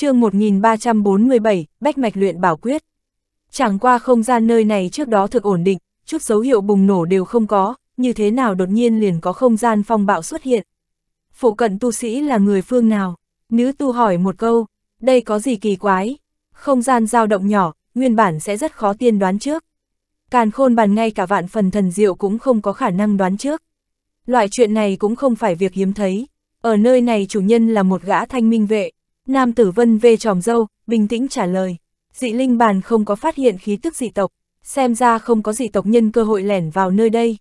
chương 1347, Bách Mạch luyện bảo quyết. Chẳng qua không gian nơi này trước đó thực ổn định, chút dấu hiệu bùng nổ đều không có, như thế nào đột nhiên liền có không gian phong bạo xuất hiện. Phụ cận tu sĩ là người phương nào? Nữ tu hỏi một câu, đây có gì kỳ quái? Không gian dao động nhỏ, nguyên bản sẽ rất khó tiên đoán trước. Càn khôn bàn ngay cả vạn phần thần diệu cũng không có khả năng đoán trước. Loại chuyện này cũng không phải việc hiếm thấy. Ở nơi này chủ nhân là một gã thanh minh vệ. Nam tử vân về tròm dâu, bình tĩnh trả lời. Dị linh bàn không có phát hiện khí tức dị tộc, xem ra không có dị tộc nhân cơ hội lẻn vào nơi đây.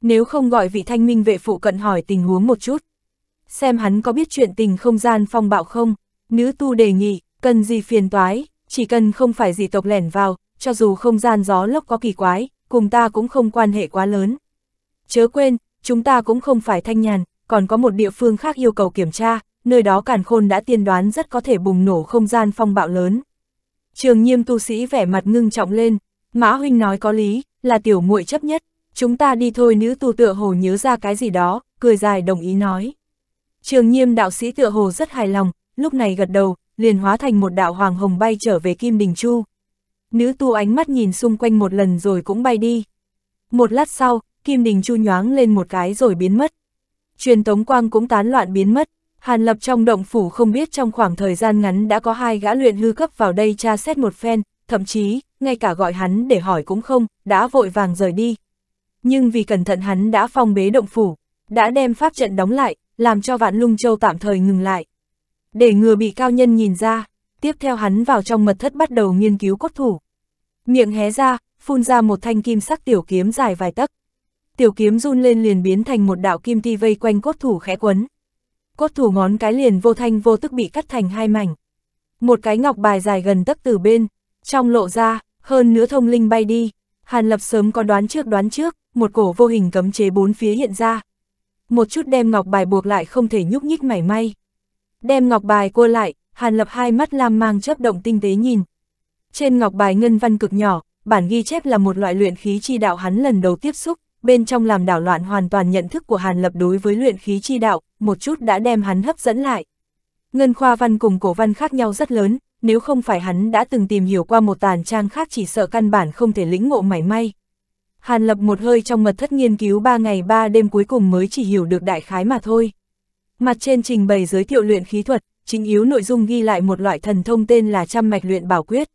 Nếu không gọi vị thanh minh vệ phụ cận hỏi tình huống một chút. Xem hắn có biết chuyện tình không gian phong bạo không, nữ tu đề nghị, cần gì phiền toái, chỉ cần không phải dị tộc lẻn vào, cho dù không gian gió lốc có kỳ quái, cùng ta cũng không quan hệ quá lớn. Chớ quên, chúng ta cũng không phải thanh nhàn, còn có một địa phương khác yêu cầu kiểm tra, nơi đó càn khôn đã tiên đoán rất có thể bùng nổ không gian phong bạo lớn. Trường nhiêm tu sĩ vẻ mặt ngưng trọng lên, Mã Huynh nói có lý, là tiểu muội chấp nhất, chúng ta đi thôi nữ tu tựa hồ nhớ ra cái gì đó, cười dài đồng ý nói. Trường nhiêm đạo sĩ tựa hồ rất hài lòng, lúc này gật đầu, liền hóa thành một đạo hoàng hồng bay trở về Kim Đình Chu. Nữ tu ánh mắt nhìn xung quanh một lần rồi cũng bay đi. Một lát sau, Kim Đình Chu nhoáng lên một cái rồi biến mất. Truyền tống quang cũng tán loạn biến mất. Hàn Lập trong động phủ không biết trong khoảng thời gian ngắn đã có hai gã luyện hư cấp vào đây tra xét một phen, thậm chí, ngay cả gọi hắn để hỏi cũng không, đã vội vàng rời đi. Nhưng vì cẩn thận hắn đã phong bế động phủ, đã đem pháp trận đóng lại, làm cho vạn lung châu tạm thời ngừng lại. Để ngừa bị cao nhân nhìn ra, tiếp theo hắn vào trong mật thất bắt đầu nghiên cứu cốt thủ. Miệng hé ra, phun ra một thanh kim sắc tiểu kiếm dài vài tấc. Tiểu kiếm run lên liền biến thành một đạo kim ti vây quanh cốt thủ khẽ quấn. Cốt thủ ngón cái liền vô thanh vô tức bị cắt thành hai mảnh. Một cái ngọc bài dài gần tấc từ bên, trong lộ ra, hơn nữa thông linh bay đi. Hàn Lập sớm có đoán trước đoán trước, một cổ vô hình cấm chế bốn phía hiện ra. Một chút đem ngọc bài buộc lại không thể nhúc nhích mảy may. Đem ngọc bài cua lại, Hàn Lập hai mắt lam mang chớp động tinh tế nhìn. Trên ngọc bài ngân văn cực nhỏ, bản ghi chép là một loại luyện khí chi đạo hắn lần đầu tiếp xúc, bên trong làm đảo loạn hoàn toàn nhận thức của Hàn Lập đối với luyện khí chi đạo, một chút đã đem hắn hấp dẫn lại. Ngân khoa văn cùng cổ văn khác nhau rất lớn, nếu không phải hắn đã từng tìm hiểu qua một tàn trang khác chỉ sợ căn bản không thể lĩnh ngộ mảy may. Hàn Lập một hơi trong mật thất nghiên cứu 3 ngày 3 đêm cuối cùng mới chỉ hiểu được đại khái mà thôi. Mặt trên trình bày giới thiệu luyện khí thuật, chính yếu nội dung ghi lại một loại thần thông tên là trăm mạch luyện bảo quyết.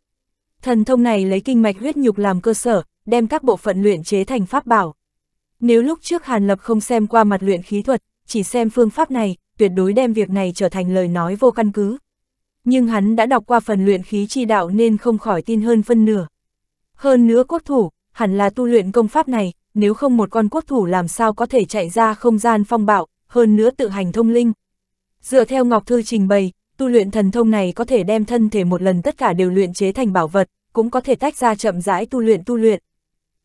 Thần thông này lấy kinh mạch huyết nhục làm cơ sở, đem các bộ phận luyện chế thành pháp bảo. Nếu lúc trước Hàn Lập không xem qua mặt luyện khí thuật, chỉ xem phương pháp này, tuyệt đối đem việc này trở thành lời nói vô căn cứ. Nhưng hắn đã đọc qua phần luyện khí chi đạo nên không khỏi tin hơn phân nửa. Hơn nữa quốc thủ, hẳn là tu luyện công pháp này, nếu không một con quốc thủ làm sao có thể chạy ra không gian phong bạo, hơn nữa tự hành thông linh. Dựa theo Ngọc Thư trình bày, tu luyện thần thông này có thể đem thân thể một lần tất cả đều luyện chế thành bảo vật, cũng có thể tách ra chậm rãi tu luyện tu luyện.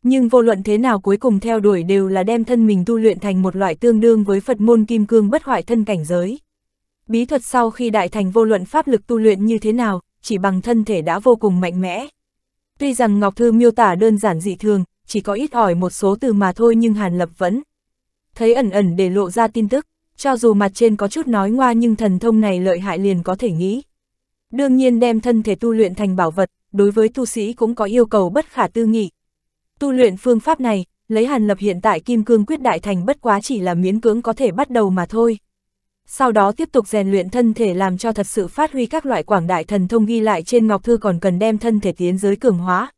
Nhưng vô luận thế nào cuối cùng theo đuổi đều là đem thân mình tu luyện thành một loại tương đương với Phật môn kim cương bất hoại thân cảnh giới. Bí thuật sau khi đại thành vô luận pháp lực tu luyện như thế nào, chỉ bằng thân thể đã vô cùng mạnh mẽ. Tuy rằng Ngọc Thư miêu tả đơn giản dị thường, chỉ có ít ỏi một số từ mà thôi nhưng Hàn Lập vẫn thấy ẩn ẩn để lộ ra tin tức, cho dù mặt trên có chút nói ngoa nhưng thần thông này lợi hại liền có thể nghĩ. Đương nhiên đem thân thể tu luyện thành bảo vật, đối với tu sĩ cũng có yêu cầu bất khả tư nghị. Tu luyện phương pháp này, lấy Hàn Lập hiện tại Kim Cương quyết đại thành bất quá chỉ là miễn cưỡng có thể bắt đầu mà thôi. Sau đó tiếp tục rèn luyện thân thể làm cho thật sự phát huy các loại quảng đại thần thông ghi lại trên ngọc thư còn cần đem thân thể tiến giới cường hóa.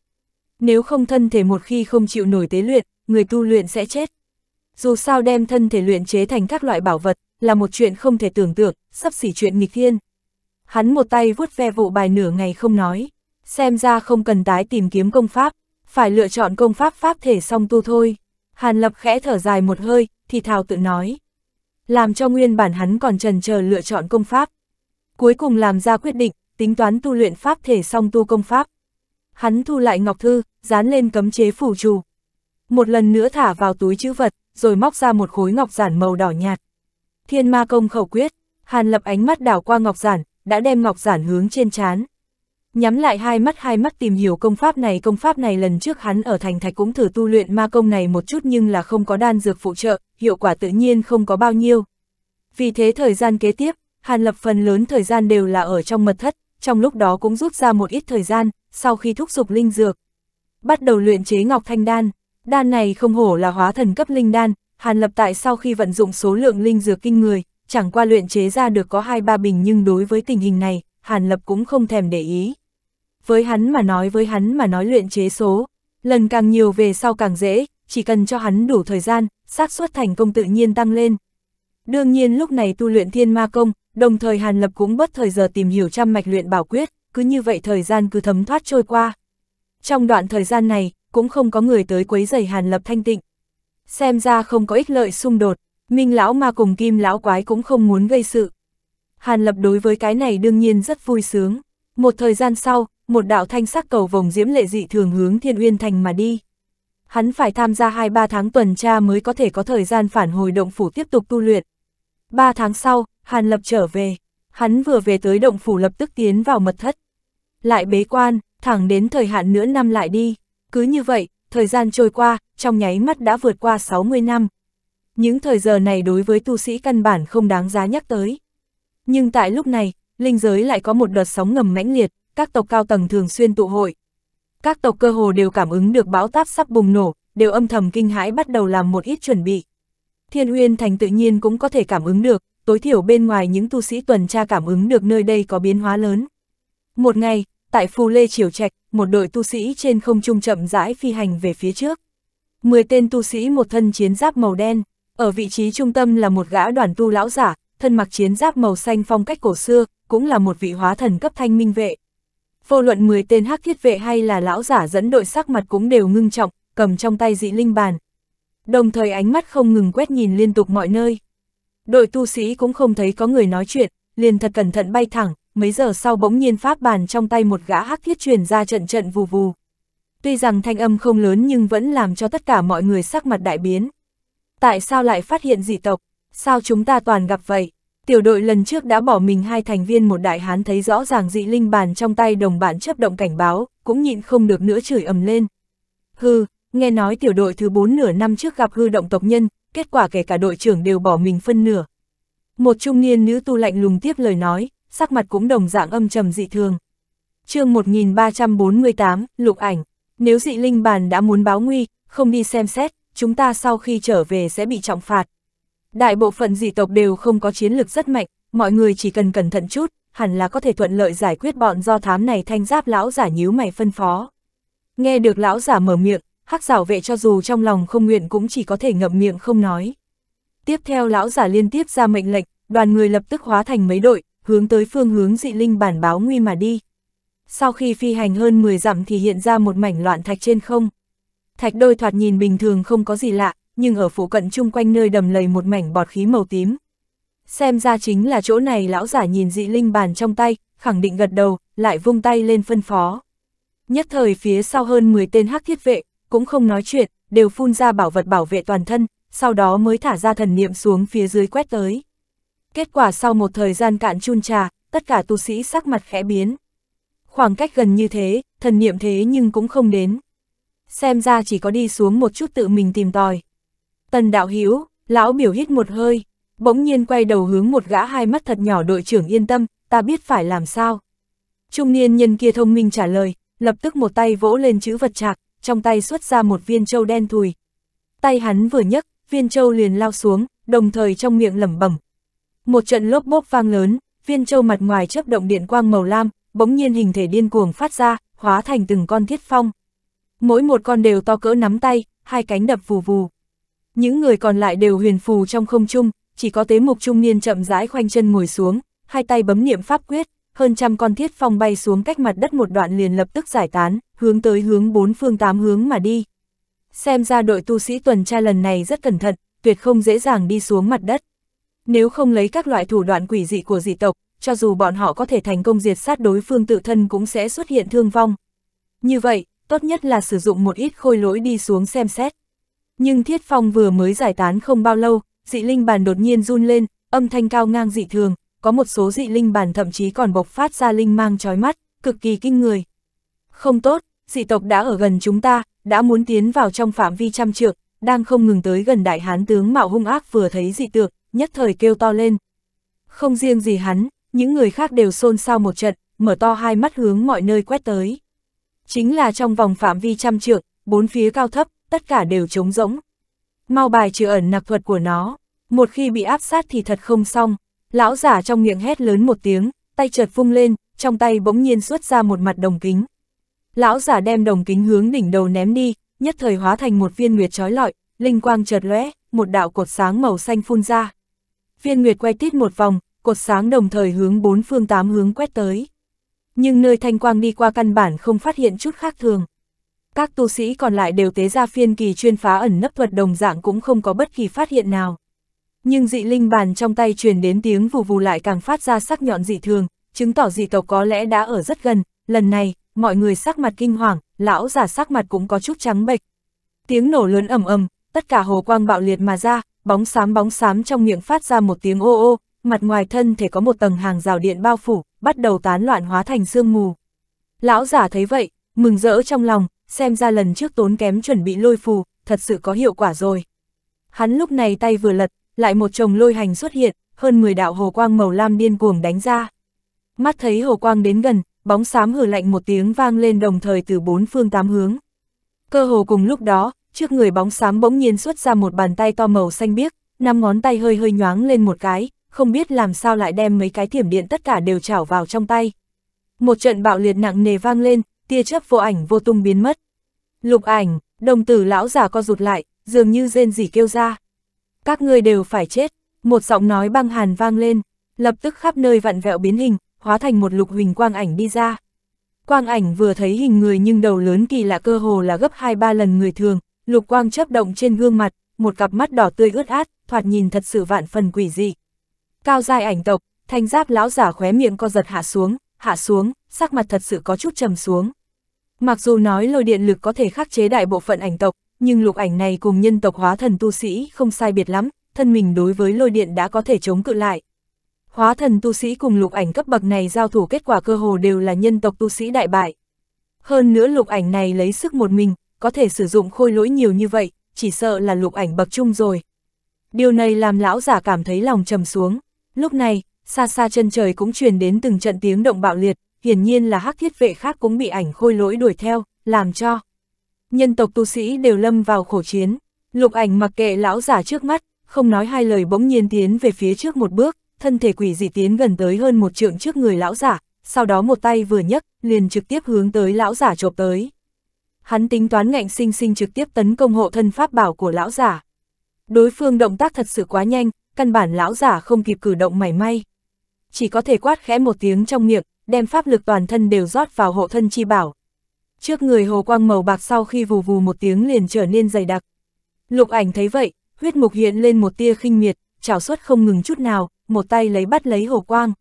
Nếu không thân thể một khi không chịu nổi tế luyện, người tu luyện sẽ chết. Dù sao đem thân thể luyện chế thành các loại bảo vật, là một chuyện không thể tưởng tượng, sắp xỉ chuyện nghịch thiên. Hắn một tay vuốt ve vụ bài nửa ngày không nói, xem ra không cần tái tìm kiếm công pháp, phải lựa chọn công pháp pháp thể song tu thôi. Hàn Lập khẽ thở dài một hơi, thì thào tự nói. Làm cho nguyên bản hắn còn trần chờ lựa chọn công pháp. Cuối cùng làm ra quyết định, tính toán tu luyện pháp thể song tu công pháp. Hắn thu lại ngọc thư, dán lên cấm chế phủ trù. Một lần nữa thả vào túi chữ vật, rồi móc ra một khối ngọc giản màu đỏ nhạt. Thiên ma công khẩu quyết, Hàn Lập ánh mắt đảo qua ngọc giản, đã đem ngọc giản hướng trên chán. Nhắm lại hai mắt hai mắt tìm hiểu công pháp này công pháp này lần trước hắn ở thành thạch cũng thử tu luyện ma công này một chút nhưng là không có đan dược phụ trợ, hiệu quả tự nhiên không có bao nhiêu. Vì thế thời gian kế tiếp, Hàn Lập phần lớn thời gian đều là ở trong mật thất, trong lúc đó cũng rút ra một ít thời gian, sau khi thúc dục linh dược. Bắt đầu luyện chế ngọc thanh đan, đan này không hổ là hóa thần cấp linh đan, Hàn Lập tại sau khi vận dụng số lượng linh dược kinh người, chẳng qua luyện chế ra được có 2-3 bình nhưng đối với tình hình này, Hàn Lập cũng không thèm để ý. Với hắn mà nói với hắn mà nói luyện chế số, lần càng nhiều về sau càng dễ, chỉ cần cho hắn đủ thời gian, xác suất thành công tự nhiên tăng lên. Đương nhiên lúc này tu luyện thiên ma công, đồng thời Hàn Lập cũng bất thời giờ tìm hiểu trăm mạch luyện bảo quyết, cứ như vậy thời gian cứ thấm thoát trôi qua. Trong đoạn thời gian này, cũng không có người tới quấy rầy Hàn Lập thanh tịnh. Xem ra không có ích lợi xung đột, Minh lão ma cùng Kim lão quái cũng không muốn gây sự. Hàn Lập đối với cái này đương nhiên rất vui sướng. Một thời gian sau, một đạo thanh sắc cầu vòng diễm lệ dị thường hướng Thiên Uyên Thành mà đi. Hắn phải tham gia 2-3 tháng tuần tra mới có thể có thời gian phản hồi động phủ tiếp tục tu luyện. 3 tháng sau, Hàn Lập trở về. Hắn vừa về tới động phủ lập tức tiến vào mật thất. Lại bế quan, thẳng đến thời hạn nửa năm lại đi. Cứ như vậy, thời gian trôi qua, trong nháy mắt đã vượt qua 60 năm. Những thời giờ này đối với tu sĩ căn bản không đáng giá nhắc tới. Nhưng tại lúc này, linh giới lại có một đợt sóng ngầm mãnh liệt, các tộc cao tầng thường xuyên tụ hội. Các tộc cơ hồ đều cảm ứng được bão táp sắp bùng nổ, đều âm thầm kinh hãi bắt đầu làm một ít chuẩn bị. Thiên Uyên Thành tự nhiên cũng có thể cảm ứng được, tối thiểu bên ngoài những tu sĩ tuần tra cảm ứng được nơi đây có biến hóa lớn. Một ngày, tại Phù Lê Triều Trạch, một đội tu sĩ trên không trung chậm rãi phi hành về phía trước. Mười tên tu sĩ một thân chiến giáp màu đen, ở vị trí trung tâm là một gã đoàn tu lão giả, thân mặc chiến giáp màu xanh phong cách cổ xưa, cũng là một vị hóa thần cấp thanh minh vệ. Vô luận 10 tên hắc thiết vệ hay là lão giả dẫn đội sắc mặt cũng đều ngưng trọng, cầm trong tay dị linh bàn. Đồng thời ánh mắt không ngừng quét nhìn liên tục mọi nơi. Đội tu sĩ cũng không thấy có người nói chuyện, liền thật cẩn thận bay thẳng, mấy giờ sau bỗng nhiên pháp bàn trong tay một gã hắc thiết truyền ra trận trận vù vù. Tuy rằng thanh âm không lớn nhưng vẫn làm cho tất cả mọi người sắc mặt đại biến. Tại sao lại phát hiện dị tộc? Sao chúng ta toàn gặp vậy? Tiểu đội lần trước đã bỏ mình hai thành viên một đại hán thấy rõ ràng dị linh bàn trong tay đồng bạn chấp động cảnh báo, cũng nhịn không được nữa chửi ầm lên. Hư, nghe nói tiểu đội thứ bốn nửa năm trước gặp hư động tộc nhân, kết quả kể cả đội trưởng đều bỏ mình phân nửa. Một trung niên nữ tu lạnh lùng tiếp lời nói, sắc mặt cũng đồng dạng âm trầm dị thường. chương 1348, lục ảnh, nếu dị linh bàn đã muốn báo nguy, không đi xem xét, chúng ta sau khi trở về sẽ bị trọng phạt. Đại bộ phận dị tộc đều không có chiến lực rất mạnh, mọi người chỉ cần cẩn thận chút, hẳn là có thể thuận lợi giải quyết bọn do thám này thanh giáp lão giả nhíu mày phân phó. Nghe được lão giả mở miệng, hắc giảo vệ cho dù trong lòng không nguyện cũng chỉ có thể ngậm miệng không nói. Tiếp theo lão giả liên tiếp ra mệnh lệnh, đoàn người lập tức hóa thành mấy đội, hướng tới phương hướng dị linh bản báo nguy mà đi. Sau khi phi hành hơn 10 dặm thì hiện ra một mảnh loạn thạch trên không. Thạch đôi thoạt nhìn bình thường không có gì lạ, nhưng ở phụ cận chung quanh nơi đầm lầy một mảnh bọt khí màu tím. Xem ra chính là chỗ này lão giả nhìn dị linh bàn trong tay, khẳng định gật đầu, lại vung tay lên phân phó. Nhất thời phía sau hơn 10 tên hắc thiết vệ, cũng không nói chuyện, đều phun ra bảo vật bảo vệ toàn thân, sau đó mới thả ra thần niệm xuống phía dưới quét tới. Kết quả sau một thời gian cạn chun trà, tất cả tu sĩ sắc mặt khẽ biến. Khoảng cách gần như thế, thần niệm thế nhưng cũng không đến. Xem ra chỉ có đi xuống một chút tự mình tìm tòi. Tần đạo hiếu lão biểu hít một hơi, bỗng nhiên quay đầu hướng một gã hai mắt thật nhỏ đội trưởng yên tâm, ta biết phải làm sao. Trung niên nhân kia thông minh trả lời, lập tức một tay vỗ lên chữ vật chạc, trong tay xuất ra một viên châu đen thùi. Tay hắn vừa nhấc, viên châu liền lao xuống, đồng thời trong miệng lẩm bẩm. Một trận lốp bốp vang lớn, viên châu mặt ngoài chớp động điện quang màu lam, bỗng nhiên hình thể điên cuồng phát ra, hóa thành từng con thiết phong. Mỗi một con đều to cỡ nắm tay, hai cánh đập vù vù. Những người còn lại đều huyền phù trong không trung, chỉ có tế mục trung niên chậm rãi khoanh chân ngồi xuống, hai tay bấm niệm pháp quyết, hơn trăm con thiết phong bay xuống cách mặt đất một đoạn liền lập tức giải tán, hướng tới hướng bốn phương tám hướng mà đi. Xem ra đội tu sĩ tuần tra lần này rất cẩn thận, tuyệt không dễ dàng đi xuống mặt đất. Nếu không lấy các loại thủ đoạn quỷ dị của dị tộc, cho dù bọn họ có thể thành công diệt sát đối phương tự thân cũng sẽ xuất hiện thương vong. Như vậy, tốt nhất là sử dụng một ít khôi lỗi đi xuống xem xét. Nhưng thiết phong vừa mới giải tán không bao lâu, dị linh bàn đột nhiên run lên, âm thanh cao ngang dị thường, có một số dị linh bàn thậm chí còn bộc phát ra linh mang chói mắt, cực kỳ kinh người. Không tốt, dị tộc đã ở gần chúng ta, đã muốn tiến vào trong phạm vi trăm trượng, đang không ngừng tới gần đại hán tướng mạo hung ác vừa thấy dị tượng, nhất thời kêu to lên. Không riêng gì hắn, những người khác đều xôn xao một trận, mở to hai mắt hướng mọi nơi quét tới. Chính là trong vòng phạm vi trăm trượng, bốn phía cao thấp, tất cả đều trống rỗng. Mau bài trừ ẩn nặc thuật của nó, một khi bị áp sát thì thật không xong. Lão giả trong miệng hét lớn một tiếng, tay chợt vung lên, trong tay bỗng nhiên xuất ra một mặt đồng kính. Lão giả đem đồng kính hướng đỉnh đầu ném đi, nhất thời hóa thành một viên nguyệt trói lọi, linh quang chợt lóe, một đạo cột sáng màu xanh phun ra. Viên nguyệt quay tít một vòng, cột sáng đồng thời hướng bốn phương tám hướng quét tới. Nhưng nơi thanh quang đi qua căn bản không phát hiện chút khác thường. Các tu sĩ còn lại đều tế ra phiên kỳ chuyên phá ẩn nấp thuật đồng dạng cũng không có bất kỳ phát hiện nào. Nhưng dị linh bàn trong tay truyền đến tiếng vù vù lại càng phát ra sắc nhọn dị thường, chứng tỏ dị tộc có lẽ đã ở rất gần, lần này, mọi người sắc mặt kinh hoàng, lão giả sắc mặt cũng có chút trắng bệch. Tiếng nổ lớn ầm ầm, tất cả hồ quang bạo liệt mà ra, bóng xám bóng xám trong miệng phát ra một tiếng ô ô, mặt ngoài thân thể có một tầng hàng rào điện bao phủ, bắt đầu tán loạn hóa thành sương mù. Lão giả thấy vậy, mừng rỡ trong lòng, xem ra lần trước tốn kém chuẩn bị lôi phù, thật sự có hiệu quả rồi. Hắn lúc này tay vừa lật, lại một chồng lôi hành xuất hiện, hơn 10 đạo hồ quang màu lam điên cuồng đánh ra. Mắt thấy hồ quang đến gần, bóng xám hử lạnh một tiếng vang lên đồng thời từ bốn phương tám hướng. Cơ hồ cùng lúc đó, trước người bóng xám bỗng nhiên xuất ra một bàn tay to màu xanh biếc, năm ngón tay hơi hơi nhoáng lên một cái, không biết làm sao lại đem mấy cái thiểm điện tất cả đều chảo vào trong tay. Một trận bạo liệt nặng nề vang lên, tia chớp vô ảnh vô tung biến mất. Lục ảnh, đồng tử lão già co rụt lại, dường như rên rỉ kêu ra. Các ngươi đều phải chết, một giọng nói băng hàn vang lên, lập tức khắp nơi vặn vẹo biến hình, hóa thành một lục huỳnh quang ảnh đi ra. Quang ảnh vừa thấy hình người nhưng đầu lớn kỳ lạ cơ hồ là gấp 2-3 lần người thường, lục quang chấp động trên gương mặt, một cặp mắt đỏ tươi ướt át, thoạt nhìn thật sự vạn phần quỷ dị. Cao dài ảnh tộc, thanh giáp lão giả khóe miệng co giật hạ xuống, hạ xuống, sắc mặt thật sự có chút trầm xuống. Mặc dù nói lôi điện lực có thể khắc chế đại bộ phận ảnh tộc, nhưng lục ảnh này cùng nhân tộc hóa thần tu sĩ không sai biệt lắm, thân mình đối với lôi điện đã có thể chống cự lại. Hóa thần tu sĩ cùng lục ảnh cấp bậc này giao thủ kết quả cơ hồ đều là nhân tộc tu sĩ đại bại. Hơn nữa lục ảnh này lấy sức một mình, có thể sử dụng khôi lỗi nhiều như vậy, chỉ sợ là lục ảnh bậc chung rồi. Điều này làm lão giả cảm thấy lòng trầm xuống. Lúc này, xa xa chân trời cũng truyền đến từng trận tiếng động bạo liệt, hiển nhiên là hắc thiết vệ khác cũng bị ảnh khôi lỗi đuổi theo, làm cho. Nhân tộc tu sĩ đều lâm vào khổ chiến, lục ảnh mặc kệ lão giả trước mắt, không nói hai lời bỗng nhiên tiến về phía trước một bước, thân thể quỷ dị tiến gần tới hơn một trượng trước người lão giả, sau đó một tay vừa nhấc, liền trực tiếp hướng tới lão giả chộp tới. Hắn tính toán ngạnh sinh sinh trực tiếp tấn công hộ thân pháp bảo của lão giả. Đối phương động tác thật sự quá nhanh, căn bản lão giả không kịp cử động mảy may. Chỉ có thể quát khẽ một tiếng trong miệng, đem pháp lực toàn thân đều rót vào hộ thân chi bảo. Trước người hồ quang màu bạc sau khi vù vù một tiếng liền trở nên dày đặc. Lục ảnh thấy vậy, huyết mục hiện lên một tia khinh miệt, trảo suất không ngừng chút nào, một tay lấy bắt lấy hồ quang.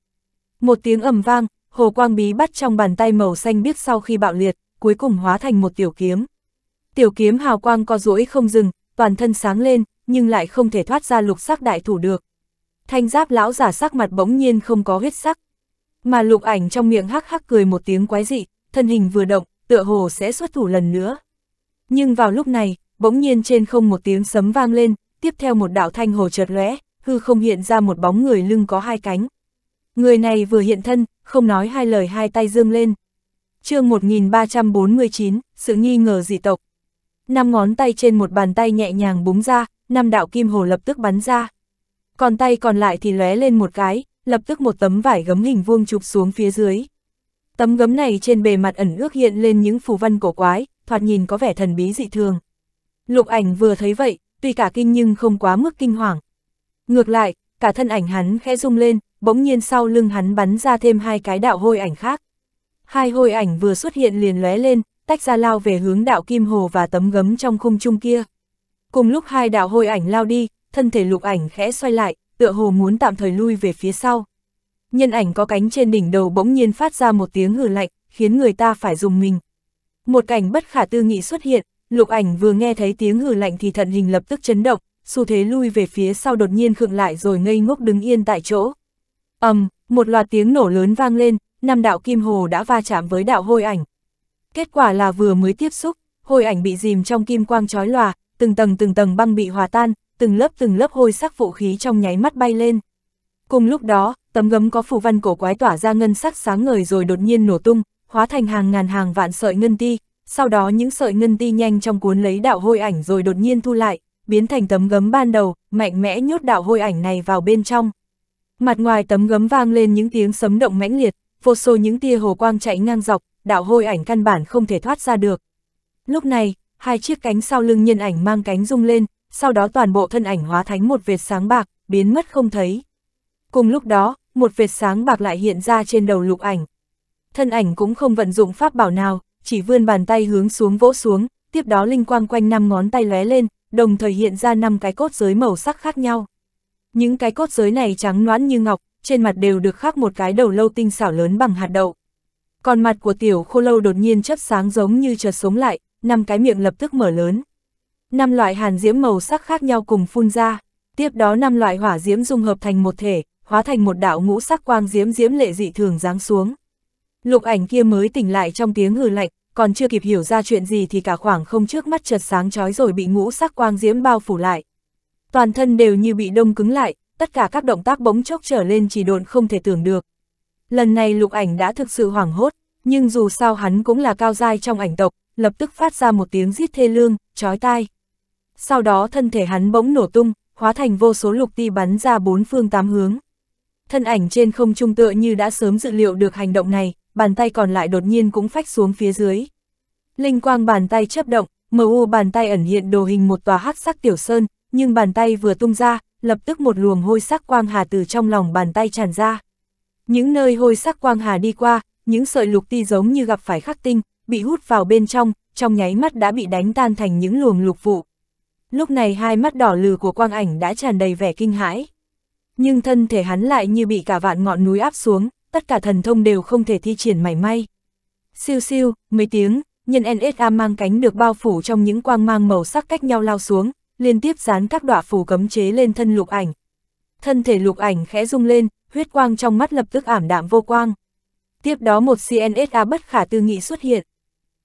Một tiếng ầm vang, hồ quang bí bắt trong bàn tay màu xanh biếc sau khi bạo liệt, cuối cùng hóa thành một tiểu kiếm. Tiểu kiếm hào quang co duỗi không dừng, toàn thân sáng lên, nhưng lại không thể thoát ra lục sắc đại thủ được. Thanh giáp lão giả sắc mặt bỗng nhiên không có huyết sắc. Mà lục ảnh trong miệng hắc hắc cười một tiếng quái dị, thân hình vừa động, tựa hồ sẽ xuất thủ lần nữa. Nhưng vào lúc này, bỗng nhiên trên không một tiếng sấm vang lên, tiếp theo một đạo thanh hồ chợt lóe, hư không hiện ra một bóng người lưng có hai cánh. Người này vừa hiện thân, không nói hai lời hai tay dương lên. chương 1349, sự nghi ngờ dị tộc. Năm ngón tay trên một bàn tay nhẹ nhàng búng ra, năm đạo kim hồ lập tức bắn ra. Còn tay còn lại thì lóe lên một cái, lập tức một tấm vải gấm hình vuông chụp xuống phía dưới. Tấm gấm này trên bề mặt ẩn ước hiện lên những phù văn cổ quái, thoạt nhìn có vẻ thần bí dị thường. Lục ảnh vừa thấy vậy, tuy cả kinh nhưng không quá mức kinh hoàng. Ngược lại, cả thân ảnh hắn khẽ rung lên, bỗng nhiên sau lưng hắn bắn ra thêm hai cái đạo hôi ảnh khác. Hai hôi ảnh vừa xuất hiện liền lóe lên, tách ra lao về hướng đạo kim hồ và tấm gấm trong khung trung kia. Cùng lúc hai đạo hôi ảnh lao đi, thân thể lục ảnh khẽ xoay lại, tựa hồ muốn tạm thời lui về phía sau. Nhân ảnh có cánh trên đỉnh đầu bỗng nhiên phát ra một tiếng hừ lạnh, khiến người ta phải dùng mình. Một cảnh bất khả tư nghị xuất hiện, lục ảnh vừa nghe thấy tiếng hừ lạnh thì thận hình lập tức chấn động, xu thế lui về phía sau đột nhiên khựng lại rồi ngây ngốc đứng yên tại chỗ. ầm, um, một loạt tiếng nổ lớn vang lên, năm đạo kim hồ đã va chạm với đạo hôi ảnh. Kết quả là vừa mới tiếp xúc, hôi ảnh bị dìm trong kim quang chói lòa, từng tầng từng tầng băng bị hòa tan, từng lớp từng lớp hôi sắc vũ khí trong nháy mắt bay lên. Cùng lúc đó, tấm gấm có phù văn cổ quái tỏa ra ngân sắc sáng ngời rồi đột nhiên nổ tung, hóa thành hàng ngàn hàng vạn sợi ngân ti, sau đó những sợi ngân ti nhanh trong cuốn lấy đạo hôi ảnh rồi đột nhiên thu lại, biến thành tấm gấm ban đầu, mạnh mẽ nhốt đạo hôi ảnh này vào bên trong. Mặt ngoài tấm gấm vang lên những tiếng sấm động mãnh liệt, vô số những tia hồ quang chạy ngang dọc, đạo hôi ảnh căn bản không thể thoát ra được. Lúc này, hai chiếc cánh sau lưng nhân ảnh mang cánh rung lên, sau đó toàn bộ thân ảnh hóa thành một vệt sáng bạc, biến mất không thấy. Cùng lúc đó, một vệt sáng bạc lại hiện ra trên đầu lục ảnh. Thân ảnh cũng không vận dụng pháp bảo nào, chỉ vươn bàn tay hướng xuống vỗ xuống, tiếp đó linh quang quanh năm ngón tay lóe lên, đồng thời hiện ra năm cái cốt giới màu sắc khác nhau. Những cái cốt giới này trắng noãn như ngọc, trên mặt đều được khắc một cái đầu lâu tinh xảo lớn bằng hạt đậu. Còn mặt của tiểu khô lâu đột nhiên chớp sáng giống như chợt sống lại, năm cái miệng lập tức mở lớn. Năm loại hàn diễm màu sắc khác nhau cùng phun ra, tiếp đó năm loại hỏa diễm dung hợp thành một thể, hóa thành một đạo ngũ sắc quang diễm diễm lệ dị thường giáng xuống. Lục ảnh kia mới tỉnh lại trong tiếng hừ lạnh, còn chưa kịp hiểu ra chuyện gì thì cả khoảng không trước mắt chợt sáng chói rồi bị ngũ sắc quang diễm bao phủ lại. Toàn thân đều như bị đông cứng lại, tất cả các động tác bỗng chốc trở lên chỉ độn không thể tưởng được. Lần này lục ảnh đã thực sự hoảng hốt, nhưng dù sao hắn cũng là cao giai trong ảnh tộc, lập tức phát ra một tiếng rít thê lương, chói tai. Sau đó thân thể hắn bỗng nổ tung, hóa thành vô số lục ti bắn ra bốn phương tám hướng. Thân ảnh trên không trung tựa như đã sớm dự liệu được hành động này, bàn tay còn lại đột nhiên cũng phách xuống phía dưới. Linh quang bàn tay chấp động, mờ u bàn tay ẩn hiện đồ hình một tòa hắc sắc tiểu sơn, nhưng bàn tay vừa tung ra, lập tức một luồng hôi sắc quang hà từ trong lòng bàn tay tràn ra. Những nơi hôi sắc quang hà đi qua, những sợi lục ti giống như gặp phải khắc tinh, bị hút vào bên trong, trong nháy mắt đã bị đánh tan thành những luồng lục vụ. Lúc này hai mắt đỏ lừ của quang ảnh đã tràn đầy vẻ kinh hãi. Nhưng thân thể hắn lại như bị cả vạn ngọn núi áp xuống, tất cả thần thông đều không thể thi triển mảy may. Siêu siêu, mấy tiếng, nhân NSA mang cánh được bao phủ trong những quang mang màu sắc cách nhau lao xuống, liên tiếp dán các đọa phù cấm chế lên thân lục ảnh. Thân thể lục ảnh khẽ rung lên, huyết quang trong mắt lập tức ảm đạm vô quang. Tiếp đó một CNSA bất khả tư nghị xuất hiện.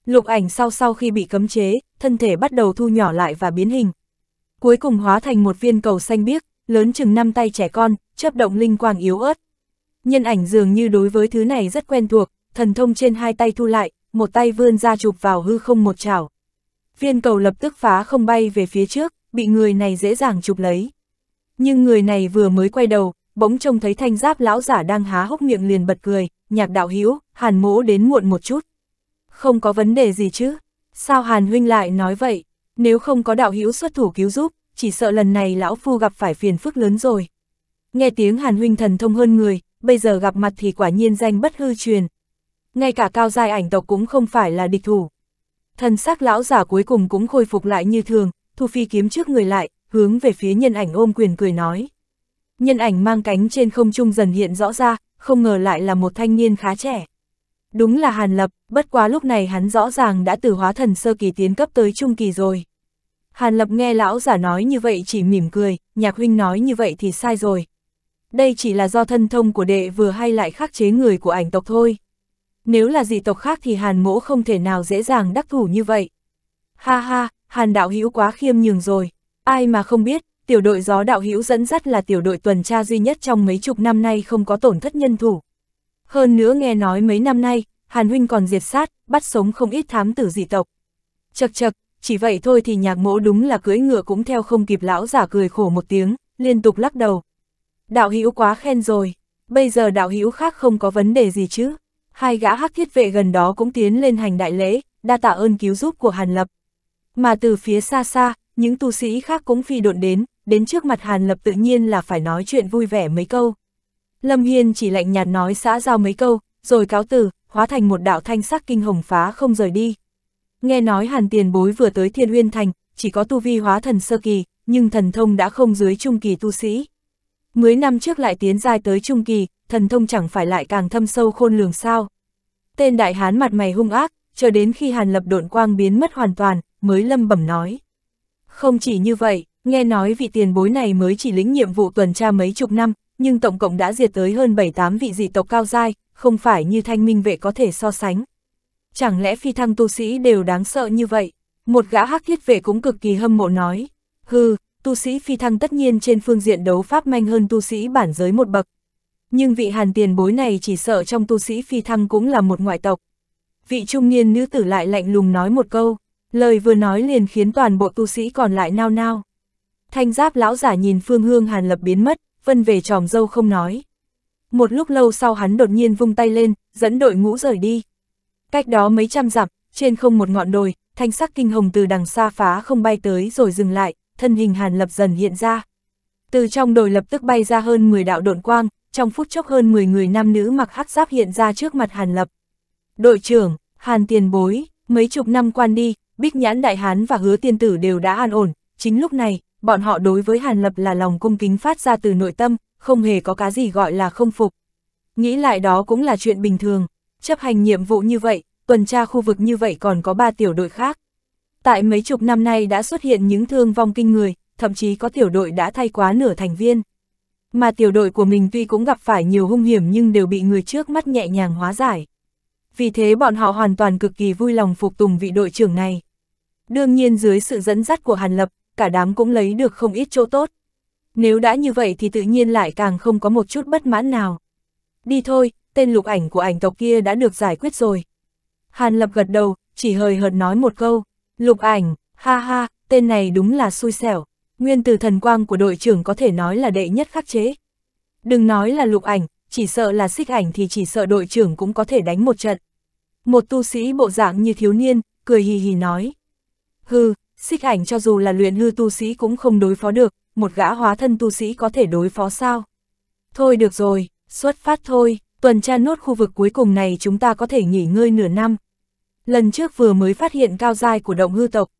Lục ảnh sau sau khi bị cấm chế, thân thể bắt đầu thu nhỏ lại và biến hình. Cuối cùng hóa thành một viên cầu xanh biếc, lớn chừng năm tay trẻ con, chớp động linh quang yếu ớt. Nhân ảnh dường như đối với thứ này rất quen thuộc, thần thông trên hai tay thu lại, một tay vươn ra chụp vào hư không một chảo. Viên cầu lập tức phá không bay về phía trước, bị người này dễ dàng chụp lấy. Nhưng người này vừa mới quay đầu, bỗng trông thấy thanh giáp lão giả đang há hốc miệng liền bật cười, nhạc đạo hữu hàn mỗ đến muộn một chút. Không có vấn đề gì chứ, sao hàn huynh lại nói vậy, nếu không có đạo hữu xuất thủ cứu giúp, chỉ sợ lần này lão phu gặp phải phiền phức lớn rồi. Nghe tiếng hàn huynh thần thông hơn người, bây giờ gặp mặt thì quả nhiên danh bất hư truyền. Ngay cả cao giai ảnh tộc cũng không phải là địch thủ. Thần sắc lão giả cuối cùng cũng khôi phục lại như thường, thu phi kiếm trước người lại, hướng về phía nhân ảnh ôm quyền cười nói. Nhân ảnh mang cánh trên không trung dần hiện rõ ra, không ngờ lại là một thanh niên khá trẻ. Đúng là Hàn Lập, bất quá lúc này hắn rõ ràng đã từ hóa thần sơ kỳ tiến cấp tới trung kỳ rồi. Hàn Lập nghe lão giả nói như vậy chỉ mỉm cười, nhạc huynh nói như vậy thì sai rồi. Đây chỉ là do thân thông của đệ vừa hay lại khắc chế người của ảnh tộc thôi. Nếu là dị tộc khác thì Hàn mỗ không thể nào dễ dàng đắc thủ như vậy. Ha ha, Hàn đạo hữu quá khiêm nhường rồi. Ai mà không biết, tiểu đội gió đạo hữu dẫn dắt là tiểu đội tuần tra duy nhất trong mấy chục năm nay không có tổn thất nhân thủ. Hơn nữa nghe nói mấy năm nay, Hàn huynh còn diệt sát, bắt sống không ít thám tử dị tộc. Chật chật, chỉ vậy thôi thì nhạc mỗ đúng là cưỡi ngựa cũng theo không kịp lão giả cười khổ một tiếng, liên tục lắc đầu. Đạo hữu quá khen rồi, bây giờ đạo hữu khác không có vấn đề gì chứ. Hai gã hắc thiết vệ gần đó cũng tiến lên hành đại lễ, đa tạ ơn cứu giúp của Hàn Lập. Mà từ phía xa xa, những tu sĩ khác cũng phi độn đến, đến trước mặt Hàn Lập tự nhiên là phải nói chuyện vui vẻ mấy câu. Lâm Hiên chỉ lạnh nhạt nói xã giao mấy câu, rồi cáo từ, hóa thành một đạo thanh sắc kinh hồng phá không rời đi. Nghe nói Hàn Tiền Bối vừa tới Thiên Uyên Thành, chỉ có tu vi hóa thần sơ kỳ, nhưng thần thông đã không dưới trung kỳ tu sĩ. Mới năm trước lại tiến dài tới trung kỳ, thần thông chẳng phải lại càng thâm sâu khôn lường sao. Tên đại hán mặt mày hung ác, chờ đến khi Hàn Lập độn quang biến mất hoàn toàn, mới lâm bẩm nói. Không chỉ như vậy, nghe nói vị tiền bối này mới chỉ lĩnh nhiệm vụ tuần tra mấy chục năm, nhưng tổng cộng đã diệt tới hơn 7-8 vị dị tộc cao giai, không phải như thanh minh vệ có thể so sánh. Chẳng lẽ phi thăng tu sĩ đều đáng sợ như vậy? Một gã hắc thiết vệ cũng cực kỳ hâm mộ nói. Hừ, tu sĩ phi thăng tất nhiên trên phương diện đấu pháp manh hơn tu sĩ bản giới một bậc, nhưng vị hàn tiền bối này chỉ sợ trong tu sĩ phi thăng cũng là một ngoại tộc. Vị trung niên nữ tử lại lạnh lùng nói một câu, lời vừa nói liền khiến toàn bộ tu sĩ còn lại nao nao. Thanh giáp lão giả nhìn phương hương hàn lập biến mất, vân về tròm dâu không nói. Một lúc lâu sau hắn đột nhiên vung tay lên, dẫn đội ngũ rời đi. Cách đó mấy trăm dặm, trên không một ngọn đồi, thanh sắc kinh hồng từ đằng xa phá không bay tới rồi dừng lại, thân hình hàn lập dần hiện ra. Từ trong đồi lập tức bay ra hơn 10 đạo độn quang, trong phút chốc hơn 10 người nam nữ mặc hắc giáp hiện ra trước mặt hàn lập. Đội trưởng, hàn tiền bối, mấy chục năm quan đi, bích nhãn đại hán và hứa tiên tử đều đã an ổn, chính lúc này, bọn họ đối với hàn lập là lòng cung kính phát ra từ nội tâm, không hề có cái gì gọi là không phục. Nghĩ lại đó cũng là chuyện bình thường, chấp hành nhiệm vụ như vậy, tuần tra khu vực như vậy còn có ba tiểu đội khác. Tại mấy chục năm nay đã xuất hiện những thương vong kinh người, thậm chí có tiểu đội đã thay quá nửa thành viên. Mà tiểu đội của mình tuy cũng gặp phải nhiều hung hiểm nhưng đều bị người trước mắt nhẹ nhàng hóa giải. Vì thế bọn họ hoàn toàn cực kỳ vui lòng phục tùng vị đội trưởng này. Đương nhiên dưới sự dẫn dắt của Hàn Lập, cả đám cũng lấy được không ít chỗ tốt. Nếu đã như vậy thì tự nhiên lại càng không có một chút bất mãn nào. Đi thôi, tên lục ảnh của ảnh tộc kia đã được giải quyết rồi. Hàn Lập gật đầu, chỉ hời hợt nói một câu, lục ảnh, ha ha, tên này đúng là xui xẻo, nguyên từ thần quang của đội trưởng có thể nói là đệ nhất khắc chế. Đừng nói là lục ảnh, chỉ sợ là xích ảnh thì chỉ sợ đội trưởng cũng có thể đánh một trận. Một tu sĩ bộ dạng như thiếu niên, cười hì hì nói. Hừ, xích ảnh cho dù là luyện hư tu sĩ cũng không đối phó được, một gã hóa thân tu sĩ có thể đối phó sao? Thôi được rồi, xuất phát thôi, tuần tra nốt khu vực cuối cùng này chúng ta có thể nghỉ ngơi nửa năm. Lần trước vừa mới phát hiện cao giai của động hư tộc.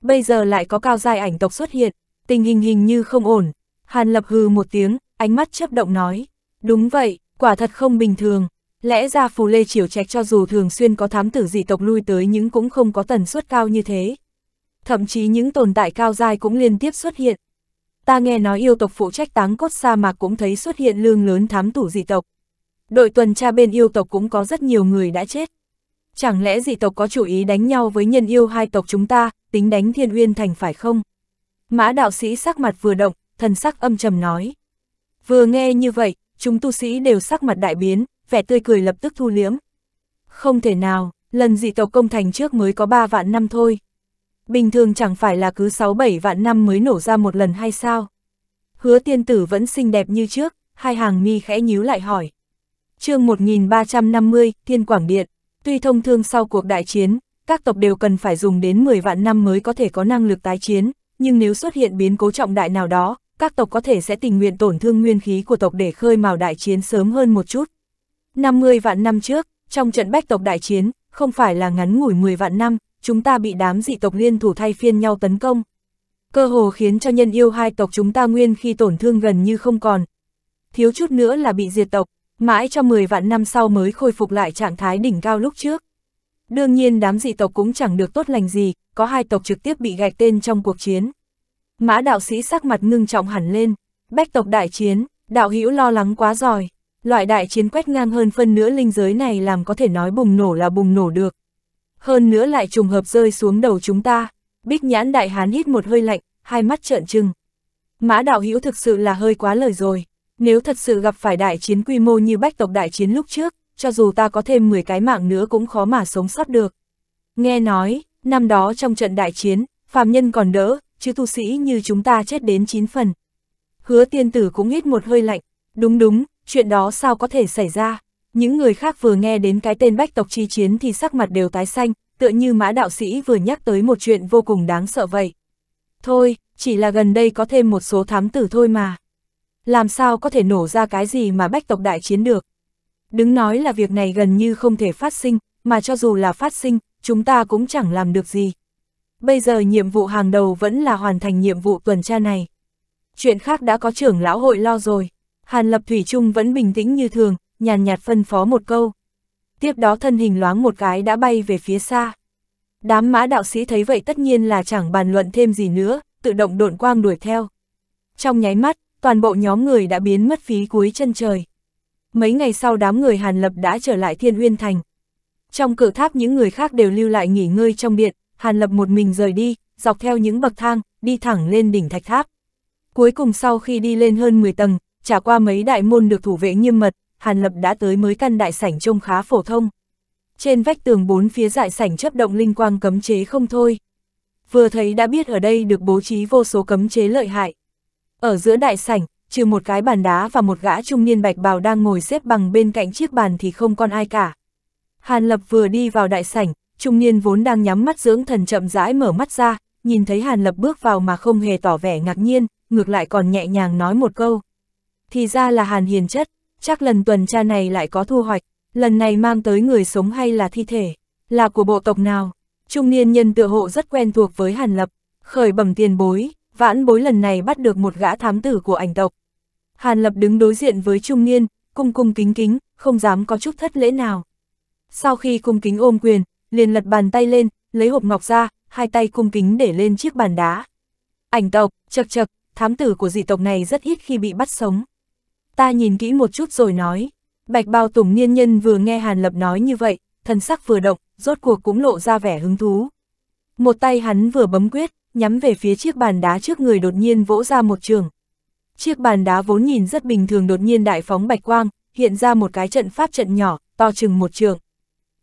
Bây giờ lại có cao giai ảnh tộc xuất hiện, tình hình hình như không ổn. Hàn lập hư một tiếng, ánh mắt chấp động nói. Đúng vậy, quả thật không bình thường. Lẽ ra phù lê triều trạch cho dù thường xuyên có thám tử dị tộc lui tới nhưng cũng không có tần suất cao như thế. Thậm chí những tồn tại cao giai cũng liên tiếp xuất hiện. Ta nghe nói yêu tộc phụ trách táng cốt sa mạc cũng thấy xuất hiện lương lớn thám tử dị tộc. Đội tuần tra bên yêu tộc cũng có rất nhiều người đã chết. Chẳng lẽ dị tộc có chủ ý đánh nhau với nhân yêu hai tộc chúng ta, tính đánh thiên uyên thành phải không? Mã đạo sĩ sắc mặt vừa động, thần sắc âm trầm nói. Vừa nghe như vậy, chúng tu sĩ đều sắc mặt đại biến, vẻ tươi cười lập tức thu liếm. Không thể nào, lần dị tộc công thành trước mới có 3 vạn năm thôi. Bình thường chẳng phải là cứ 6-7 vạn năm mới nổ ra một lần hay sao? Hứa tiên tử vẫn xinh đẹp như trước, hai hàng mi khẽ nhíu lại hỏi. chương 1350, Thiên Quảng Điện, tuy thông thương sau cuộc đại chiến, các tộc đều cần phải dùng đến 10 vạn năm mới có thể có năng lực tái chiến, nhưng nếu xuất hiện biến cố trọng đại nào đó, các tộc có thể sẽ tình nguyện tổn thương nguyên khí của tộc để khơi mào đại chiến sớm hơn một chút. 50 vạn năm trước, trong trận bách tộc đại chiến, không phải là ngắn ngủi 10 vạn năm, chúng ta bị đám dị tộc liên thủ thay phiên nhau tấn công. Cơ hồ khiến cho nhân yêu hai tộc chúng ta nguyên khi tổn thương gần như không còn. Thiếu chút nữa là bị diệt tộc, mãi cho 10 vạn năm sau mới khôi phục lại trạng thái đỉnh cao lúc trước. Đương nhiên đám dị tộc cũng chẳng được tốt lành gì, có hai tộc trực tiếp bị gạch tên trong cuộc chiến. Mã đạo sĩ sắc mặt ngưng trọng hẳn lên, bách tộc đại chiến, đạo hữu lo lắng quá rồi. Loại đại chiến quét ngang hơn phân nữa linh giới này làm có thể nói bùng nổ là bùng nổ được. Hơn nữa lại trùng hợp rơi xuống đầu chúng ta. Bích nhãn đại hán hít một hơi lạnh, hai mắt trợn trừng. Mã đạo hữu thực sự là hơi quá lời rồi. Nếu thật sự gặp phải đại chiến quy mô như bách tộc đại chiến lúc trước, cho dù ta có thêm 10 cái mạng nữa cũng khó mà sống sót được. Nghe nói, năm đó trong trận đại chiến, phàm nhân còn đỡ, chứ tu sĩ như chúng ta chết đến 9 phần. Hứa tiên tử cũng hít một hơi lạnh, đúng đúng, chuyện đó sao có thể xảy ra. Những người khác vừa nghe đến cái tên bách tộc chi chiến thì sắc mặt đều tái xanh, tựa như mã đạo sĩ vừa nhắc tới một chuyện vô cùng đáng sợ vậy. Thôi, chỉ là gần đây có thêm một số thám tử thôi mà. Làm sao có thể nổ ra cái gì mà bách tộc đại chiến được. Đứng nói là việc này gần như không thể phát sinh, mà cho dù là phát sinh, chúng ta cũng chẳng làm được gì. Bây giờ nhiệm vụ hàng đầu vẫn là hoàn thành nhiệm vụ tuần tra này. Chuyện khác đã có trưởng lão hội lo rồi. Hàn Lập Thủy Trung vẫn bình tĩnh như thường, nhàn nhạt phân phó một câu. Tiếp đó thân hình loáng một cái đã bay về phía xa. Đám mã đạo sĩ thấy vậy tất nhiên là chẳng bàn luận thêm gì nữa, tự động độn quang đuổi theo. Trong nháy mắt, toàn bộ nhóm người đã biến mất phí cuối chân trời. Mấy ngày sau đám người Hàn Lập đã trở lại Thiên Uyên Thành. Trong cửa tháp những người khác đều lưu lại nghỉ ngơi trong điện, Hàn Lập một mình rời đi, dọc theo những bậc thang, đi thẳng lên đỉnh thạch tháp. Cuối cùng sau khi đi lên hơn 10 tầng, trả qua mấy đại môn được thủ vệ nghiêm mật, Hàn Lập đã tới mới căn đại sảnh trông khá phổ thông. Trên vách tường bốn phía dại sảnh chấp động linh quang cấm chế không thôi. Vừa thấy đã biết ở đây được bố trí vô số cấm chế lợi hại. Ở giữa đại sảnh, trừ một cái bàn đá và một gã trung niên bạch bào đang ngồi xếp bằng bên cạnh chiếc bàn thì không còn ai cả. Hàn Lập vừa đi vào đại sảnh, trung niên vốn đang nhắm mắt dưỡng thần chậm rãi mở mắt ra, nhìn thấy Hàn Lập bước vào mà không hề tỏ vẻ ngạc nhiên, ngược lại còn nhẹ nhàng nói một câu. Thì ra là Hàn Hiền Chất, chắc lần tuần tra này lại có thu hoạch, lần này mang tới người sống hay là thi thể, là của bộ tộc nào? Trung niên nhân tựa hộ rất quen thuộc với Hàn Lập, khởi bẩm tiền bối, vãn bối lần này bắt được một gã thám tử của ảnh tộc. Hàn Lập đứng đối diện với trung niên, cung cung kính kính, không dám có chút thất lễ nào. Sau khi cung kính ôm quyền, liền lật bàn tay lên, lấy hộp ngọc ra, hai tay cung kính để lên chiếc bàn đá. Ảnh tộc, chật chật, thám tử của dị tộc này rất ít khi bị bắt sống. Ta nhìn kỹ một chút rồi nói. Bạch bao tùng niên nhân vừa nghe Hàn Lập nói như vậy, thân sắc vừa động, rốt cuộc cũng lộ ra vẻ hứng thú. Một tay hắn vừa bấm quyết, nhắm về phía chiếc bàn đá trước người đột nhiên vỗ ra một trường. Chiếc bàn đá vốn nhìn rất bình thường đột nhiên đại phóng bạch quang, hiện ra một cái trận pháp trận nhỏ, to chừng một trường.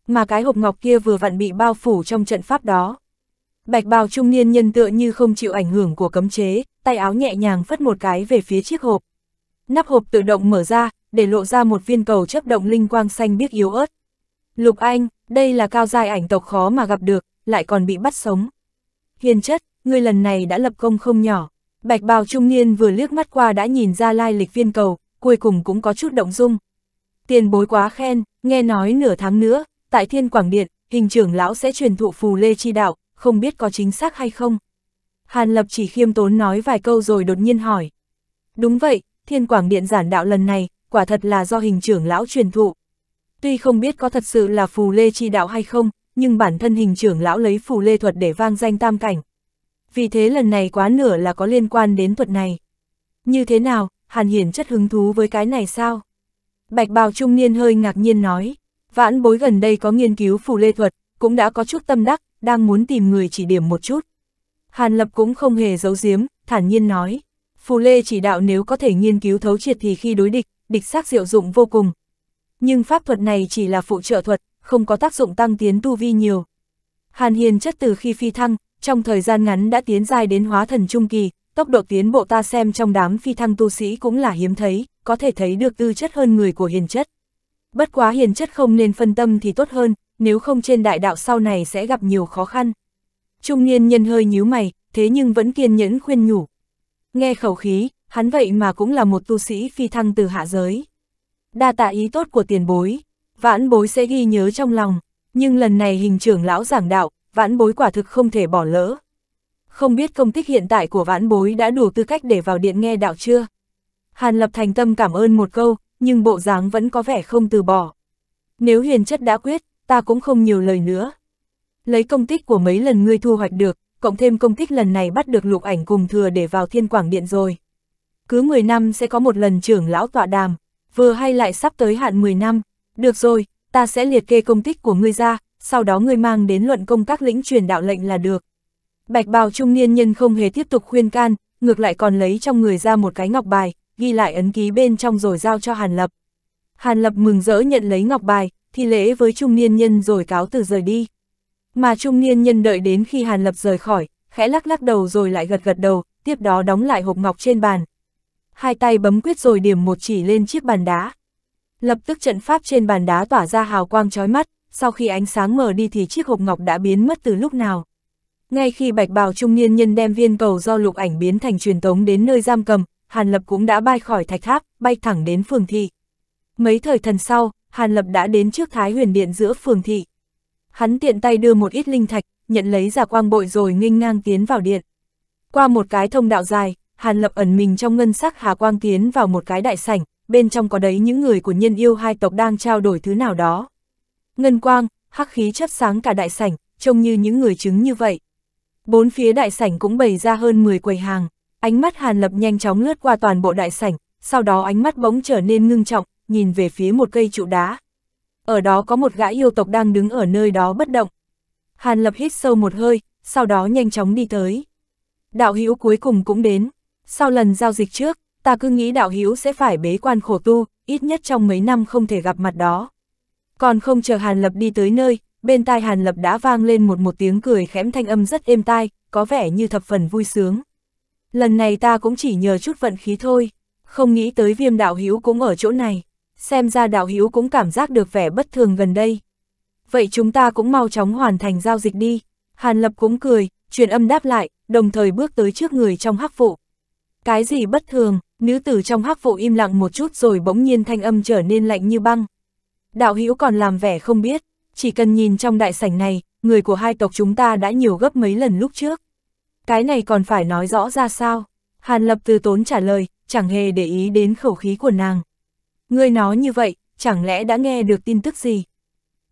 Mà cái hộp ngọc kia vừa vặn bị bao phủ trong trận pháp đó. Bạch bào trung niên nhân tựa như không chịu ảnh hưởng của cấm chế, tay áo nhẹ nhàng phất một cái về phía chiếc hộp. Nắp hộp tự động mở ra, để lộ ra một viên cầu chấp động linh quang xanh biếc yếu ớt. Lục Anh, đây là cao giai ảnh tộc khó mà gặp được, lại còn bị bắt sống. Hiền chất, ngươi lần này đã lập công không nhỏ. Bạch bào trung niên vừa liếc mắt qua đã nhìn ra lai lịch viên cầu, cuối cùng cũng có chút động dung. Tiền bối quá khen, nghe nói nửa tháng nữa, tại Thiên Quảng Điện, hình trưởng lão sẽ truyền thụ phù lê chi đạo, không biết có chính xác hay không. Hàn Lập chỉ khiêm tốn nói vài câu rồi đột nhiên hỏi. Đúng vậy, Thiên Quảng Điện giản đạo lần này, quả thật là do hình trưởng lão truyền thụ. Tuy không biết có thật sự là phù lê chi đạo hay không, nhưng bản thân hình trưởng lão lấy phù lê thuật để vang danh tam cảnh. Vì thế lần này quá nửa là có liên quan đến thuật này. Như thế nào, Hàn Hiển chất hứng thú với cái này sao? Bạch bào trung niên hơi ngạc nhiên nói, vãn bối gần đây có nghiên cứu phù lê thuật, cũng đã có chút tâm đắc, đang muốn tìm người chỉ điểm một chút. Hàn Lập cũng không hề giấu giếm, thản nhiên nói, phù lê chỉ đạo nếu có thể nghiên cứu thấu triệt thì khi đối địch, địch xác diệu dụng vô cùng. Nhưng pháp thuật này chỉ là phụ trợ thuật, không có tác dụng tăng tiến tu vi nhiều. Hàn Hiền chất từ khi phi thăng, trong thời gian ngắn đã tiến dài đến hóa thần trung kỳ, tốc độ tiến bộ ta xem trong đám phi thăng tu sĩ cũng là hiếm thấy, có thể thấy được tư chất hơn người của hiền chất. Bất quá hiền chất không nên phân tâm thì tốt hơn, nếu không trên đại đạo sau này sẽ gặp nhiều khó khăn. Trung niên nhân hơi nhíu mày, thế nhưng vẫn kiên nhẫn khuyên nhủ. Nghe khẩu khí, hắn vậy mà cũng là một tu sĩ phi thăng từ hạ giới. Đa tạ ý tốt của tiền bối, vãn bối sẽ ghi nhớ trong lòng, nhưng lần này hình trưởng lão giảng đạo, vãn bối quả thực không thể bỏ lỡ. Không biết công tích hiện tại của vãn bối đã đủ tư cách để vào điện nghe đạo chưa? Hàn Lập thành tâm cảm ơn một câu, nhưng bộ dáng vẫn có vẻ không từ bỏ. Nếu hiền chất đã quyết, ta cũng không nhiều lời nữa. Lấy công tích của mấy lần ngươi thu hoạch được, cộng thêm công tích lần này bắt được lục ảnh cùng thừa để vào thiên quảng điện rồi. Cứ 10 năm sẽ có một lần trưởng lão tọa đàm, vừa hay lại sắp tới hạn 10 năm. Được rồi, ta sẽ liệt kê công tích của ngươi ra, sau đó ngươi mang đến luận công các lĩnh truyền đạo lệnh là được. Bạch bào trung niên nhân không hề tiếp tục khuyên can, ngược lại còn lấy trong người ra một cái ngọc bài, ghi lại ấn ký bên trong rồi giao cho Hàn Lập. Hàn Lập mừng rỡ nhận lấy ngọc bài, thi lễ với trung niên nhân rồi cáo từ rời đi. Mà trung niên nhân đợi đến khi Hàn Lập rời khỏi, khẽ lắc lắc đầu rồi lại gật gật đầu, tiếp đó đóng lại hộp ngọc trên bàn. Hai tay bấm quyết rồi điểm một chỉ lên chiếc bàn đá. Lập tức trận pháp trên bàn đá tỏa ra hào quang chói mắt, sau khi ánh sáng mở đi thì chiếc hộp ngọc đã biến mất từ lúc nào. Ngay khi bạch bào trung niên nhân đem viên cầu do lục ảnh biến thành truyền tống đến nơi giam cầm, Hàn Lập cũng đã bay khỏi thạch tháp, bay thẳng đến phường thị. Mấy thời thần sau, Hàn Lập đã đến trước Thái huyền điện giữa phường thị. Hắn tiện tay đưa một ít linh thạch, nhận lấy giả quang bội rồi nghênh ngang tiến vào điện. Qua một cái thông đạo dài, Hàn Lập ẩn mình trong ngân sắc hà quang tiến vào một cái đại sảnh, bên trong có đấy những người của nhân yêu hai tộc đang trao đổi thứ nào đó. Ngân quang, hắc khí chấp sáng cả đại sảnh, trông như những người chứng như vậy. Bốn phía đại sảnh cũng bày ra hơn 10 quầy hàng, ánh mắt Hàn Lập nhanh chóng lướt qua toàn bộ đại sảnh, sau đó ánh mắt bỗng trở nên ngưng trọng, nhìn về phía một cây trụ đá. Ở đó có một gã yêu tộc đang đứng ở nơi đó bất động. Hàn Lập hít sâu một hơi, sau đó nhanh chóng đi tới. Đạo hữu cuối cùng cũng đến. Sau lần giao dịch trước, ta cứ nghĩ đạo hữu sẽ phải bế quan khổ tu, ít nhất trong mấy năm không thể gặp mặt đó. Còn không chờ Hàn Lập đi tới nơi, bên tai Hàn Lập đã vang lên một một tiếng cười khẽm thanh âm rất êm tai, có vẻ như thập phần vui sướng. Lần này ta cũng chỉ nhờ chút vận khí thôi, không nghĩ tới viêm đạo hữu cũng ở chỗ này, xem ra đạo hữu cũng cảm giác được vẻ bất thường gần đây. Vậy chúng ta cũng mau chóng hoàn thành giao dịch đi. Hàn Lập cũng cười, truyền âm đáp lại, đồng thời bước tới trước người trong hắc vụ. Cái gì bất thường, nữ tử trong hắc vụ im lặng một chút rồi bỗng nhiên thanh âm trở nên lạnh như băng. Đạo hữu còn làm vẻ không biết, chỉ cần nhìn trong đại sảnh này, người của hai tộc chúng ta đã nhiều gấp mấy lần lúc trước. Cái này còn phải nói rõ ra sao? Hàn Lập từ tốn trả lời, chẳng hề để ý đến khẩu khí của nàng. Ngươi nói như vậy, chẳng lẽ đã nghe được tin tức gì?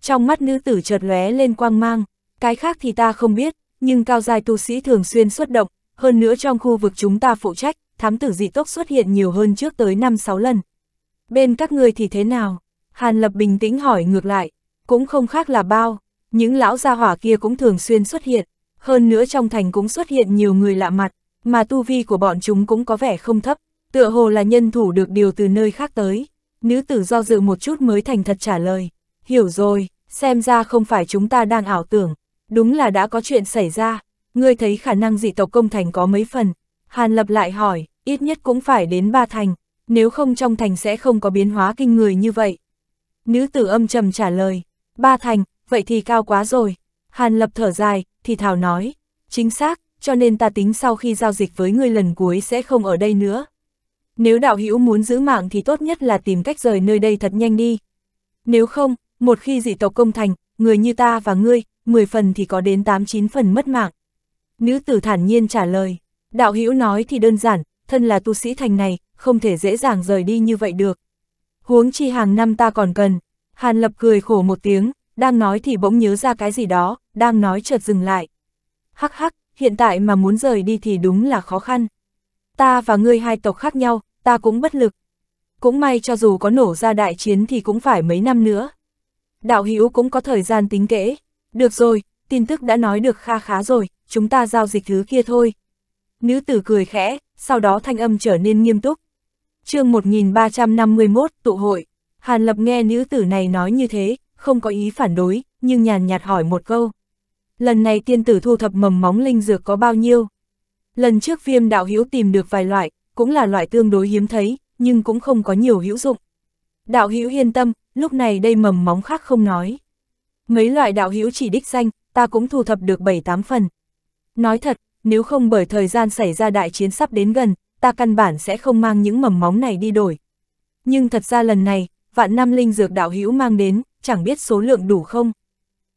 Trong mắt nữ tử chợt lóe lên quang mang, cái khác thì ta không biết, nhưng cao giai tu sĩ thường xuyên xuất động, hơn nữa trong khu vực chúng ta phụ trách, thám tử dị tốc xuất hiện nhiều hơn trước tới 5-6 lần. Bên các ngươi thì thế nào? Hàn Lập bình tĩnh hỏi ngược lại, cũng không khác là bao, những lão gia hỏa kia cũng thường xuyên xuất hiện, hơn nữa trong thành cũng xuất hiện nhiều người lạ mặt, mà tu vi của bọn chúng cũng có vẻ không thấp, tựa hồ là nhân thủ được điều từ nơi khác tới. Nữ tử do dự một chút mới thành thật trả lời, hiểu rồi, xem ra không phải chúng ta đang ảo tưởng, đúng là đã có chuyện xảy ra, ngươi thấy khả năng dị tộc công thành có mấy phần. Hàn lập lại hỏi, ít nhất cũng phải đến ba thành, nếu không trong thành sẽ không có biến hóa kinh người như vậy. Nữ tử âm trầm trả lời, ba thành, vậy thì cao quá rồi. Hàn lập thở dài, thì thảo nói, chính xác, cho nên ta tính sau khi giao dịch với ngươi lần cuối sẽ không ở đây nữa. Nếu đạo hữu muốn giữ mạng thì tốt nhất là tìm cách rời nơi đây thật nhanh đi. Nếu không, một khi dị tộc công thành, người như ta và ngươi, 10 phần thì có đến 8-9 phần mất mạng. Nữ tử thản nhiên trả lời, đạo hữu nói thì đơn giản, thân là tu sĩ thành này, không thể dễ dàng rời đi như vậy được. Huống chi hàng năm ta còn cần. Hàn lập cười khổ một tiếng, đang nói thì bỗng nhớ ra cái gì đó, đang nói chợt dừng lại. Hắc hắc, hiện tại mà muốn rời đi thì đúng là khó khăn. Ta và ngươi hai tộc khác nhau, ta cũng bất lực. Cũng may cho dù có nổ ra đại chiến thì cũng phải mấy năm nữa. Đạo hữu cũng có thời gian tính kể. Được rồi, tin tức đã nói được kha khá rồi, chúng ta giao dịch thứ kia thôi. Nữ tử cười khẽ, sau đó thanh âm trở nên nghiêm túc. chương 1351 tụ hội, Hàn Lập nghe nữ tử này nói như thế, không có ý phản đối, nhưng nhàn nhạt hỏi một câu. Lần này tiên tử thu thập mầm móng linh dược có bao nhiêu? Lần trước viêm đạo hữu tìm được vài loại, cũng là loại tương đối hiếm thấy, nhưng cũng không có nhiều hữu dụng. Đạo hữu yên tâm, lúc này đây mầm móng khác không nói. Mấy loại đạo hữu chỉ đích danh, ta cũng thu thập được 7-8 phần. Nói thật, nếu không bởi thời gian xảy ra đại chiến sắp đến gần, ta căn bản sẽ không mang những mầm móng này đi đổi. Nhưng thật ra lần này, vạn năm linh dược đạo hữu mang đến, chẳng biết số lượng đủ không.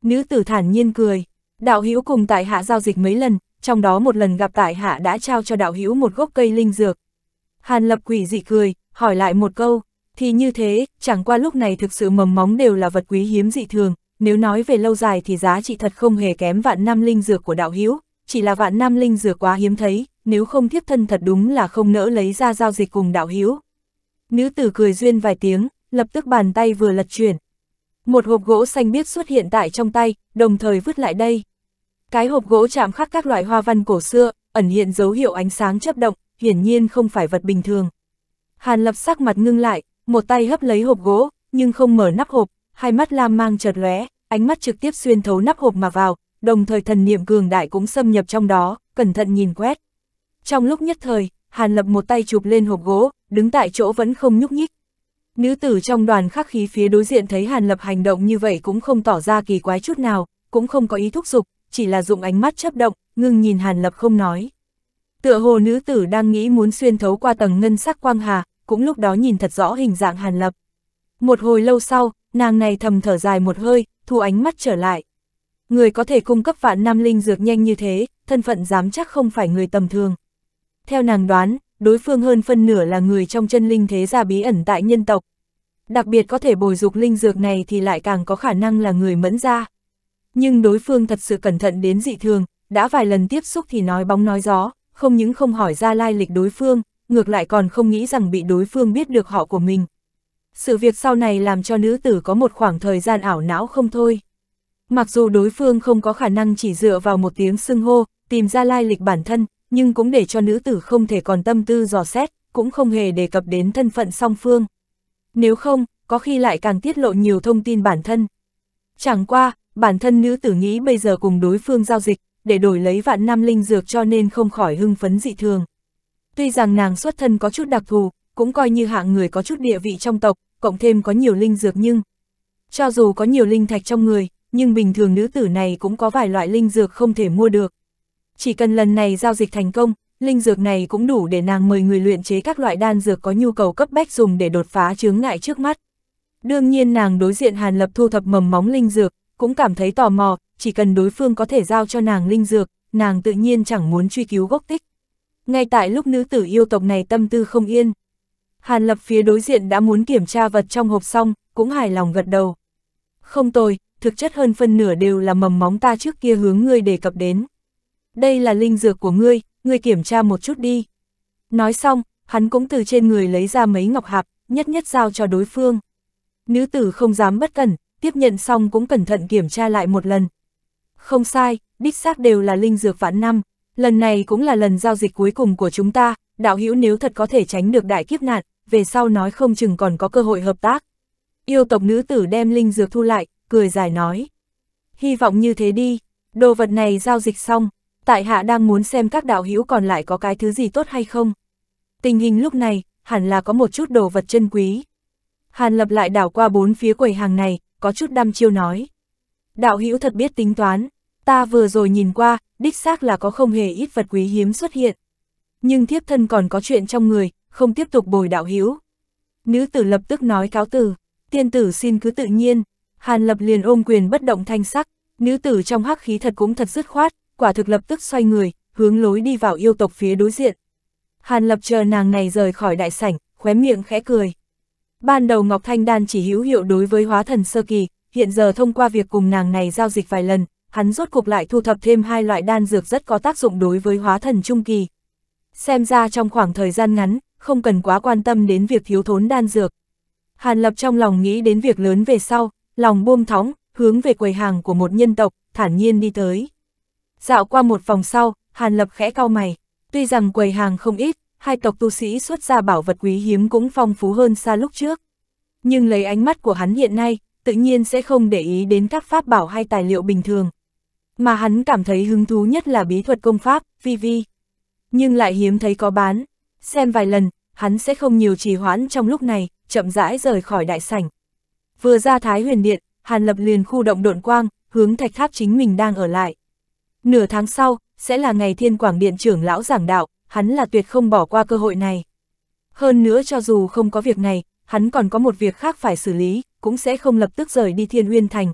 Nữ tử thản nhiên cười, đạo hữu cùng tại hạ giao dịch mấy lần, trong đó một lần gặp tại hạ đã trao cho đạo hữu một gốc cây linh dược. Hàn lập quỷ dị cười, hỏi lại một câu, thì như thế, chẳng qua lúc này thực sự mầm móng đều là vật quý hiếm dị thường, nếu nói về lâu dài thì giá trị thật không hề kém vạn năm linh dược của đạo hữu chỉ là vạn năm linh dược quá hiếm thấy, nếu không thiếp thân thật đúng là không nỡ lấy ra giao dịch cùng đạo hữu Nữ tử cười duyên vài tiếng, lập tức bàn tay vừa lật chuyển. Một hộp gỗ xanh biếc xuất hiện tại trong tay, đồng thời vứt lại đây. Cái hộp gỗ chạm khắc các loại hoa văn cổ xưa, ẩn hiện dấu hiệu ánh sáng chấp động, hiển nhiên không phải vật bình thường. Hàn lập sắc mặt ngưng lại, một tay hấp lấy hộp gỗ, nhưng không mở nắp hộp, hai mắt lam mang chợt lóe, ánh mắt trực tiếp xuyên thấu nắp hộp mà vào, đồng thời thần niệm cường đại cũng xâm nhập trong đó, cẩn thận nhìn quét. Trong lúc nhất thời, Hàn Lập một tay chụp lên hộp gỗ, đứng tại chỗ vẫn không nhúc nhích. Nữ tử trong đoàn khắc khí phía đối diện thấy Hàn Lập hành động như vậy cũng không tỏ ra kỳ quái chút nào, cũng không có ý thúc giục, chỉ là dụng ánh mắt chấp động, ngưng nhìn Hàn Lập không nói. Tựa hồ nữ tử đang nghĩ muốn xuyên thấu qua tầng ngân sắc quang hà, cũng lúc đó nhìn thật rõ hình dạng Hàn Lập. Một hồi lâu sau, nàng này thầm thở dài một hơi, thu ánh mắt trở lại. Người có thể cung cấp vạn năm linh dược nhanh như thế, thân phận dám chắc không phải người tầm thường. Theo nàng đoán, đối phương hơn phân nửa là người trong chân linh thế gia bí ẩn tại nhân tộc. Đặc biệt có thể bồi dục linh dược này thì lại càng có khả năng là người mẫn gia. Nhưng đối phương thật sự cẩn thận đến dị thường, đã vài lần tiếp xúc thì nói bóng nói gió, không những không hỏi ra lai lịch đối phương, ngược lại còn không nghĩ rằng bị đối phương biết được họ của mình. Sự việc sau này làm cho nữ tử có một khoảng thời gian ảo não không thôi. Mặc dù đối phương không có khả năng chỉ dựa vào một tiếng xưng hô, tìm ra lai lịch bản thân, nhưng cũng để cho nữ tử không thể còn tâm tư dò xét, cũng không hề đề cập đến thân phận song phương. Nếu không, có khi lại càng tiết lộ nhiều thông tin bản thân. Chẳng qua, bản thân nữ tử nghĩ bây giờ cùng đối phương giao dịch, để đổi lấy vạn năm linh dược cho nên không khỏi hưng phấn dị thường. Tuy rằng nàng xuất thân có chút đặc thù, cũng coi như hạng người có chút địa vị trong tộc, cộng thêm có nhiều linh dược nhưng... Cho dù có nhiều linh thạch trong người, nhưng bình thường nữ tử này cũng có vài loại linh dược không thể mua được. Chỉ cần lần này giao dịch thành công, linh dược này cũng đủ để nàng mời người luyện chế các loại đan dược có nhu cầu cấp bách dùng để đột phá chướng ngại trước mắt. Đương nhiên nàng đối diện Hàn Lập thu thập mầm móng linh dược, cũng cảm thấy tò mò, chỉ cần đối phương có thể giao cho nàng linh dược, nàng tự nhiên chẳng muốn truy cứu gốc tích. Ngay tại lúc nữ tử yêu tộc này tâm tư không yên, Hàn Lập phía đối diện đã muốn kiểm tra vật trong hộp xong, cũng hài lòng gật đầu. Không tồi, thực chất hơn phân nửa đều là mầm móng ta trước kia hướng ngươi đề cập đến. Đây là linh dược của ngươi, ngươi kiểm tra một chút đi. Nói xong, hắn cũng từ trên người lấy ra mấy ngọc hạp, nhất nhất giao cho đối phương. Nữ tử không dám bất cẩn, tiếp nhận xong cũng cẩn thận kiểm tra lại một lần. Không sai, đích xác đều là linh dược vạn năm, lần này cũng là lần giao dịch cuối cùng của chúng ta, đạo hữu nếu thật có thể tránh được đại kiếp nạn, về sau nói không chừng còn có cơ hội hợp tác. Yêu tộc nữ tử đem linh dược thu lại, cười dài nói. Hy vọng như thế đi, đồ vật này giao dịch xong, tại hạ đang muốn xem các đạo hữu còn lại có cái thứ gì tốt hay không. Tình hình lúc này, hẳn là có một chút đồ vật chân quý. Hàn lập lại đảo qua bốn phía quầy hàng này, có chút đăm chiêu nói. Đạo hữu thật biết tính toán, ta vừa rồi nhìn qua, đích xác là có không hề ít vật quý hiếm xuất hiện. Nhưng thiếp thân còn có chuyện trong người, không tiếp tục bồi đạo hữu. Nữ tử lập tức nói cáo từ, tiên tử xin cứ tự nhiên, Hàn Lập liền ôm quyền bất động thanh sắc, nữ tử trong hắc khí thật cũng thật dứt khoát, quả thực lập tức xoay người, hướng lối đi vào yêu tộc phía đối diện. Hàn Lập chờ nàng này rời khỏi đại sảnh, khóe miệng khẽ cười. Ban đầu Ngọc Thanh Đan chỉ hữu hiệu đối với hóa thần sơ kỳ, hiện giờ thông qua việc cùng nàng này giao dịch vài lần, hắn rốt cục lại thu thập thêm hai loại đan dược rất có tác dụng đối với hóa thần trung kỳ. Xem ra trong khoảng thời gian ngắn, không cần quá quan tâm đến việc thiếu thốn đan dược. Hàn Lập trong lòng nghĩ đến việc lớn về sau, lòng buông thóng, hướng về quầy hàng của một nhân tộc, thản nhiên đi tới. Dạo qua một vòng sau, Hàn Lập khẽ cau mày, tuy rằng quầy hàng không ít, hai tộc tu sĩ xuất ra bảo vật quý hiếm cũng phong phú hơn xa lúc trước. Nhưng lấy ánh mắt của hắn hiện nay, tự nhiên sẽ không để ý đến các pháp bảo hay tài liệu bình thường. Mà hắn cảm thấy hứng thú nhất là bí thuật công pháp, vi vi. Nhưng lại hiếm thấy có bán, xem vài lần, hắn sẽ không nhiều trì hoãn trong lúc này, chậm rãi rời khỏi đại sảnh. Vừa ra Thái huyền điện, Hàn Lập liền khu động độn quang, hướng thạch tháp chính mình đang ở lại. Nửa tháng sau, sẽ là ngày thiên quảng điện trưởng lão giảng đạo, hắn là tuyệt không bỏ qua cơ hội này. Hơn nữa cho dù không có việc này, hắn còn có một việc khác phải xử lý, cũng sẽ không lập tức rời đi thiên uyên thành.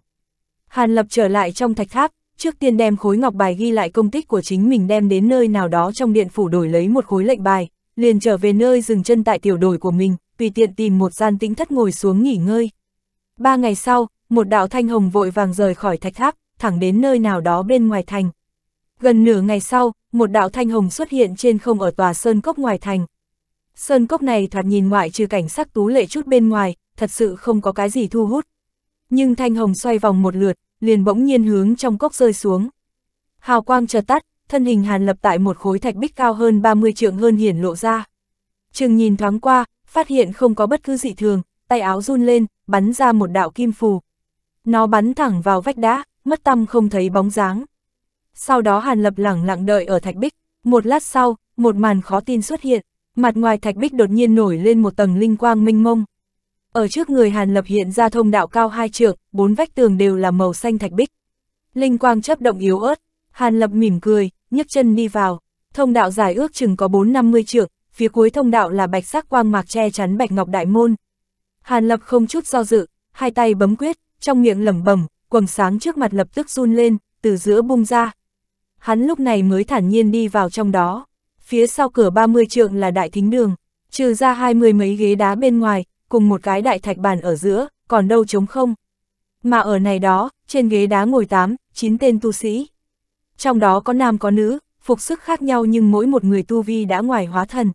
Hàn Lập trở lại trong thạch tháp, trước tiên đem khối ngọc bài ghi lại công tích của chính mình đem đến nơi nào đó trong điện phủ đổi lấy một khối lệnh bài, liền trở về nơi dừng chân tại tiểu đổi của mình, tùy tiện tìm một gian tĩnh thất ngồi xuống nghỉ ngơi. Ba ngày sau, một đạo thanh hồng vội vàng rời khỏi thạch tháp, thẳng đến nơi nào đó bên ngoài thành. Gần nửa ngày sau, một đạo thanh hồng xuất hiện trên không ở tòa sơn cốc ngoài thành. Sơn cốc này thoạt nhìn ngoại trừ cảnh sắc tú lệ chút bên ngoài, thật sự không có cái gì thu hút. Nhưng thanh hồng xoay vòng một lượt, liền bỗng nhiên hướng trong cốc rơi xuống. Hào quang chợt tắt, thân hình hàn lập tại một khối thạch bích cao hơn 30 trượng hơn hiển lộ ra. Trừng nhìn thoáng qua, phát hiện không có bất cứ dị thường, tay áo run lên, bắn ra một đạo kim phù. Nó bắn thẳng vào vách đá, mất tâm không thấy bóng dáng. Sau đó hàn lập lẳng lặng đợi ở thạch bích, một lát sau, một màn khó tin xuất hiện, mặt ngoài thạch bích đột nhiên nổi lên một tầng linh quang minh mông. Ở trước người hàn lập hiện ra thông đạo cao hai trượng, bốn vách tường đều là màu xanh thạch bích. Linh quang chấp động yếu ớt, hàn lập mỉm cười, nhấc chân đi vào, thông đạo dài ước chừng có 4-50 trượng, phía cuối thông đạo là bạch sắc quang mạc che chắn bạch ngọc đại môn. Hàn Lập không chút do dự, hai tay bấm quyết, trong miệng lẩm bẩm, quầng sáng trước mặt lập tức run lên, từ giữa bung ra. Hắn lúc này mới thản nhiên đi vào trong đó. Phía sau cửa 30 trượng là đại thính đường, trừ ra hai mươi mấy ghế đá bên ngoài, cùng một cái đại thạch bàn ở giữa, còn đâu trống không. Mà ở này đó, trên ghế đá ngồi 8, 9 tên tu sĩ trong đó có nam có nữ, phục sức khác nhau nhưng mỗi một người tu vi đã ngoài hóa thần.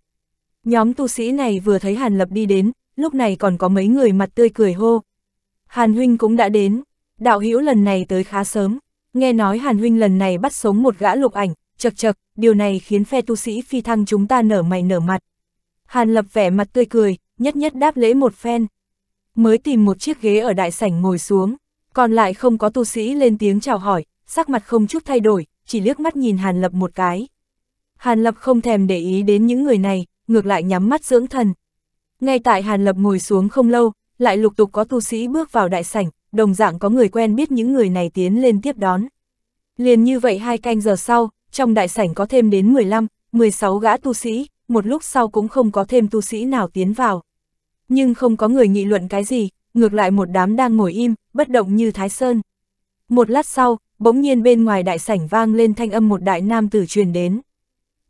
Nhóm tu sĩ này vừa thấy Hàn Lập đi đến, lúc này còn có mấy người mặt tươi cười hô. Hàn Huynh cũng đã đến, đạo hữu lần này tới khá sớm, nghe nói Hàn Huynh lần này bắt sống một gã lục ảnh, chật chật, điều này khiến phe tu sĩ phi thăng chúng ta nở mày nở mặt. Hàn Lập vẻ mặt tươi cười, nhất nhất đáp lễ một phen. Mới tìm một chiếc ghế ở đại sảnh ngồi xuống, còn lại không có tu sĩ lên tiếng chào hỏi, sắc mặt không chút thay đổi, chỉ liếc mắt nhìn Hàn Lập một cái. Hàn Lập không thèm để ý đến những người này, ngược lại nhắm mắt dưỡng thần. Ngay tại Hàn Lập ngồi xuống không lâu, lại lục tục có tu sĩ bước vào đại sảnh, đồng dạng có người quen biết những người này tiến lên tiếp đón. Liền như vậy hai canh giờ sau, trong đại sảnh có thêm đến 15, 16 gã tu sĩ, một lúc sau cũng không có thêm tu sĩ nào tiến vào. Nhưng không có người nghị luận cái gì, ngược lại một đám đang ngồi im, bất động như Thái Sơn. Một lát sau, bỗng nhiên bên ngoài đại sảnh vang lên thanh âm một đại nam tử truyền đến.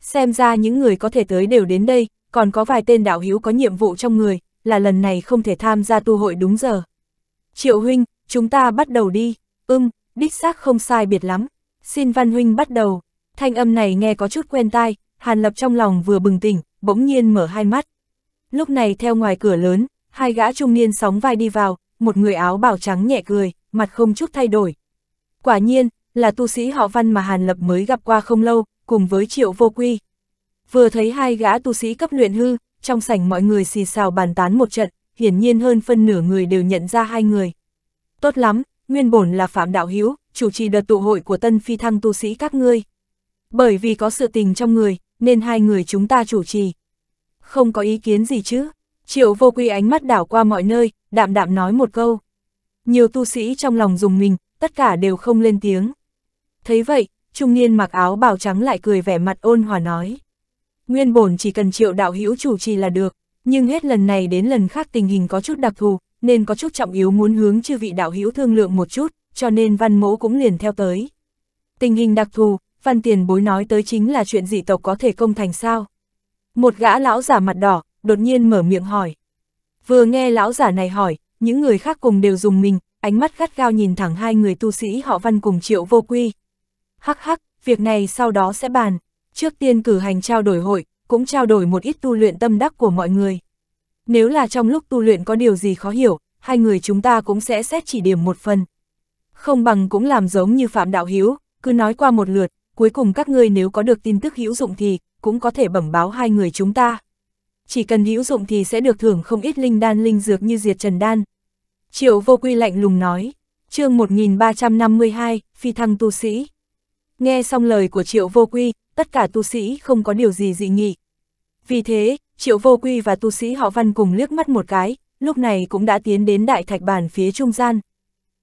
Xem ra những người có thể tới đều đến đây, còn có vài tên đạo hữu có nhiệm vụ trong người, là lần này không thể tham gia tu hội đúng giờ. Triệu huynh, chúng ta bắt đầu đi, ưng, đích xác không sai biệt lắm, xin văn huynh bắt đầu. Thanh âm này nghe có chút quen tai, Hàn Lập trong lòng vừa bừng tỉnh, bỗng nhiên mở hai mắt. Lúc này theo ngoài cửa lớn, hai gã trung niên sóng vai đi vào, một người áo bào trắng nhẹ cười, mặt không chút thay đổi. Quả nhiên, là tu sĩ họ văn mà Hàn Lập mới gặp qua không lâu, cùng với triệu vô quy. Vừa thấy hai gã tu sĩ cấp luyện hư, trong sảnh mọi người xì xào bàn tán một trận, hiển nhiên hơn phân nửa người đều nhận ra hai người. Tốt lắm, nguyên bổn là Phạm Đạo Hiếu, chủ trì đợt tụ hội của tân phi thăng tu sĩ các ngươi. Bởi vì có sự tình trong người, nên hai người chúng ta chủ trì. Không có ý kiến gì chứ, triệu vô quy ánh mắt đảo qua mọi nơi, đạm đạm nói một câu. Nhiều tu sĩ trong lòng dùng mình, tất cả đều không lên tiếng. Thấy vậy, trung niên mặc áo bào trắng lại cười vẻ mặt ôn hòa nói. Nguyên bổn chỉ cần triệu đạo hữu chủ trì là được, nhưng hết lần này đến lần khác tình hình có chút đặc thù, nên có chút trọng yếu muốn hướng chư vị đạo hữu thương lượng một chút, cho nên văn mẫu cũng liền theo tới. Tình hình đặc thù, văn tiền bối nói tới chính là chuyện dị tộc có thể công thành sao. Một gã lão giả mặt đỏ, đột nhiên mở miệng hỏi. Vừa nghe lão giả này hỏi, những người khác cùng đều dùng mình, ánh mắt gắt gao nhìn thẳng hai người tu sĩ họ văn cùng triệu vô quy. Hắc hắc, việc này sau đó sẽ bàn. Trước tiên cử hành trao đổi hội, cũng trao đổi một ít tu luyện tâm đắc của mọi người. Nếu là trong lúc tu luyện có điều gì khó hiểu, hai người chúng ta cũng sẽ xét chỉ điểm một phần. Không bằng cũng làm giống như Phạm Đạo Hiếu, cứ nói qua một lượt, cuối cùng các ngươi nếu có được tin tức hữu dụng thì, cũng có thể bẩm báo hai người chúng ta. Chỉ cần hữu dụng thì sẽ được thưởng không ít linh đan linh dược như diệt trần đan. Triệu vô quy lạnh lùng nói, chương 1352, phi thăng tu sĩ. Nghe xong lời của triệu vô quy, tất cả tu sĩ không có điều gì dị nghị. Vì thế, triệu vô quy và tu sĩ họ văn cùng liếc mắt một cái, lúc này cũng đã tiến đến đại thạch bàn phía trung gian.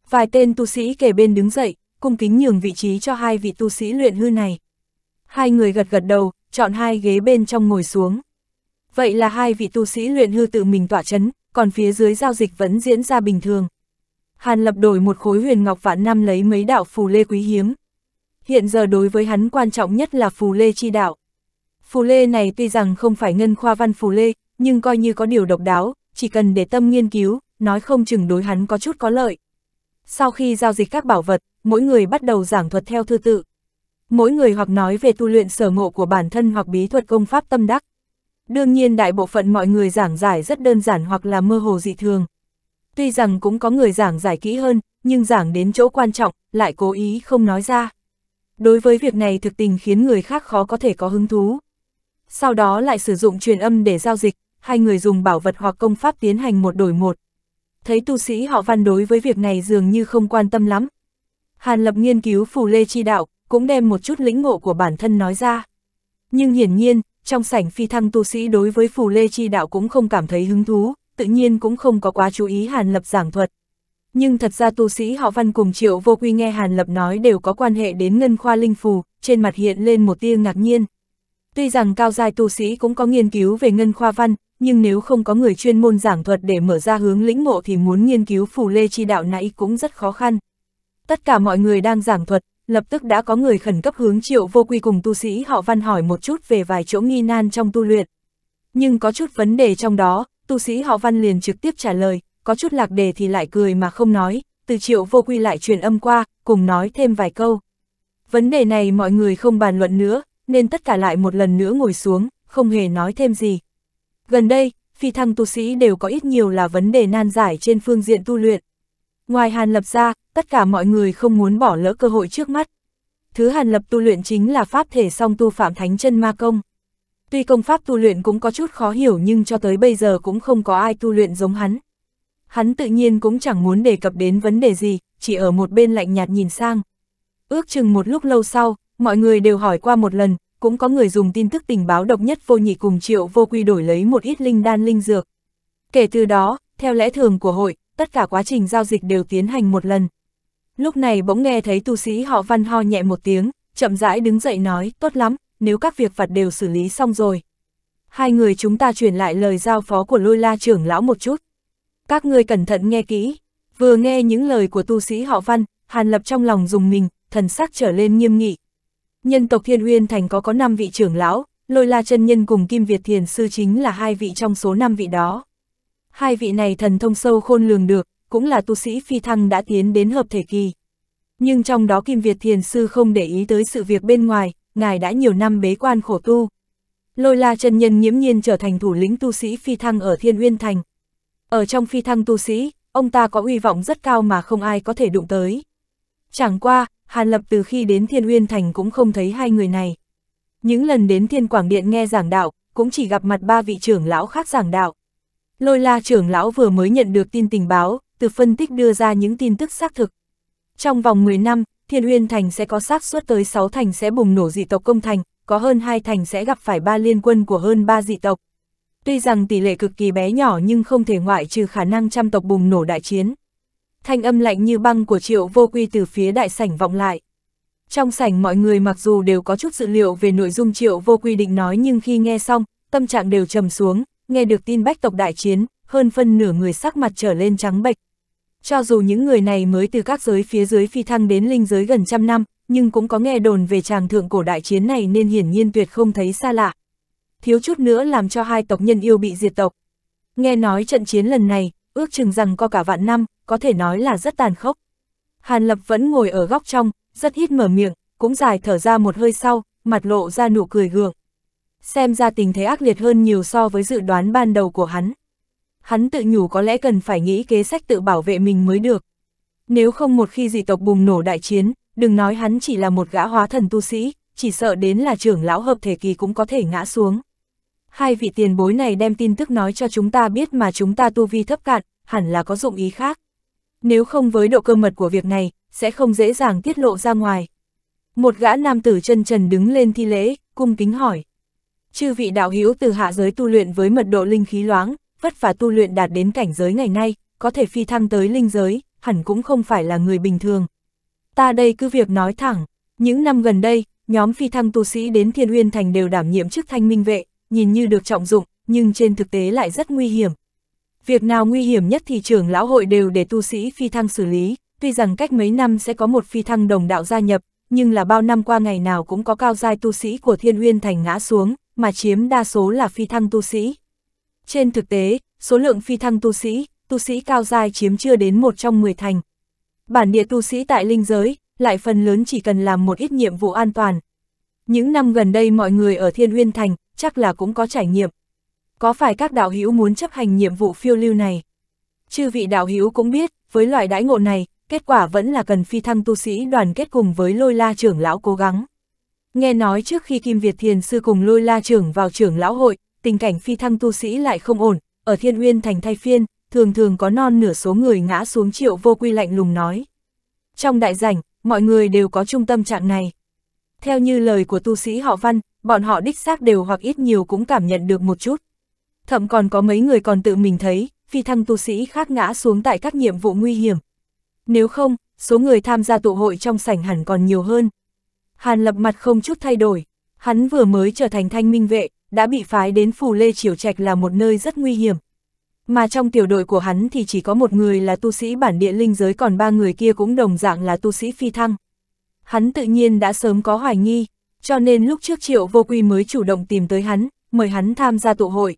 Vài tên tu sĩ kề bên đứng dậy, cung kính nhường vị trí cho hai vị tu sĩ luyện hư này. Hai người gật gật đầu, chọn hai ghế bên trong ngồi xuống. Vậy là hai vị tu sĩ luyện hư tự mình tỏa chấn, còn phía dưới giao dịch vẫn diễn ra bình thường. Hàn lập đổi một khối huyền ngọc vạn năm lấy mấy đạo phù lê quý hiếm. Hiện giờ đối với hắn quan trọng nhất là phù lê chi đạo. Phù lê này tuy rằng không phải ngân khoa văn phù lê, nhưng coi như có điều độc đáo, chỉ cần để tâm nghiên cứu, nói không chừng đối hắn có chút có lợi. Sau khi giao dịch các bảo vật, mỗi người bắt đầu giảng thuật theo thư tự. Mỗi người hoặc nói về tu luyện sở ngộ của bản thân hoặc bí thuật công pháp tâm đắc. Đương nhiên đại bộ phận mọi người giảng giải rất đơn giản hoặc là mơ hồ dị thường. Tuy rằng cũng có người giảng giải kỹ hơn, nhưng giảng đến chỗ quan trọng, lại cố ý không nói ra. Đối với việc này thực tình khiến người khác khó có thể có hứng thú. Sau đó lại sử dụng truyền âm để giao dịch, hai người dùng bảo vật hoặc công pháp tiến hành một đổi một. Thấy tu sĩ họ văn đối với việc này dường như không quan tâm lắm. Hàn Lập nghiên cứu phù lê chi đạo, cũng đem một chút lĩnh ngộ của bản thân nói ra. Nhưng hiển nhiên, trong sảnh phi thăng tu sĩ đối với phù lê chi đạo cũng không cảm thấy hứng thú, tự nhiên cũng không có quá chú ý Hàn Lập giảng thuật. Nhưng thật ra tu sĩ họ văn cùng triệu vô quy nghe Hàn Lập nói đều có quan hệ đến ngân khoa linh phù, trên mặt hiện lên một tia ngạc nhiên. Tuy rằng cao giai tu sĩ cũng có nghiên cứu về ngân khoa văn, nhưng nếu không có người chuyên môn giảng thuật để mở ra hướng lĩnh ngộ thì muốn nghiên cứu phù lê chi đạo nãy cũng rất khó khăn. Tất cả mọi người đang giảng thuật, lập tức đã có người khẩn cấp hướng triệu vô quy cùng tu sĩ họ văn hỏi một chút về vài chỗ nghi nan trong tu luyện. Nhưng có chút vấn đề trong đó, tu sĩ họ văn liền trực tiếp trả lời, có chút lạc đề thì lại cười mà không nói, từ triệu vô quy lại truyền âm qua, cùng nói thêm vài câu. Vấn đề này mọi người không bàn luận nữa, nên tất cả lại một lần nữa ngồi xuống, không hề nói thêm gì. Gần đây, phi thăng tu sĩ đều có ít nhiều là vấn đề nan giải trên phương diện tu luyện. Ngoài Hàn Lập ra, tất cả mọi người không muốn bỏ lỡ cơ hội trước mắt. Thứ Hàn Lập tu luyện chính là pháp thể song tu Phạm Thánh chân Ma Công. Tuy công pháp tu luyện cũng có chút khó hiểu nhưng cho tới bây giờ cũng không có ai tu luyện giống hắn. Hắn tự nhiên cũng chẳng muốn đề cập đến vấn đề gì, chỉ ở một bên lạnh nhạt nhìn sang. Ước chừng một lúc lâu sau, mọi người đều hỏi qua một lần, cũng có người dùng tin tức tình báo độc nhất vô nhị cùng triệu vô quy đổi lấy một ít linh đan linh dược. Kể từ đó, theo lẽ thường của hội, tất cả quá trình giao dịch đều tiến hành một lần. Lúc này bỗng nghe thấy tu sĩ họ văn ho nhẹ một tiếng, chậm rãi đứng dậy nói, tốt lắm, nếu các việc vặt đều xử lý xong rồi. Hai người chúng ta truyền lại lời giao phó của lôi la trưởng lão một chút. Các ngươi cẩn thận nghe kỹ, vừa nghe những lời của tu sĩ họ văn, Hàn Lập trong lòng dùng mình, thần sắc trở lên nghiêm nghị. Nhân tộc Thiên Uyên Thành có có 5 vị trưởng lão, Lôi La chân Nhân cùng Kim Việt Thiền Sư chính là hai vị trong số 5 vị đó. Hai vị này thần thông sâu khôn lường được, cũng là tu sĩ phi thăng đã tiến đến hợp thể kỳ. Nhưng trong đó Kim Việt Thiền Sư không để ý tới sự việc bên ngoài, ngài đã nhiều năm bế quan khổ tu. Lôi La chân Nhân nhiễm nhiên trở thành thủ lĩnh tu sĩ phi thăng ở Thiên Uyên Thành. Ở trong phi thăng tu sĩ, ông ta có uy vọng rất cao mà không ai có thể đụng tới. Chẳng qua, Hàn Lập từ khi đến Thiên Uyên Thành cũng không thấy hai người này. Những lần đến Thiên Quảng Điện nghe giảng đạo, cũng chỉ gặp mặt ba vị trưởng lão khác giảng đạo. Lôi la trưởng lão vừa mới nhận được tin tình báo, từ phân tích đưa ra những tin tức xác thực. Trong vòng 10 năm, Thiên Uyên Thành sẽ có xác suất tới 6 thành sẽ bùng nổ dị tộc công thành, có hơn 2 thành sẽ gặp phải ba liên quân của hơn 3 dị tộc. Tuy rằng tỷ lệ cực kỳ bé nhỏ nhưng không thể ngoại trừ khả năng trăm tộc bùng nổ đại chiến thanh âm lạnh như băng của triệu vô quy từ phía đại sảnh vọng lại. Trong sảnh mọi người mặc dù đều có chút dự liệu về nội dung triệu vô quy định nói nhưng khi nghe xong, tâm trạng đều trầm xuống, nghe được tin bách tộc đại chiến, hơn phân nửa người sắc mặt trở lên trắng bệch. Cho dù những người này mới từ các giới phía dưới phi thăng đến linh giới gần trăm năm, nhưng cũng có nghe đồn về tràng thượng cổ đại chiến này nên hiển nhiên tuyệt không thấy xa lạ. Thiếu chút nữa làm cho hai tộc nhân yêu bị diệt tộc. Nghe nói trận chiến lần này, ước chừng rằng có cả vạn năm, có thể nói là rất tàn khốc. Hàn Lập vẫn ngồi ở góc trong, rất hít mở miệng, cũng dài thở ra một hơi sau, mặt lộ ra nụ cười gượng. Xem ra tình thế ác liệt hơn nhiều so với dự đoán ban đầu của hắn. Hắn tự nhủ có lẽ cần phải nghĩ kế sách tự bảo vệ mình mới được. Nếu không một khi dị tộc bùng nổ đại chiến, đừng nói hắn chỉ là một gã hóa thần tu sĩ, chỉ sợ đến là trưởng lão hợp thể kỳ cũng có thể ngã xuống. Hai vị tiền bối này đem tin tức nói cho chúng ta biết mà chúng ta tu vi thấp cạn, hẳn là có dụng ý khác. Nếu không với độ cơ mật của việc này, sẽ không dễ dàng tiết lộ ra ngoài. Một gã nam tử chân trần đứng lên thi lễ, cung kính hỏi. Chư vị đạo hữu từ hạ giới tu luyện với mật độ linh khí loáng, vất vả tu luyện đạt đến cảnh giới ngày nay, có thể phi thăng tới linh giới, hẳn cũng không phải là người bình thường. Ta đây cứ việc nói thẳng, những năm gần đây, nhóm phi thăng tu sĩ đến Thiên Uyên Thành đều đảm nhiệm chức thanh minh vệ, nhìn như được trọng dụng, nhưng trên thực tế lại rất nguy hiểm. Việc nào nguy hiểm nhất thì trưởng lão hội đều để tu sĩ phi thăng xử lý, tuy rằng cách mấy năm sẽ có một phi thăng đồng đạo gia nhập, nhưng là bao năm qua ngày nào cũng có cao giai tu sĩ của Thiên Uyên Thành ngã xuống, mà chiếm đa số là phi thăng tu sĩ. Trên thực tế, số lượng phi thăng tu sĩ, tu sĩ cao giai chiếm chưa đến một trong 10 thành. Bản địa tu sĩ tại linh giới, lại phần lớn chỉ cần làm một ít nhiệm vụ an toàn. Những năm gần đây mọi người ở Thiên Uyên Thành, chắc là cũng có trải nghiệm có phải các đạo hữu muốn chấp hành nhiệm vụ phiêu lưu này? Chư vị đạo hữu cũng biết, với loại đãi ngộ này, kết quả vẫn là cần phi thăng tu sĩ đoàn kết cùng với lôi la trưởng lão cố gắng. Nghe nói trước khi Kim Việt Thiền Sư cùng lôi la trưởng vào trưởng lão hội, tình cảnh phi thăng tu sĩ lại không ổn, ở Thiên Uyên thành thay phiên, thường thường có non nửa số người ngã xuống triệu vô quy lạnh lùng nói. Trong đại rảnh, mọi người đều có trung tâm trạng này. Theo như lời của tu sĩ họ văn, bọn họ đích xác đều hoặc ít nhiều cũng cảm nhận được một chút thậm còn có mấy người còn tự mình thấy, phi thăng tu sĩ khác ngã xuống tại các nhiệm vụ nguy hiểm. Nếu không, số người tham gia tụ hội trong sảnh hẳn còn nhiều hơn. Hàn lập mặt không chút thay đổi, hắn vừa mới trở thành thanh minh vệ, đã bị phái đến Phù Lê Triều Trạch là một nơi rất nguy hiểm. Mà trong tiểu đội của hắn thì chỉ có một người là tu sĩ bản địa linh giới còn ba người kia cũng đồng dạng là tu sĩ phi thăng. Hắn tự nhiên đã sớm có hoài nghi, cho nên lúc trước triệu vô quy mới chủ động tìm tới hắn, mời hắn tham gia tụ hội.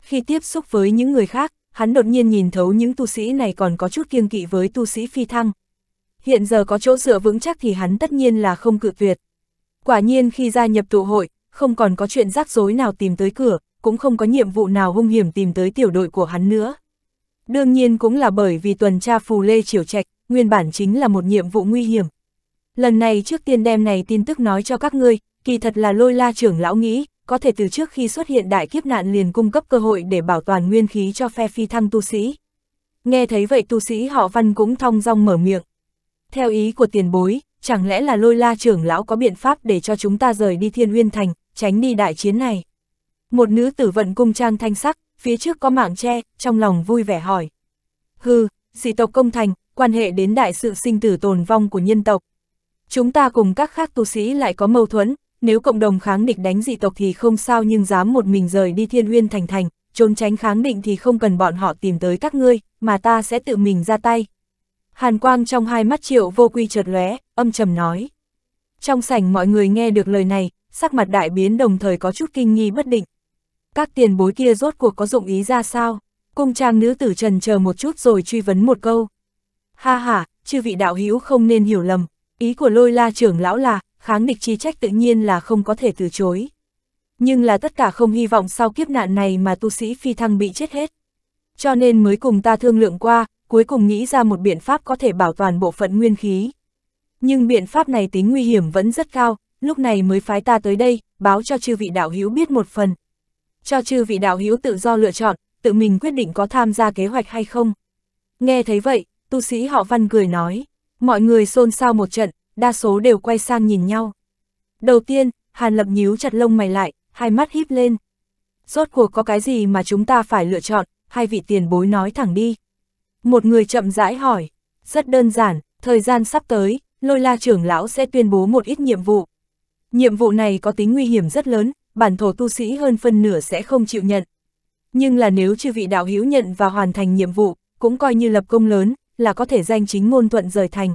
Khi tiếp xúc với những người khác, hắn đột nhiên nhìn thấu những tu sĩ này còn có chút kiêng kỵ với tu sĩ phi thăng. Hiện giờ có chỗ dựa vững chắc thì hắn tất nhiên là không cự tuyệt. Quả nhiên khi gia nhập tụ hội, không còn có chuyện rắc rối nào tìm tới cửa, cũng không có nhiệm vụ nào hung hiểm tìm tới tiểu đội của hắn nữa. Đương nhiên cũng là bởi vì tuần tra phù lê triều trạch, nguyên bản chính là một nhiệm vụ nguy hiểm. Lần này trước tiên đem này tin tức nói cho các ngươi, kỳ thật là lôi la trưởng lão nghĩ, có thể từ trước khi xuất hiện đại kiếp nạn liền cung cấp cơ hội để bảo toàn nguyên khí cho phe phi thăng tu sĩ. Nghe thấy vậy tu sĩ họ văn cũng thong dong mở miệng. Theo ý của tiền bối, chẳng lẽ là lôi la trưởng lão có biện pháp để cho chúng ta rời đi thiên uyên thành, tránh đi đại chiến này. Một nữ tử vận cung trang thanh sắc, phía trước có mạng tre, trong lòng vui vẻ hỏi. Hừ, dị tộc công thành, quan hệ đến đại sự sinh tử tồn vong của nhân tộc. Chúng ta cùng các khác tu sĩ lại có mâu thuẫn, nếu cộng đồng kháng địch đánh dị tộc thì không sao nhưng dám một mình rời đi thiên uyên thành thành, trốn tránh kháng định thì không cần bọn họ tìm tới các ngươi, mà ta sẽ tự mình ra tay. Hàn quang trong hai mắt triệu vô quy chợt lóe, âm trầm nói. Trong sảnh mọi người nghe được lời này, sắc mặt đại biến đồng thời có chút kinh nghi bất định. Các tiền bối kia rốt cuộc có dụng ý ra sao? Cung trang nữ tử trần chờ một chút rồi truy vấn một câu. Ha ha, chư vị đạo hữu không nên hiểu lầm, ý của lôi la trưởng lão là, kháng địch chi trách tự nhiên là không có thể từ chối. Nhưng là tất cả không hy vọng sau kiếp nạn này mà tu sĩ phi thăng bị chết hết. Cho nên mới cùng ta thương lượng qua, cuối cùng nghĩ ra một biện pháp có thể bảo toàn bộ phận nguyên khí. Nhưng biện pháp này tính nguy hiểm vẫn rất cao, lúc này mới phái ta tới đây, báo cho chư vị đạo hữu biết một phần. Cho chư vị đạo hữu tự do lựa chọn, tự mình quyết định có tham gia kế hoạch hay không. Nghe thấy vậy, tu sĩ họ văn cười nói, mọi người xôn xao một trận, đa số đều quay sang nhìn nhau. Đầu tiên, Hàn Lập nhíu chặt lông mày lại, hai mắt híp lên. Rốt cuộc có cái gì mà chúng ta phải lựa chọn, hai vị tiền bối nói thẳng đi. Một người chậm rãi hỏi, rất đơn giản, thời gian sắp tới, lôi la trưởng lão sẽ tuyên bố một ít nhiệm vụ. Nhiệm vụ này có tính nguy hiểm rất lớn, bản thổ tu sĩ hơn phân nửa sẽ không chịu nhận. Nhưng là nếu chư vị đạo hữu nhận và hoàn thành nhiệm vụ, cũng coi như lập công lớn, là có thể danh chính ngôn thuận rời thành.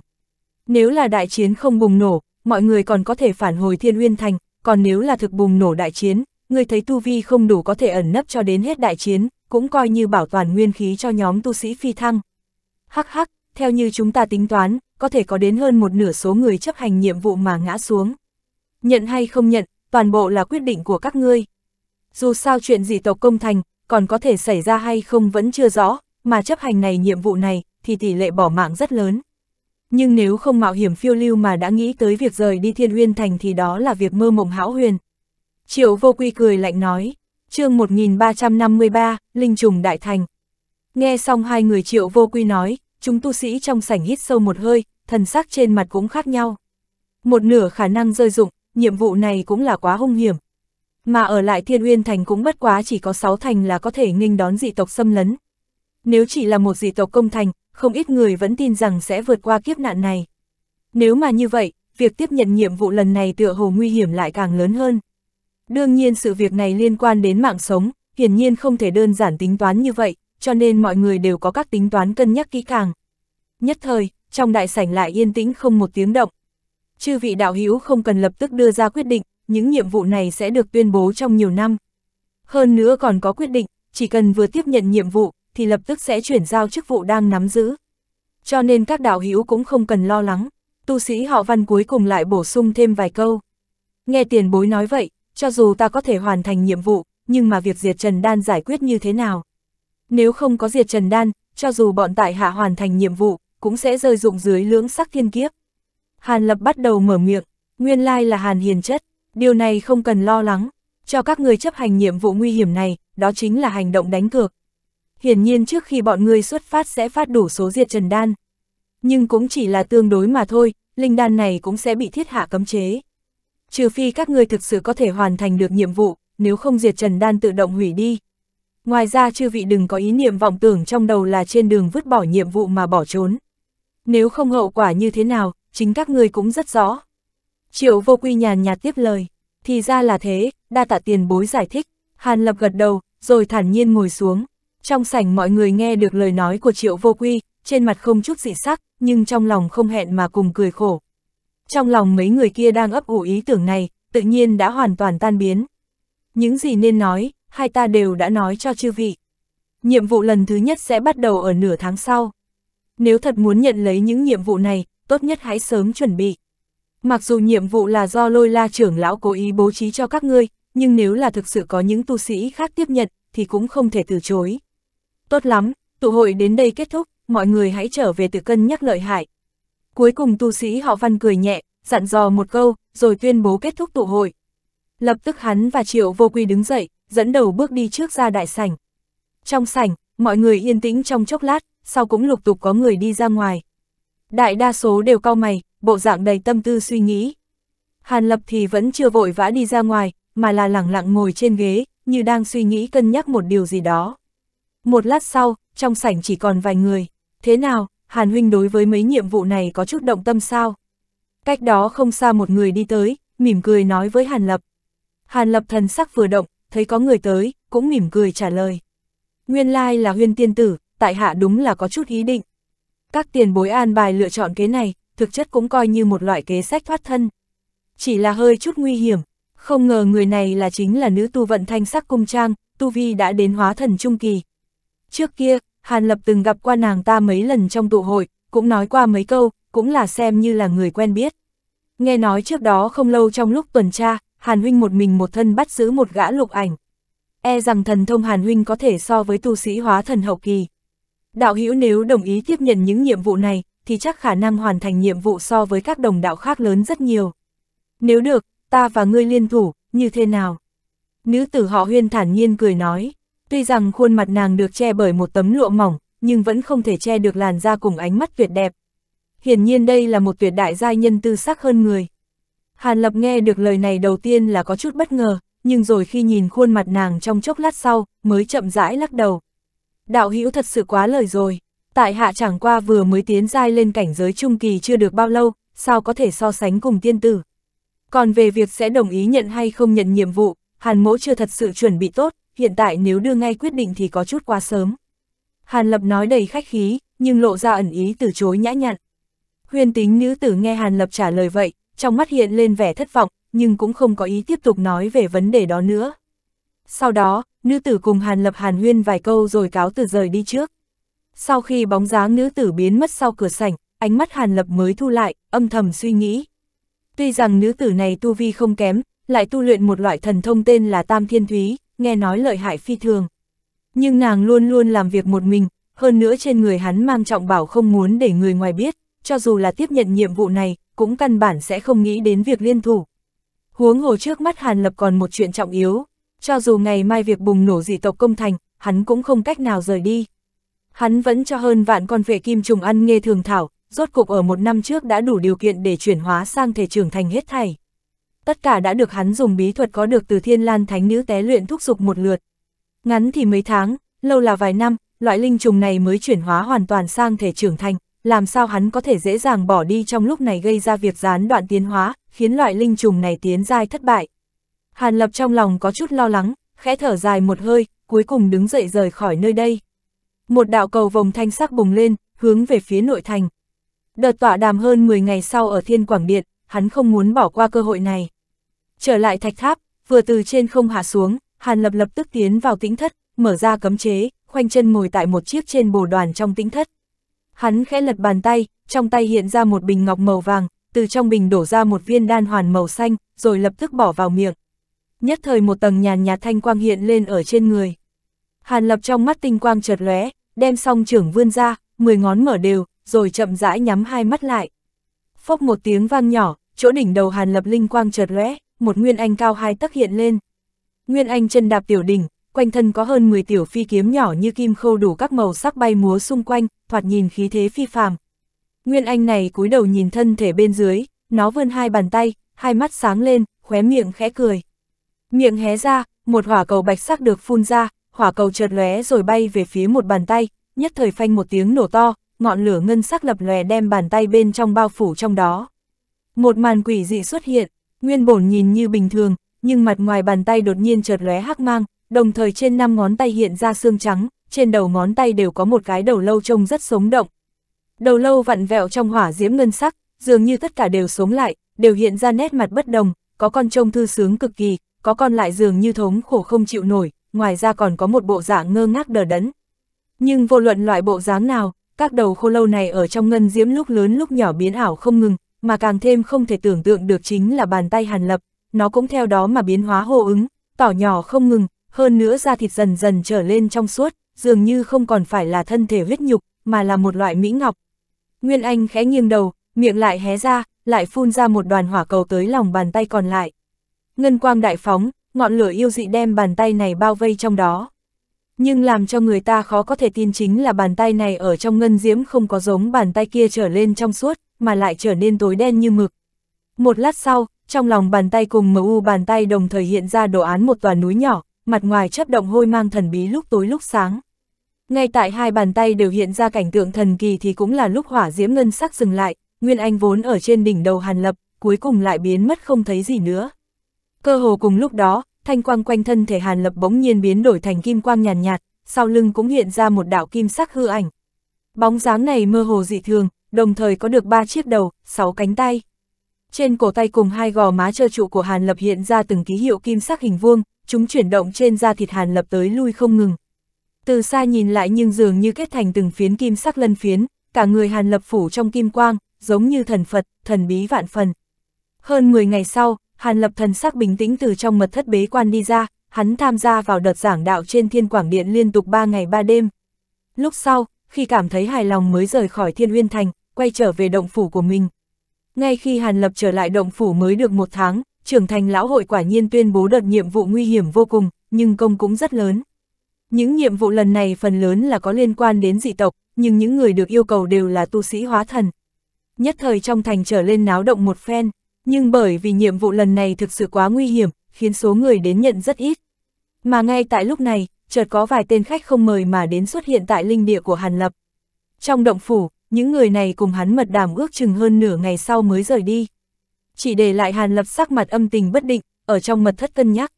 Nếu là đại chiến không bùng nổ, mọi người còn có thể phản hồi thiên uyên thành, còn nếu là thực bùng nổ đại chiến, người thấy tu vi không đủ có thể ẩn nấp cho đến hết đại chiến, cũng coi như bảo toàn nguyên khí cho nhóm tu sĩ phi thăng. Hắc hắc, theo như chúng ta tính toán, có thể có đến hơn một nửa số người chấp hành nhiệm vụ mà ngã xuống. Nhận hay không nhận, toàn bộ là quyết định của các ngươi. Dù sao chuyện gì tộc công thành, còn có thể xảy ra hay không vẫn chưa rõ, mà chấp hành này nhiệm vụ này, thì tỷ lệ bỏ mạng rất lớn. Nhưng nếu không mạo hiểm phiêu lưu mà đã nghĩ tới việc rời đi thiên uyên thành thì đó là việc mơ mộng hão huyền. Triệu vô quy cười lạnh nói, chương 1353, Linh trùng đại thành. Nghe xong hai người triệu vô quy nói, chúng tu sĩ trong sảnh hít sâu một hơi, thần sắc trên mặt cũng khác nhau. Một nửa khả năng rơi dụng, nhiệm vụ này cũng là quá hung hiểm. Mà ở lại Thiên Uyên Thành cũng bất quá chỉ có sáu thành là có thể nghênh đón dị tộc xâm lấn. Nếu chỉ là một dị tộc công thành, không ít người vẫn tin rằng sẽ vượt qua kiếp nạn này. Nếu mà như vậy, việc tiếp nhận nhiệm vụ lần này tựa hồ nguy hiểm lại càng lớn hơn. Đương nhiên sự việc này liên quan đến mạng sống, hiển nhiên không thể đơn giản tính toán như vậy, cho nên mọi người đều có các tính toán cân nhắc kỹ càng. Nhất thời, trong đại sảnh lại yên tĩnh không một tiếng động. Chư vị đạo hữu không cần lập tức đưa ra quyết định, những nhiệm vụ này sẽ được tuyên bố trong nhiều năm. Hơn nữa còn có quyết định, chỉ cần vừa tiếp nhận nhiệm vụ, thì lập tức sẽ chuyển giao chức vụ đang nắm giữ. Cho nên các đạo hữu cũng không cần lo lắng, tu sĩ họ văn cuối cùng lại bổ sung thêm vài câu. Nghe tiền bối nói vậy, cho dù ta có thể hoàn thành nhiệm vụ, nhưng mà việc diệt Trần Đan giải quyết như thế nào? Nếu không có diệt Trần Đan, cho dù bọn tại hạ hoàn thành nhiệm vụ, cũng sẽ rơi dụng dưới lưỡng sắc thiên kiếp. Hàn Lập bắt đầu mở miệng, nguyên lai là Hàn hiền chất, điều này không cần lo lắng, cho các người chấp hành nhiệm vụ nguy hiểm này, đó chính là hành động đánh cược. Hiển nhiên trước khi bọn ngươi xuất phát sẽ phát đủ số diệt trần đan. Nhưng cũng chỉ là tương đối mà thôi, linh đan này cũng sẽ bị thiết hạ cấm chế. Trừ phi các ngươi thực sự có thể hoàn thành được nhiệm vụ, nếu không diệt trần đan tự động hủy đi. Ngoài ra chư vị đừng có ý niệm vọng tưởng trong đầu là trên đường vứt bỏ nhiệm vụ mà bỏ trốn. Nếu không hậu quả như thế nào, chính các ngươi cũng rất rõ. Triệu vô quy nhàn nhạt tiếp lời, thì ra là thế, đa tạ tiền bối giải thích, Hàn Lập gật đầu, rồi thản nhiên ngồi xuống. Trong sảnh mọi người nghe được lời nói của triệu vô quy, trên mặt không chút dị sắc, nhưng trong lòng không hẹn mà cùng cười khổ. Trong lòng mấy người kia đang ấp ủ ý tưởng này, tự nhiên đã hoàn toàn tan biến. Những gì nên nói, hai ta đều đã nói cho chư vị. Nhiệm vụ lần thứ nhất sẽ bắt đầu ở nửa tháng sau. Nếu thật muốn nhận lấy những nhiệm vụ này, tốt nhất hãy sớm chuẩn bị. Mặc dù nhiệm vụ là do lôi la trưởng lão cố ý bố trí cho các ngươi, nhưng nếu là thực sự có những tu sĩ khác tiếp nhận, thì cũng không thể từ chối. Tốt lắm, tụ hội đến đây kết thúc, mọi người hãy trở về tự cân nhắc lợi hại. Cuối cùng tu sĩ họ văn cười nhẹ, dặn dò một câu, rồi tuyên bố kết thúc tụ hội. Lập tức hắn và Triệu Vô Quy đứng dậy, dẫn đầu bước đi trước ra đại sảnh. Trong sảnh, mọi người yên tĩnh trong chốc lát, sau cũng lục tục có người đi ra ngoài. Đại đa số đều cau mày, bộ dạng đầy tâm tư suy nghĩ. Hàn Lập thì vẫn chưa vội vã đi ra ngoài, mà là lẳng lặng ngồi trên ghế, như đang suy nghĩ cân nhắc một điều gì đó. Một lát sau, trong sảnh chỉ còn vài người. Thế nào, Hàn Huynh đối với mấy nhiệm vụ này có chút động tâm sao? Cách đó không xa một người đi tới, mỉm cười nói với Hàn Lập. Hàn Lập thần sắc vừa động, thấy có người tới, cũng mỉm cười trả lời. Nguyên lai là huyên tiên tử, tại hạ đúng là có chút ý định. Các tiền bối an bài lựa chọn kế này, thực chất cũng coi như một loại kế sách thoát thân. Chỉ là hơi chút nguy hiểm, không ngờ người này là chính là nữ tu vận thanh sắc cung trang, tu vi đã đến hóa thần trung kỳ. Trước kia, Hàn Lập từng gặp qua nàng ta mấy lần trong tụ hội, cũng nói qua mấy câu, cũng là xem như là người quen biết. Nghe nói trước đó không lâu trong lúc tuần tra, Hàn Huynh một mình một thân bắt giữ một gã lục ảnh. E rằng thần thông Hàn Huynh có thể so với tu sĩ hóa thần hậu kỳ. Đạo hữu nếu đồng ý tiếp nhận những nhiệm vụ này, thì chắc khả năng hoàn thành nhiệm vụ so với các đồng đạo khác lớn rất nhiều. Nếu được, ta và ngươi liên thủ, như thế nào? Nữ tử họ huyên thản nhiên cười nói, tuy rằng khuôn mặt nàng được che bởi một tấm lụa mỏng, nhưng vẫn không thể che được làn da cùng ánh mắt tuyệt đẹp. Hiển nhiên đây là một tuyệt đại giai nhân tư sắc hơn người. Hàn Lập nghe được lời này đầu tiên là có chút bất ngờ, nhưng rồi khi nhìn khuôn mặt nàng trong chốc lát sau, mới chậm rãi lắc đầu. Đạo hữu thật sự quá lời rồi, tại hạ chẳng qua vừa mới tiến giai lên cảnh giới trung kỳ chưa được bao lâu, sao có thể so sánh cùng tiên tử. Còn về việc sẽ đồng ý nhận hay không nhận nhiệm vụ, Hàn mỗ chưa thật sự chuẩn bị tốt, hiện tại nếu đưa ngay quyết định thì có chút quá sớm. Hàn Lập nói đầy khách khí, nhưng lộ ra ẩn ý từ chối nhã nhặn. Huyền tính nữ tử nghe Hàn Lập trả lời vậy, trong mắt hiện lên vẻ thất vọng, nhưng cũng không có ý tiếp tục nói về vấn đề đó nữa. Sau đó, nữ tử cùng Hàn Lập Hàn Huyên vài câu rồi cáo từ rời đi trước. Sau khi bóng dáng nữ tử biến mất sau cửa sảnh, ánh mắt Hàn Lập mới thu lại, âm thầm suy nghĩ. Tuy rằng nữ tử này tu vi không kém, lại tu luyện một loại thần thông tên là Tam Thiên Thúy, nghe nói lợi hại phi thường. Nhưng nàng luôn luôn làm việc một mình, hơn nữa trên người hắn mang trọng bảo không muốn để người ngoài biết, cho dù là tiếp nhận nhiệm vụ này, cũng căn bản sẽ không nghĩ đến việc liên thủ. Huống hồ trước mắt Hàn Lập còn một chuyện trọng yếu, cho dù ngày mai việc bùng nổ dị tộc công thành, hắn cũng không cách nào rời đi. Hắn vẫn cho hơn vạn con vệ kim trùng ăn nghe thường thảo, rốt cục ở một năm trước đã đủ điều kiện để chuyển hóa sang thể trưởng thành hết thảy. Tất cả đã được hắn dùng bí thuật có được từ thiên lan thánh nữ té luyện thúc dục một lượt. Ngắn thì mấy tháng, lâu là vài năm, loại linh trùng này mới chuyển hóa hoàn toàn sang thể trưởng thành, làm sao hắn có thể dễ dàng bỏ đi trong lúc này gây ra việc gián đoạn tiến hóa, khiến loại linh trùng này tiến dai thất bại. Hàn Lập trong lòng có chút lo lắng, khẽ thở dài một hơi, cuối cùng đứng dậy rời khỏi nơi đây. Một đạo cầu vòng thanh sắc bùng lên, hướng về phía nội thành. Đợt tọa đàm hơn 10 ngày sau ở Thiên Quảng Điện, hắn không muốn bỏ qua cơ hội này. Trở lại thạch tháp, vừa từ trên không hạ xuống, Hàn Lập lập tức tiến vào tĩnh thất, mở ra cấm chế, khoanh chân ngồi tại một chiếc trên bồ đoàn trong tĩnh thất. Hắn khẽ lật bàn tay, trong tay hiện ra một bình ngọc màu vàng, từ trong bình đổ ra một viên đan hoàn màu xanh, rồi lập tức bỏ vào miệng. Nhất thời một tầng nhàn nhạt thanh quang hiện lên ở trên người. Hàn lập trong mắt tinh quang chợt lóe, đem song trưởng vươn ra, 10 ngón mở đều, rồi chậm rãi nhắm hai mắt lại. Phốc một tiếng vang nhỏ, chỗ đỉnh đầu Hàn lập linh quang chợt lóe, một nguyên anh cao hai tấc hiện lên. Nguyên anh chân đạp tiểu đỉnh, quanh thân có hơn 10 tiểu phi kiếm nhỏ như kim khâu đủ các màu sắc bay múa xung quanh, thoạt nhìn khí thế phi phàm. Nguyên Anh này cúi đầu nhìn thân thể bên dưới, nó vươn hai bàn tay, hai mắt sáng lên, khóe miệng khẽ cười. Miệng hé ra, một hỏa cầu bạch sắc được phun ra, hỏa cầu chợt lóe rồi bay về phía một bàn tay, nhất thời phanh một tiếng nổ to, ngọn lửa ngân sắc lập lòe đem bàn tay bên trong bao phủ trong đó. Một màn quỷ dị xuất hiện, nguyên bổn nhìn như bình thường, nhưng mặt ngoài bàn tay đột nhiên chợt lóe hắc mang, đồng thời trên năm ngón tay hiện ra xương trắng, trên đầu ngón tay đều có một cái đầu lâu trông rất sống động. Đầu lâu vặn vẹo trong hỏa diễm ngân sắc, dường như tất cả đều sống lại, đều hiện ra nét mặt bất đồng, có con trông thư sướng cực kỳ, có con lại dường như thống khổ không chịu nổi, ngoài ra còn có một bộ dạng ngơ ngác đờ đẫn. Nhưng vô luận loại bộ dáng nào, các đầu khô lâu này ở trong ngân diễm lúc lớn lúc nhỏ biến ảo không ngừng, mà càng thêm không thể tưởng tượng được chính là bàn tay hàn lập, nó cũng theo đó mà biến hóa hô ứng, tỏ nhỏ không ngừng, hơn nữa da thịt dần dần trở lên trong suốt, dường như không còn phải là thân thể huyết nhục, mà là một loại mỹ ngọc. Nguyên Anh khẽ nghiêng đầu, miệng lại hé ra, lại phun ra một đoàn hỏa cầu tới lòng bàn tay còn lại. ngân quang đại phóng, ngọn lửa yêu dị đem bàn tay này bao vây trong đó. Nhưng làm cho người ta khó có thể tin chính là bàn tay này ở trong ngân diễm không có giống bàn tay kia trở lên trong suốt, mà lại trở nên tối đen như mực. Một lát sau, trong lòng bàn tay cùng MU bàn tay đồng thời hiện ra đồ án một tòa núi nhỏ, mặt ngoài chấp động hôi mang thần bí lúc tối lúc sáng. Ngay tại hai bàn tay đều hiện ra cảnh tượng thần kỳ thì cũng là lúc hỏa diễm ngân sắc dừng lại, Nguyên Anh vốn ở trên đỉnh đầu Hàn Lập, cuối cùng lại biến mất không thấy gì nữa. Cơ hồ cùng lúc đó, thanh quang quanh thân thể Hàn Lập bỗng nhiên biến đổi thành kim quang nhàn nhạt, nhạt, sau lưng cũng hiện ra một đạo kim sắc hư ảnh. Bóng dáng này mơ hồ dị thường, đồng thời có được ba chiếc đầu, sáu cánh tay. Trên cổ tay cùng hai gò má trơ trụ của Hàn Lập hiện ra từng ký hiệu kim sắc hình vuông, chúng chuyển động trên da thịt Hàn Lập tới lui không ngừng. Từ xa nhìn lại nhưng dường như kết thành từng phiến kim sắc lân phiến, cả người Hàn Lập phủ trong kim quang, giống như thần Phật, thần bí vạn phần. Hơn 10 ngày sau, Hàn Lập thần sắc bình tĩnh từ trong mật thất bế quan đi ra, hắn tham gia vào đợt giảng đạo trên Thiên Quảng Điện liên tục 3 ngày 3 đêm. Lúc sau, khi cảm thấy hài lòng mới rời khỏi Thiên Uyên Thành, quay trở về động phủ của mình. Ngay khi Hàn Lập trở lại động phủ mới được một tháng, trưởng thành lão hội quả nhiên tuyên bố đợt nhiệm vụ nguy hiểm vô cùng, nhưng công cũng rất lớn. Những nhiệm vụ lần này phần lớn là có liên quan đến dị tộc, nhưng những người được yêu cầu đều là tu sĩ hóa thần. Nhất thời trong thành trở lên náo động một phen, nhưng bởi vì nhiệm vụ lần này thực sự quá nguy hiểm, khiến số người đến nhận rất ít. Mà ngay tại lúc này, chợt có vài tên khách không mời mà đến xuất hiện tại linh địa của Hàn Lập. Trong động phủ, những người này cùng hắn mật đàm ước chừng hơn nửa ngày sau mới rời đi. Chỉ để lại Hàn Lập sắc mặt âm tình bất định, ở trong mật thất cân nhắc.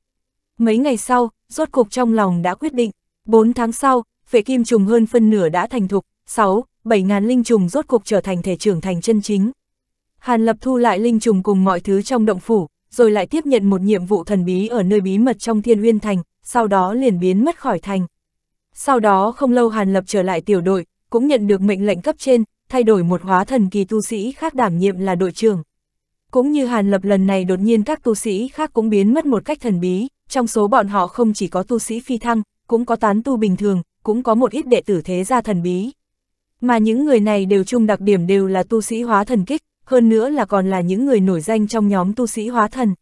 Mấy ngày sau, rốt cục trong lòng đã quyết định, 4 tháng sau, phệ kim trùng hơn phân nửa đã thành thục, 6, 7 ngàn linh trùng rốt cục trở thành thể trưởng thành chân chính. Hàn Lập thu lại linh trùng cùng mọi thứ trong động phủ, rồi lại tiếp nhận một nhiệm vụ thần bí ở nơi bí mật trong Thiên Uyên Thành, sau đó liền biến mất khỏi thành. Sau đó không lâu Hàn Lập trở lại tiểu đội, cũng nhận được mệnh lệnh cấp trên, thay đổi một hóa thần kỳ tu sĩ khác đảm nhiệm là đội trưởng. Cũng như Hàn Lập lần này đột nhiên các tu sĩ khác cũng biến mất một cách thần bí, trong số bọn họ không chỉ có tu sĩ phi thăng, cũng có tán tu bình thường, cũng có một ít đệ tử thế gia thần bí. Mà những người này đều chung đặc điểm đều là tu sĩ hóa thần kích, hơn nữa là còn là những người nổi danh trong nhóm tu sĩ hóa thần.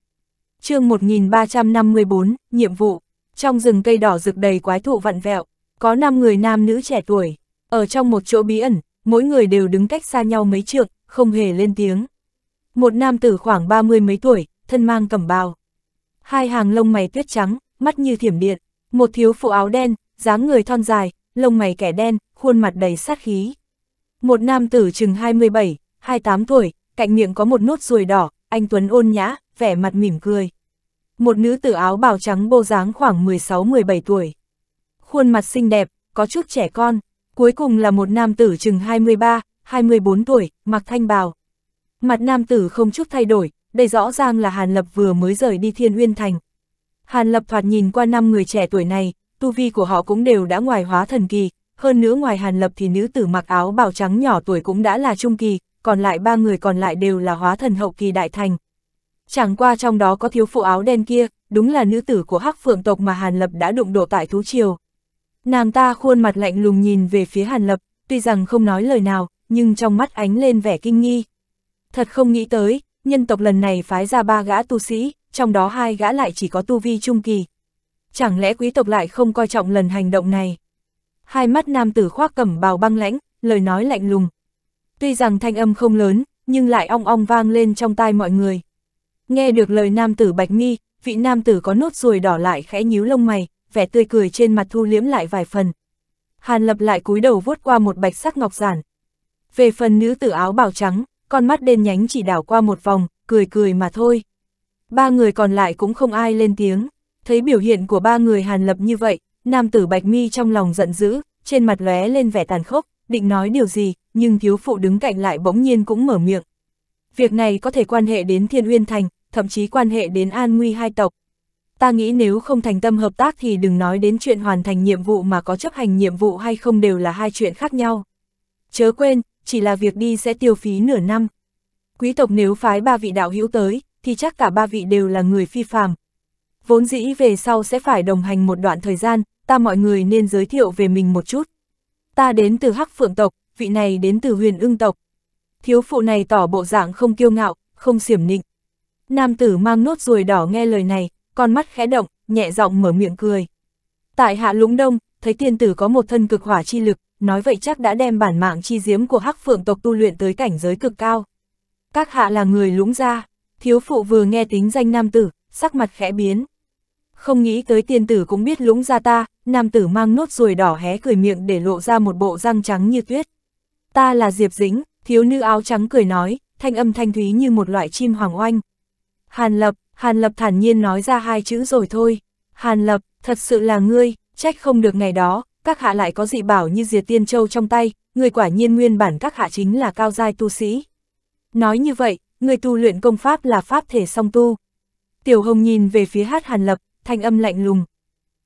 chương 1354, nhiệm vụ, trong rừng cây đỏ rực đầy quái thụ vặn vẹo, có 5 người nam nữ trẻ tuổi, ở trong một chỗ bí ẩn, mỗi người đều đứng cách xa nhau mấy trượng, không hề lên tiếng. Một nam tử khoảng 30 mấy tuổi, thân mang cẩm bào. Hai hàng lông mày tuyết trắng, mắt như thiểm điện, một thiếu phụ áo đen, dáng người thon dài, lông mày kẻ đen, khuôn mặt đầy sát khí. Một nam tử chừng 27, 28 tuổi, cạnh miệng có một nốt ruồi đỏ, anh Tuấn ôn nhã, vẻ mặt mỉm cười. Một nữ tử áo bào trắng bô dáng khoảng 16-17 tuổi. Khuôn mặt xinh đẹp, có chút trẻ con, cuối cùng là một nam tử chừng 23, 24 tuổi, mặc thanh bào. Mặt nam tử không chút thay đổi, đây rõ ràng là Hàn Lập vừa mới rời đi Thiên Uyên Thành. Hàn Lập thoạt nhìn qua năm người trẻ tuổi này, tu vi của họ cũng đều đã ngoài hóa thần kỳ, hơn nữa ngoài Hàn Lập thì nữ tử mặc áo bào trắng nhỏ tuổi cũng đã là trung kỳ, còn lại ba người còn lại đều là hóa thần hậu kỳ đại thành. Chẳng qua trong đó có thiếu phụ áo đen kia, đúng là nữ tử của Hắc Phượng tộc mà Hàn Lập đã đụng độ tại thú triều. Nàng ta khuôn mặt lạnh lùng nhìn về phía Hàn Lập, tuy rằng không nói lời nào, nhưng trong mắt ánh lên vẻ kinh nghi. Thật không nghĩ tới, nhân tộc lần này phái ra ba gã tu sĩ, trong đó hai gã lại chỉ có tu vi trung kỳ. Chẳng lẽ quý tộc lại không coi trọng lần hành động này? Hai mắt nam tử khoác cẩm bào băng lãnh, lời nói lạnh lùng. Tuy rằng thanh âm không lớn, nhưng lại ong ong vang lên trong tai mọi người. Nghe được lời nam tử bạch mi, vị nam tử có nốt ruồi đỏ lại khẽ nhíu lông mày, vẻ tươi cười trên mặt thu liễm lại vài phần. Hàn lập lại cúi đầu vuốt qua một bạch sắc ngọc giản. Về phần nữ tử áo bào trắng, con mắt đen nhánh chỉ đảo qua một vòng, cười cười mà thôi. Ba người còn lại cũng không ai lên tiếng, thấy biểu hiện của ba người hàn lập như vậy, nam tử bạch mi trong lòng giận dữ, trên mặt lóe lên vẻ tàn khốc, định nói điều gì, nhưng thiếu phụ đứng cạnh lại bỗng nhiên cũng mở miệng. Việc này có thể quan hệ đến Thiên Uyên Thành, thậm chí quan hệ đến an nguy hai tộc. Ta nghĩ nếu không thành tâm hợp tác thì đừng nói đến chuyện hoàn thành nhiệm vụ mà có chấp hành nhiệm vụ hay không đều là hai chuyện khác nhau. Chớ quên, chỉ là việc đi sẽ tiêu phí nửa năm. Quý tộc nếu phái ba vị đạo hữu tới, thì chắc cả ba vị đều là người phi phàm. Vốn dĩ về sau sẽ phải đồng hành một đoạn thời gian, ta mọi người nên giới thiệu về mình một chút. Ta đến từ Hắc Phượng tộc, vị này đến từ huyền ưng tộc. Thiếu phụ này tỏ bộ dạng không kiêu ngạo, không xiểm nịnh. Nam tử mang nốt ruồi đỏ nghe lời này, con mắt khẽ động, nhẹ giọng mở miệng cười. Tại hạ lũng đông, thấy tiên tử có một thân cực hỏa chi lực, nói vậy chắc đã đem bản mạng chi diếm của hắc phượng tộc tu luyện tới cảnh giới cực cao. Các hạ là người lũng gia, thiếu phụ vừa nghe tính danh nam tử, sắc mặt khẽ biến. Không nghĩ tới tiên tử cũng biết lũng gia ta, nam tử mang nốt ruồi đỏ hé cười miệng để lộ ra một bộ răng trắng như tuyết. Ta là Diệp Dĩnh, thiếu nữ áo trắng cười nói, thanh âm thanh thúy như một loại chim hoàng oanh. Hàn Lập, Hàn Lập thản nhiên nói ra hai chữ rồi thôi. Hàn Lập, thật sự là ngươi, trách không được ngày đó, các hạ lại có dị bảo như diệt tiên châu trong tay, người quả nhiên nguyên bản các hạ chính là cao giai tu sĩ. Nói như vậy, người tu luyện công pháp là pháp thể song tu. Tiểu Hồng nhìn về phía hát Hàn Lập, thanh âm lạnh lùng.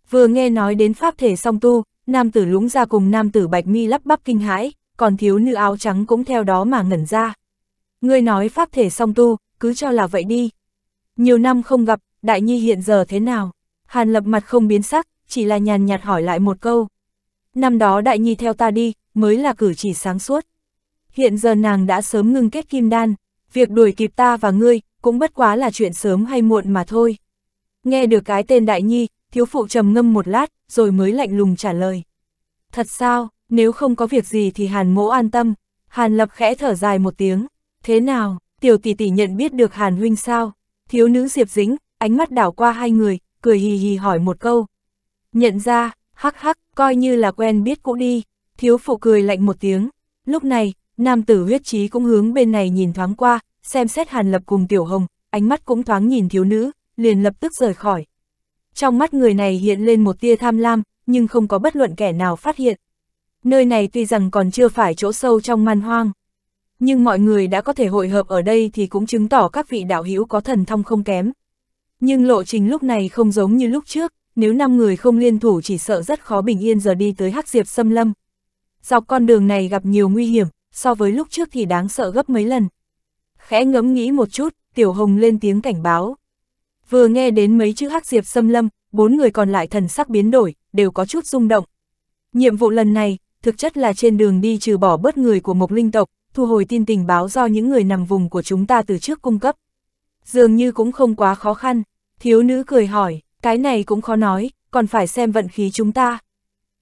Vừa nghe nói đến pháp thể song tu, nam tử lũng ra cùng nam tử bạch mi lắp bắp kinh hãi, còn thiếu nữ áo trắng cũng theo đó mà ngẩn ra. Ngươi nói pháp thể song tu, cứ cho là vậy đi. Nhiều năm không gặp, đại nhi hiện giờ thế nào? Hàn lập mặt không biến sắc, chỉ là nhàn nhạt hỏi lại một câu. Năm đó đại nhi theo ta đi, mới là cử chỉ sáng suốt. Hiện giờ nàng đã sớm ngưng kết kim đan, việc đuổi kịp ta và ngươi, cũng bất quá là chuyện sớm hay muộn mà thôi. Nghe được cái tên đại nhi, thiếu phụ trầm ngâm một lát, rồi mới lạnh lùng trả lời. Thật sao, nếu không có việc gì thì Hàn mỗ an tâm. Hàn lập khẽ thở dài một tiếng. Thế nào, tiểu tỷ tỷ nhận biết được Hàn huynh sao? Thiếu nữ Diệp Dính, ánh mắt đảo qua hai người, cười hì hì hỏi một câu. Nhận ra, hắc hắc, coi như là quen biết cũ đi. Thiếu phụ cười lạnh một tiếng. Lúc này, nam tử huyết trí cũng hướng bên này nhìn thoáng qua, xem xét Hàn Lập cùng Tiểu Hồng, ánh mắt cũng thoáng nhìn thiếu nữ, liền lập tức rời khỏi. Trong mắt người này hiện lên một tia tham lam, nhưng không có bất luận kẻ nào phát hiện. Nơi này tuy rằng còn chưa phải chỗ sâu trong man hoang, nhưng mọi người đã có thể hội hợp ở đây thì cũng chứng tỏ các vị đạo hữu có thần thông không kém. Nhưng lộ trình lúc này không giống như lúc trước, nếu 5 người không liên thủ chỉ sợ rất khó bình yên giờ đi tới Hắc Diệp Xâm Lâm. Dọc con đường này gặp nhiều nguy hiểm, so với lúc trước thì đáng sợ gấp mấy lần. Khẽ ngẫm nghĩ một chút, Tiểu Hồng lên tiếng cảnh báo. Vừa nghe đến mấy chữ Hắc Diệp Xâm Lâm, bốn người còn lại thần sắc biến đổi, đều có chút rung động. Nhiệm vụ lần này, thực chất là trên đường đi trừ bỏ bớt người của một linh tộc, thu hồi tin tình báo do những người nằm vùng của chúng ta từ trước cung cấp. Dường như cũng không quá khó khăn, thiếu nữ cười hỏi, cái này cũng khó nói, còn phải xem vận khí chúng ta.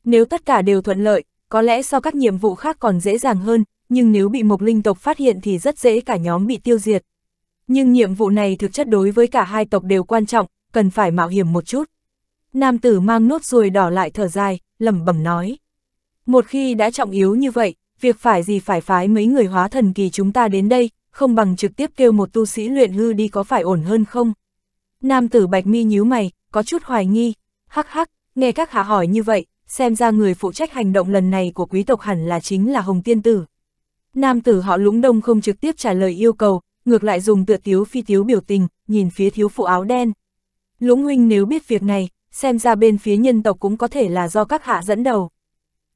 Nếu tất cả đều thuận lợi, có lẽ sau các nhiệm vụ khác còn dễ dàng hơn, nhưng nếu bị mộc linh tộc phát hiện thì rất dễ cả nhóm bị tiêu diệt. Nhưng nhiệm vụ này thực chất đối với cả hai tộc đều quan trọng, cần phải mạo hiểm một chút. Nam tử mang nốt ruồi đỏ lại thở dài, lẩm bẩm nói. Một khi đã trọng yếu như vậy, việc phải gì phải phái mấy người hóa thần kỳ chúng ta đến đây, không bằng trực tiếp kêu một tu sĩ luyện hư đi có phải ổn hơn không? Nam tử bạch mi nhíu mày, có chút hoài nghi, hắc hắc, nghe các hạ hỏi như vậy, xem ra người phụ trách hành động lần này của quý tộc hẳn là chính là Hồng Tiên Tử. Nam tử họ lũng đông không trực tiếp trả lời yêu cầu, ngược lại dùng tựa tiếu phi tiếu biểu tình, nhìn phía thiếu phụ áo đen. Lũng huynh nếu biết việc này, xem ra bên phía nhân tộc cũng có thể là do các hạ dẫn đầu.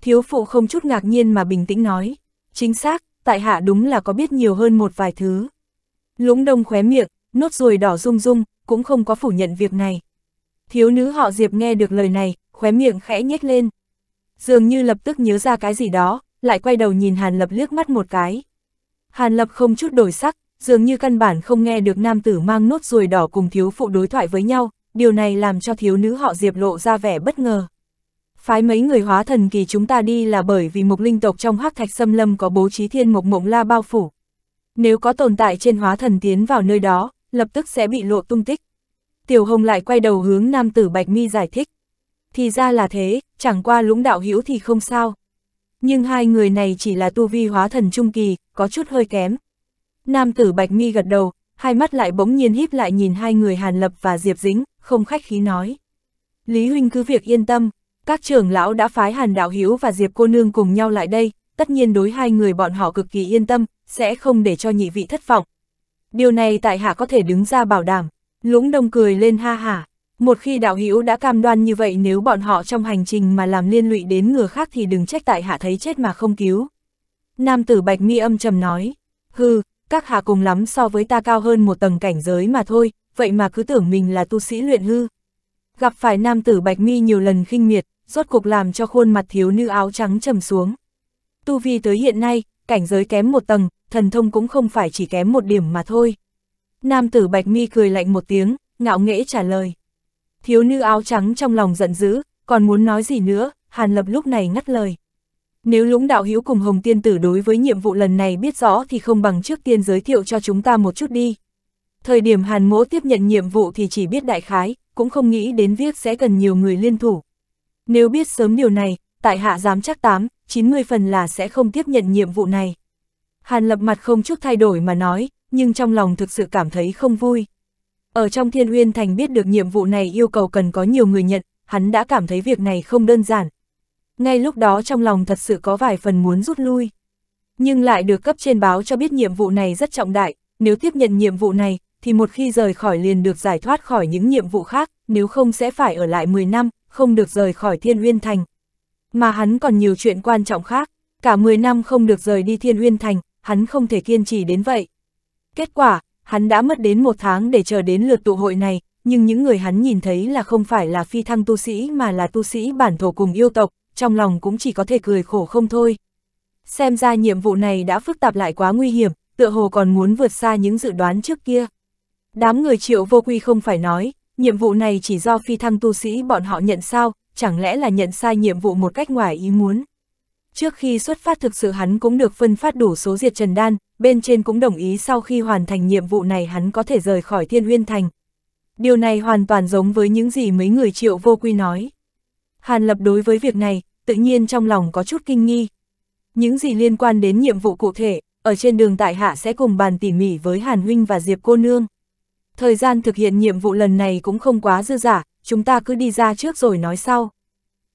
Thiếu phụ không chút ngạc nhiên mà bình tĩnh nói, chính xác, tại hạ đúng là có biết nhiều hơn một vài thứ. Lũng đông khóe miệng, nốt ruồi đỏ rung rung, cũng không có phủ nhận việc này. Thiếu nữ họ Diệp nghe được lời này, khóe miệng khẽ nhếch lên. Dường như lập tức nhớ ra cái gì đó, lại quay đầu nhìn Hàn Lập liếc mắt một cái. Hàn Lập không chút đổi sắc, dường như căn bản không nghe được nam tử mang nốt ruồi đỏ cùng thiếu phụ đối thoại với nhau, điều này làm cho thiếu nữ họ Diệp lộ ra vẻ bất ngờ. Phái mấy người hóa thần kỳ chúng ta đi là bởi vì mục linh tộc trong hắc thạch xâm lâm có bố trí thiên mộc mộng la bao phủ. Nếu có tồn tại trên hóa thần tiến vào nơi đó, lập tức sẽ bị lộ tung tích. Tiểu Hồng lại quay đầu hướng nam tử Bạch Mi giải thích. Thì ra là thế, chẳng qua lũng đạo hữu thì không sao. Nhưng hai người này chỉ là tu vi hóa thần trung kỳ, có chút hơi kém. Nam tử Bạch Mi gật đầu, hai mắt lại bỗng nhiên híp lại nhìn hai người Hàn Lập và Diệp Dĩnh, không khách khí nói. Lý Huynh cứ việc yên tâm, các trưởng lão đã phái Hàn Đạo Hiếu và Diệp cô nương cùng nhau lại đây, tất nhiên đối hai người bọn họ cực kỳ yên tâm, sẽ không để cho nhị vị thất vọng. Điều này tại hạ có thể đứng ra bảo đảm. Lũng đông cười lên ha hả. Một khi đạo hữu đã cam đoan như vậy nếu bọn họ trong hành trình mà làm liên lụy đến người khác thì đừng trách tại hạ thấy chết mà không cứu. Nam tử bạch mi âm trầm nói, hư, các hạ cùng lắm so với ta cao hơn một tầng cảnh giới mà thôi, vậy mà cứ tưởng mình là tu sĩ luyện hư. Gặp phải nam tử bạch mi nhiều lần khinh miệt, rốt cuộc làm cho khuôn mặt thiếu nữ áo trắng trầm xuống. Tu vi tới hiện nay, cảnh giới kém một tầng, thần thông cũng không phải chỉ kém một điểm mà thôi. Nam tử Bạch Mi cười lạnh một tiếng, ngạo nghễ trả lời. Thiếu nữ áo trắng trong lòng giận dữ, còn muốn nói gì nữa, Hàn Lập lúc này ngắt lời. Nếu lũng đạo hữu cùng Hồng Tiên Tử đối với nhiệm vụ lần này biết rõ thì không bằng trước tiên giới thiệu cho chúng ta một chút đi. Thời điểm Hàn Mỗ tiếp nhận nhiệm vụ thì chỉ biết đại khái, cũng không nghĩ đến việc sẽ cần nhiều người liên thủ. Nếu biết sớm điều này, tại hạ dám chắc 8, 90 phần là sẽ không tiếp nhận nhiệm vụ này. Hàn lập mặt không chút thay đổi mà nói, nhưng trong lòng thực sự cảm thấy không vui. Ở trong Thiên Uyên Thành biết được nhiệm vụ này yêu cầu cần có nhiều người nhận, hắn đã cảm thấy việc này không đơn giản. Ngay lúc đó trong lòng thật sự có vài phần muốn rút lui. Nhưng lại được cấp trên báo cho biết nhiệm vụ này rất trọng đại, nếu tiếp nhận nhiệm vụ này, thì một khi rời khỏi liền được giải thoát khỏi những nhiệm vụ khác, nếu không sẽ phải ở lại 10 năm, không được rời khỏi Thiên Uyên Thành. Mà hắn còn nhiều chuyện quan trọng khác, cả 10 năm không được rời đi Thiên Uyên Thành, hắn không thể kiên trì đến vậy. Kết quả, hắn đã mất đến một tháng để chờ đến lượt tụ hội này, nhưng những người hắn nhìn thấy là không phải là phi thăng tu sĩ mà là tu sĩ bản thổ cùng yêu tộc, trong lòng cũng chỉ có thể cười khổ không thôi. Xem ra nhiệm vụ này đã phức tạp lại quá nguy hiểm, tựa hồ còn muốn vượt xa những dự đoán trước kia. Đám người triệu vô quy không phải nói, nhiệm vụ này chỉ do phi thăng tu sĩ bọn họ nhận sao, chẳng lẽ là nhận sai nhiệm vụ một cách ngoài ý muốn. Trước khi xuất phát thực sự hắn cũng được phân phát đủ số diệt trần đan, bên trên cũng đồng ý sau khi hoàn thành nhiệm vụ này hắn có thể rời khỏi thiên huyên thành. Điều này hoàn toàn giống với những gì mấy người triệu vô quy nói. Hàn lập đối với việc này, tự nhiên trong lòng có chút kinh nghi. Những gì liên quan đến nhiệm vụ cụ thể, ở trên đường tại hạ sẽ cùng bàn tỉ mỉ với Hàn Huynh và Diệp cô nương. Thời gian thực hiện nhiệm vụ lần này cũng không quá dư giả, chúng ta cứ đi ra trước rồi nói sau.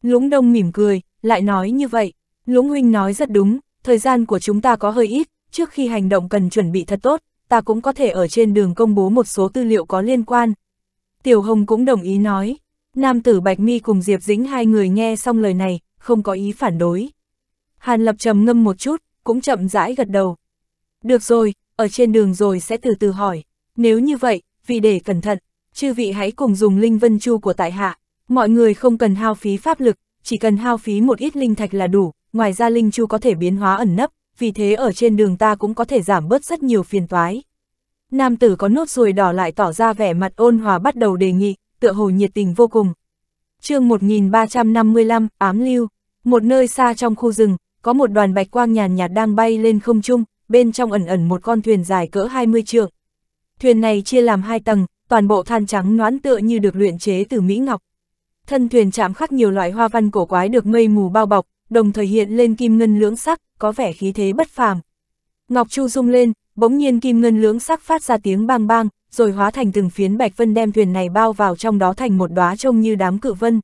Lũng đông mỉm cười, lại nói như vậy. Lũng huynh nói rất đúng, thời gian của chúng ta có hơi ít, trước khi hành động cần chuẩn bị thật tốt, ta cũng có thể ở trên đường công bố một số tư liệu có liên quan. Tiểu Hồng cũng đồng ý nói. Nam tử Bạch Mi cùng Diệp Dĩnh hai người nghe xong lời này, không có ý phản đối. Hàn Lập trầm ngâm một chút, cũng chậm rãi gật đầu. Được rồi, ở trên đường rồi sẽ từ từ hỏi. Nếu như vậy, vì để cẩn thận, chư vị hãy cùng dùng linh vân chu của tại hạ. Mọi người không cần hao phí pháp lực, chỉ cần hao phí một ít linh thạch là đủ, ngoài ra linh chu có thể biến hóa ẩn nấp, vì thế ở trên đường ta cũng có thể giảm bớt rất nhiều phiền toái. Nam tử có nốt ruồi đỏ lại tỏ ra vẻ mặt ôn hòa bắt đầu đề nghị, tựa hồ nhiệt tình vô cùng. chương 1355, ám lưu, một nơi xa trong khu rừng, có một đoàn bạch quang nhàn nhạt đang bay lên không trung, bên trong ẩn ẩn một con thuyền dài cỡ 20 trượng. Thuyền này chia làm hai tầng, toàn bộ than trắng noãn tựa như được luyện chế từ Mỹ Ngọc. Thân thuyền chạm khắc nhiều loại hoa văn cổ quái được mây mù bao bọc, đồng thời hiện lên kim ngân lưỡng sắc, có vẻ khí thế bất phàm. Ngọc Chu rung lên, bỗng nhiên kim ngân lưỡng sắc phát ra tiếng bang bang, rồi hóa thành từng phiến bạch vân đem thuyền này bao vào trong đó thành một đóa trông như đám cự vân.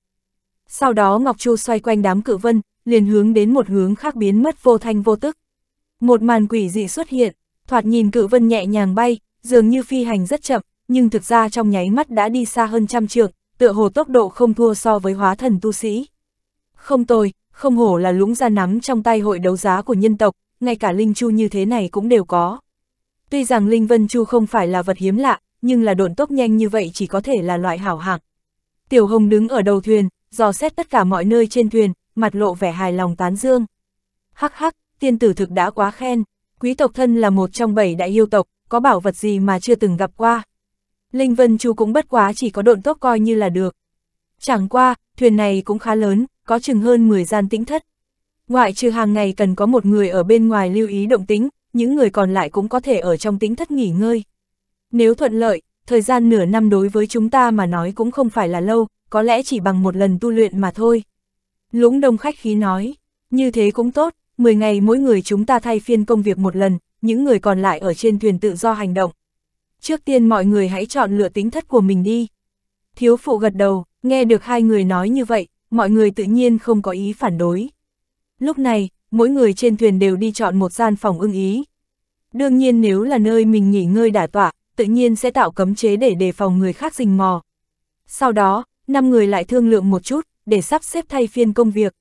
Sau đó Ngọc Chu xoay quanh đám cự vân, liền hướng đến một hướng khác biến mất vô thanh vô tức. Một màn quỷ dị xuất hiện, thoạt nhìn cự vân nhẹ nhàng bay, dường như phi hành rất chậm, nhưng thực ra trong nháy mắt đã đi xa hơn trăm trượng, tựa hồ tốc độ không thua so với hóa thần tu sĩ. Không tồi, không hổ là lũng ra nắm trong tay hội đấu giá của nhân tộc, ngay cả linh chu như thế này cũng đều có. Tuy rằng linh vân chu không phải là vật hiếm lạ, nhưng là độn tốc nhanh như vậy chỉ có thể là loại hảo hạng. Tiểu Hồng đứng ở đầu thuyền, dò xét tất cả mọi nơi trên thuyền, mặt lộ vẻ hài lòng tán dương. Hắc hắc, tiên tử thực đã quá khen, quý tộc thân là một trong bảy đại yêu tộc, có bảo vật gì mà chưa từng gặp qua. Linh Vân Chu cũng bất quá chỉ có độn tốc coi như là được. Chẳng qua, thuyền này cũng khá lớn, có chừng hơn 10 gian tĩnh thất. Ngoại trừ hàng ngày cần có một người ở bên ngoài lưu ý động tính, những người còn lại cũng có thể ở trong tĩnh thất nghỉ ngơi. Nếu thuận lợi, thời gian nửa năm đối với chúng ta mà nói cũng không phải là lâu, có lẽ chỉ bằng một lần tu luyện mà thôi. Lũng đông khách khí nói, như thế cũng tốt, 10 ngày mỗi người chúng ta thay phiên công việc một lần, những người còn lại ở trên thuyền tự do hành động. Trước tiên mọi người hãy chọn lựa tính thất của mình đi. Thiếu phụ gật đầu, nghe được hai người nói như vậy, mọi người tự nhiên không có ý phản đối. Lúc này, mỗi người trên thuyền đều đi chọn một gian phòng ưng ý. Đương nhiên nếu là nơi mình nghỉ ngơi đả tọa, tự nhiên sẽ tạo cấm chế để đề phòng người khác rình mò. Sau đó, năm người lại thương lượng một chút, để sắp xếp thay phiên công việc.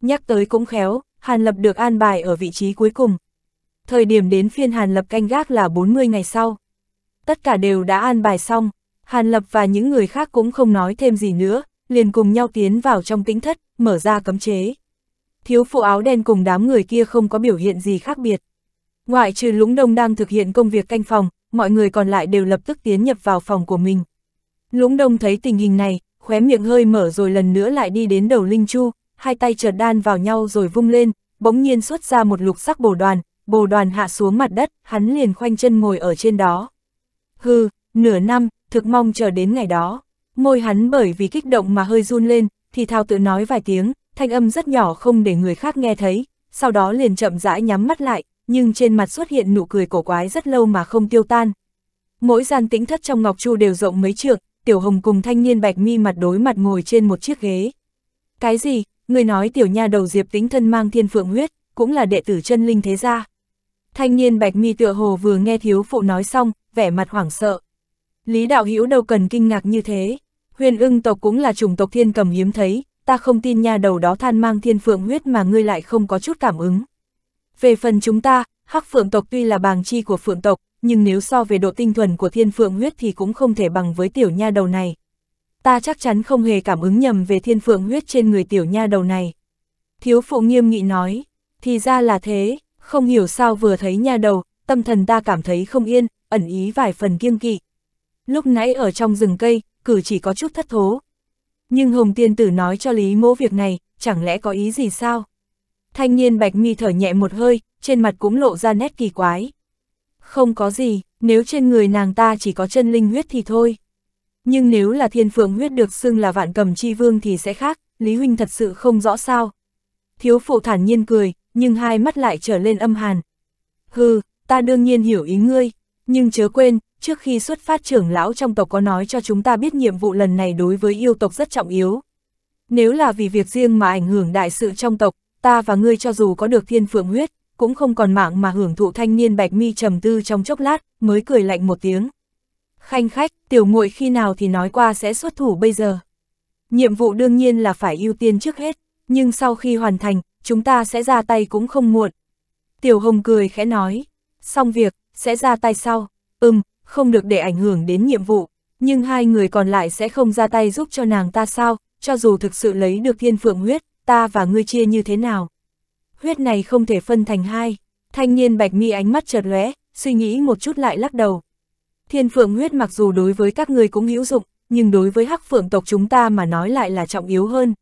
Nhắc tới cũng khéo, Hàn Lập được an bài ở vị trí cuối cùng. Thời điểm đến phiên Hàn Lập canh gác là 40 ngày sau. Tất cả đều đã an bài xong, Hàn Lập và những người khác cũng không nói thêm gì nữa, liền cùng nhau tiến vào trong tĩnh thất, mở ra cấm chế. Thiếu phụ áo đen cùng đám người kia không có biểu hiện gì khác biệt. Ngoại trừ lũng đông đang thực hiện công việc canh phòng, mọi người còn lại đều lập tức tiến nhập vào phòng của mình. Lũng đông thấy tình hình này, khóe miệng hơi mở rồi lần nữa lại đi đến đầu Linh Chu, hai tay chợt đan vào nhau rồi vung lên, bỗng nhiên xuất ra một lục sắc bổ đoàn, bồ đoàn hạ xuống mặt đất, hắn liền khoanh chân ngồi ở trên đó. Hừ, nửa năm, thực mong chờ đến ngày đó. Môi hắn bởi vì kích động mà hơi run lên, thì thao tự nói vài tiếng, thanh âm rất nhỏ không để người khác nghe thấy, sau đó liền chậm rãi nhắm mắt lại, nhưng trên mặt xuất hiện nụ cười cổ quái rất lâu mà không tiêu tan. Mỗi gian tĩnh thất trong Ngọc Chu đều rộng mấy trượng, Tiểu Hồng cùng thanh niên bạch mi mặt đối mặt ngồi trên một chiếc ghế. Cái gì, người nói tiểu nha đầu diệp tính thân mang thiên phượng huyết, cũng là đệ tử chân linh thế gia. Thanh niên bạch mi tựa hồ vừa nghe thiếu phụ nói xong, vẻ mặt hoảng sợ. Lý đạo hữu đâu cần kinh ngạc như thế, huyền ưng tộc cũng là chủng tộc thiên cầm hiếm thấy, ta không tin nha đầu đó than mang thiên phượng huyết mà ngươi lại không có chút cảm ứng. Về phần chúng ta, hắc phượng tộc tuy là bàng chi của phượng tộc, nhưng nếu so về độ tinh thuần của thiên phượng huyết thì cũng không thể bằng với tiểu nha đầu này. Ta chắc chắn không hề cảm ứng nhầm về thiên phượng huyết trên người tiểu nha đầu này. Thiếu phụ nghiêm nghị nói, thì ra là thế, không hiểu sao vừa thấy nha đầu, tâm thần ta cảm thấy không yên, ẩn ý vài phần kiêng kỵ. Lúc nãy ở trong rừng cây, cử chỉ có chút thất thố. Nhưng Hồng Tiên Tử nói cho Lý mỗ việc này, chẳng lẽ có ý gì sao? Thanh niên bạch mi thở nhẹ một hơi, trên mặt cũng lộ ra nét kỳ quái. Không có gì, nếu trên người nàng ta chỉ có chân linh huyết thì thôi. Nhưng nếu là thiên phượng huyết được xưng là vạn cầm chi vương thì sẽ khác, Lý Huynh thật sự không rõ sao. Thiếu phụ thản nhiên cười, nhưng hai mắt lại trở lên âm hàn. Hừ, ta đương nhiên hiểu ý ngươi, nhưng chớ quên, trước khi xuất phát trưởng lão trong tộc có nói cho chúng ta biết nhiệm vụ lần này đối với yêu tộc rất trọng yếu. Nếu là vì việc riêng mà ảnh hưởng đại sự trong tộc, ta và ngươi cho dù có được thiên phượng huyết, cũng không còn mạng mà hưởng thụ thanh niên bạch mi trầm tư trong chốc lát, mới cười lạnh một tiếng. Khanh khách, tiểu muội khi nào thì nói qua sẽ xuất thủ bây giờ. Nhiệm vụ đương nhiên là phải ưu tiên trước hết, nhưng sau khi hoàn thành, chúng ta sẽ ra tay cũng không muộn. Tiểu Hồng cười khẽ nói, xong việc, sẽ ra tay sau, ừm, không được để ảnh hưởng đến nhiệm vụ, nhưng hai người còn lại sẽ không ra tay giúp cho nàng ta sao, cho dù thực sự lấy được thiên phượng huyết, ta và ngươi chia như thế nào. Huyết này không thể phân thành hai, thanh niên bạch mi ánh mắt chợt lóe, suy nghĩ một chút lại lắc đầu. Thiên phượng huyết mặc dù đối với các ngươi cũng hữu dụng, nhưng đối với hắc phượng tộc chúng ta mà nói lại là trọng yếu hơn.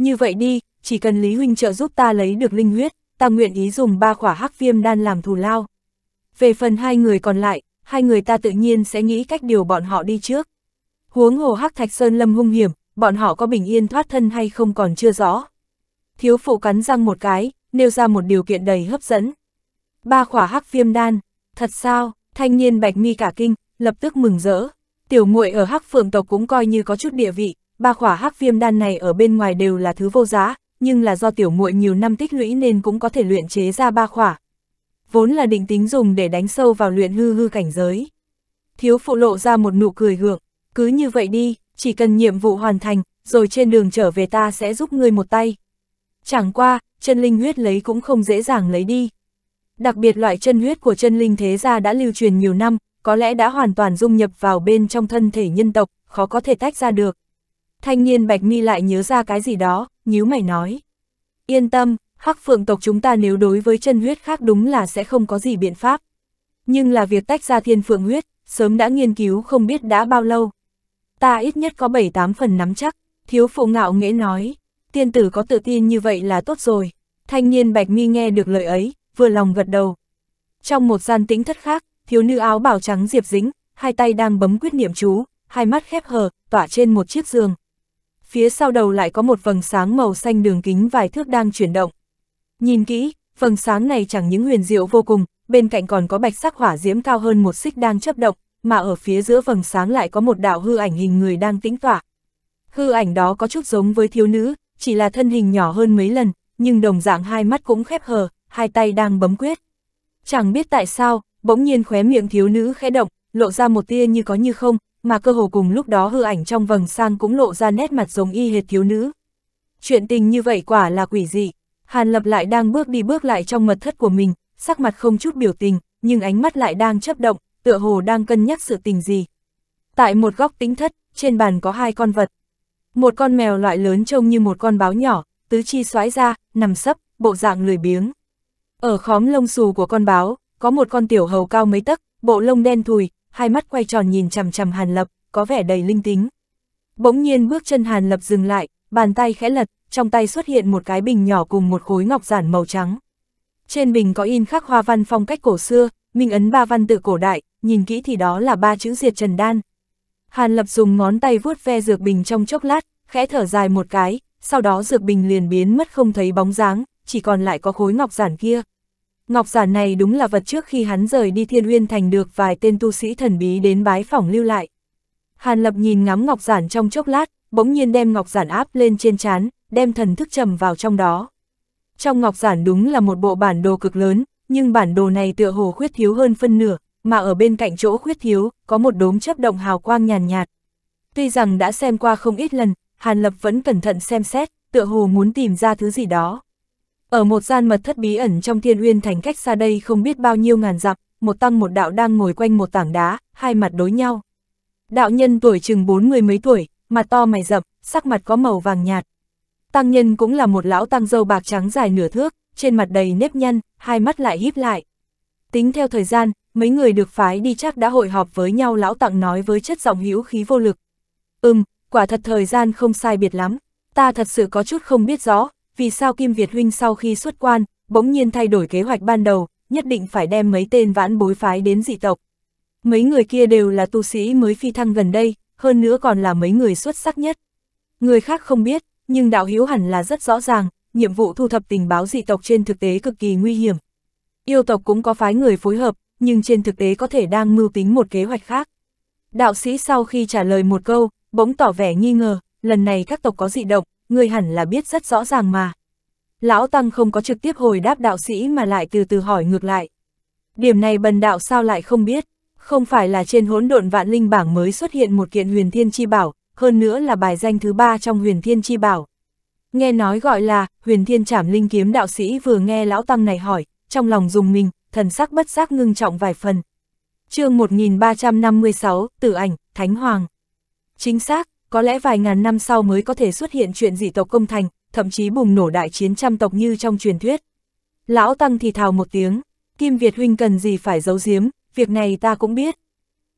Như vậy đi, chỉ cần Lý Huynh trợ giúp ta lấy được linh huyết, ta nguyện ý dùng ba khỏa hắc viêm đan làm thù lao. Về phần hai người còn lại, hai người ta tự nhiên sẽ nghĩ cách điều bọn họ đi trước. Huống hồ hắc thạch sơn lâm hung hiểm, bọn họ có bình yên thoát thân hay không còn chưa rõ. Thiếu phụ cắn răng một cái, nêu ra một điều kiện đầy hấp dẫn. Ba khỏa hắc viêm đan, thật sao, thanh niên bạch mi cả kinh, lập tức mừng rỡ. Tiểu muội ở hắc phượng tộc cũng coi như có chút địa vị, ba khỏa hắc viêm đan này ở bên ngoài đều là thứ vô giá, nhưng là do tiểu muội nhiều năm tích lũy nên cũng có thể luyện chế ra ba khỏa. Vốn là định tính dùng để đánh sâu vào luyện hư hư cảnh giới. Thiếu phụ lộ ra một nụ cười gượng, cứ như vậy đi, chỉ cần nhiệm vụ hoàn thành, rồi trên đường trở về ta sẽ giúp ngươi một tay. Chẳng qua, chân linh huyết lấy cũng không dễ dàng lấy đi. Đặc biệt loại chân huyết của chân linh thế gia đã lưu truyền nhiều năm, có lẽ đã hoàn toàn dung nhập vào bên trong thân thể nhân tộc, khó có thể tách ra được. Thanh niên Bạch Mi lại nhớ ra cái gì đó, nhíu mày nói. Yên tâm, hắc phượng tộc chúng ta nếu đối với chân huyết khác đúng là sẽ không có gì biện pháp. Nhưng là việc tách ra thiên phượng huyết, sớm đã nghiên cứu không biết đã bao lâu. Ta ít nhất có 7-8 phần nắm chắc, thiếu phụ ngạo nghễ nói. Tiên tử có tự tin như vậy là tốt rồi. Thanh niên Bạch Mi nghe được lời ấy, vừa lòng gật đầu. Trong một gian tĩnh thất khác, thiếu nữ áo bảo trắng Diệp Dính, hai tay đang bấm quyết niệm chú, hai mắt khép hờ, tỏa trên một chiếc giường. Phía sau đầu lại có một vầng sáng màu xanh đường kính vài thước đang chuyển động. Nhìn kỹ, vầng sáng này chẳng những huyền diệu vô cùng, bên cạnh còn có bạch sắc hỏa diễm cao hơn một xích đang chấp động, mà ở phía giữa vầng sáng lại có một đạo hư ảnh hình người đang tĩnh tỏa. Hư ảnh đó có chút giống với thiếu nữ, chỉ là thân hình nhỏ hơn mấy lần, nhưng đồng dạng hai mắt cũng khép hờ, hai tay đang bấm quyết. Chẳng biết tại sao, bỗng nhiên khóe miệng thiếu nữ khẽ động, lộ ra một tia như có như không, mà cơ hồ cùng lúc đó hư ảnh trong vầng sang cũng lộ ra nét mặt giống y hệt thiếu nữ. Chuyện tình như vậy quả là quỷ dị. Hàn Lập lại đang bước đi bước lại trong mật thất của mình, sắc mặt không chút biểu tình, nhưng ánh mắt lại đang chấp động, tựa hồ đang cân nhắc sự tình gì. Tại một góc tính thất, trên bàn có hai con vật. Một con mèo loại lớn trông như một con báo nhỏ, tứ chi xoái ra, nằm sấp, bộ dạng lười biếng. Ở khóm lông xù của con báo, có một con tiểu hầu cao mấy tấc, bộ lông đen thùi, hai mắt quay tròn nhìn chằm chằm Hàn Lập, có vẻ đầy linh tính. Bỗng nhiên bước chân Hàn Lập dừng lại, bàn tay khẽ lật, trong tay xuất hiện một cái bình nhỏ cùng một khối ngọc giản màu trắng. Trên bình có in khắc hoa văn phong cách cổ xưa, minh ấn ba văn tự cổ đại, nhìn kỹ thì đó là ba chữ diệt trần đan. Hàn Lập dùng ngón tay vuốt ve dược bình trong chốc lát, khẽ thở dài một cái, sau đó dược bình liền biến mất không thấy bóng dáng, chỉ còn lại có khối ngọc giản kia. Ngọc giản này đúng là vật trước khi hắn rời đi Thiên Uyên Thành được vài tên tu sĩ thần bí đến bái phỏng lưu lại. Hàn Lập nhìn ngắm ngọc giản trong chốc lát, bỗng nhiên đem ngọc giản áp lên trên chán, đem thần thức trầm vào trong đó. Trong ngọc giản đúng là một bộ bản đồ cực lớn, nhưng bản đồ này tựa hồ khuyết thiếu hơn phân nửa, mà ở bên cạnh chỗ khuyết thiếu, có một đốm chấp động hào quang nhàn nhạt. Tuy rằng đã xem qua không ít lần, Hàn Lập vẫn cẩn thận xem xét, tựa hồ muốn tìm ra thứ gì đó. Ở một gian mật thất bí ẩn trong thiên uyên thành cách xa đây không biết bao nhiêu ngàn dặm, một tăng một đạo đang ngồi quanh một tảng đá, hai mặt đối nhau. Đạo nhân tuổi chừng bốn mươi mấy tuổi, mặt to mày rậm, sắc mặt có màu vàng nhạt. Tăng nhân cũng là một lão tăng dâu bạc trắng dài nửa thước, trên mặt đầy nếp nhăn, hai mắt lại híp lại. Tính theo thời gian, mấy người được phái đi chắc đã hội họp với nhau lão tặng nói với chất giọng hữu khí vô lực. Ừm, quả thật thời gian không sai biệt lắm, ta thật sự có chút không biết rõ, vì sao Kim Việt Huynh sau khi xuất quan, bỗng nhiên thay đổi kế hoạch ban đầu, nhất định phải đem mấy tên vãn bối phái đến dị tộc. Mấy người kia đều là tu sĩ mới phi thăng gần đây, hơn nữa còn là mấy người xuất sắc nhất. Người khác không biết, nhưng đạo hiếu hẳn là rất rõ ràng, nhiệm vụ thu thập tình báo dị tộc trên thực tế cực kỳ nguy hiểm. Yêu tộc cũng có phái người phối hợp, nhưng trên thực tế có thể đang mưu tính một kế hoạch khác. Đạo sĩ sau khi trả lời một câu, bỗng tỏ vẻ nghi ngờ, lần này các tộc có dị động, người hẳn là biết rất rõ ràng mà. Lão Tăng không có trực tiếp hồi đáp đạo sĩ mà lại từ từ hỏi ngược lại. Điểm này bần đạo sao lại không biết, không phải là trên hỗn độn vạn linh bảng mới xuất hiện một kiện huyền thiên chi bảo, hơn nữa là bài danh thứ ba trong huyền thiên chi bảo. Nghe nói gọi là huyền thiên trảm linh kiếm đạo sĩ vừa nghe lão tăng này hỏi, trong lòng dùng mình, thần sắc bất giác ngưng trọng vài phần. chương 1356, Tử ảnh, Thánh Hoàng. Chính xác, có lẽ vài ngàn năm sau mới có thể xuất hiện chuyện dị tộc công thành, thậm chí bùng nổ đại chiến trăm tộc như trong truyền thuyết. Lão Tăng thì thào một tiếng, Kim Việt huynh cần gì phải giấu giếm, việc này ta cũng biết.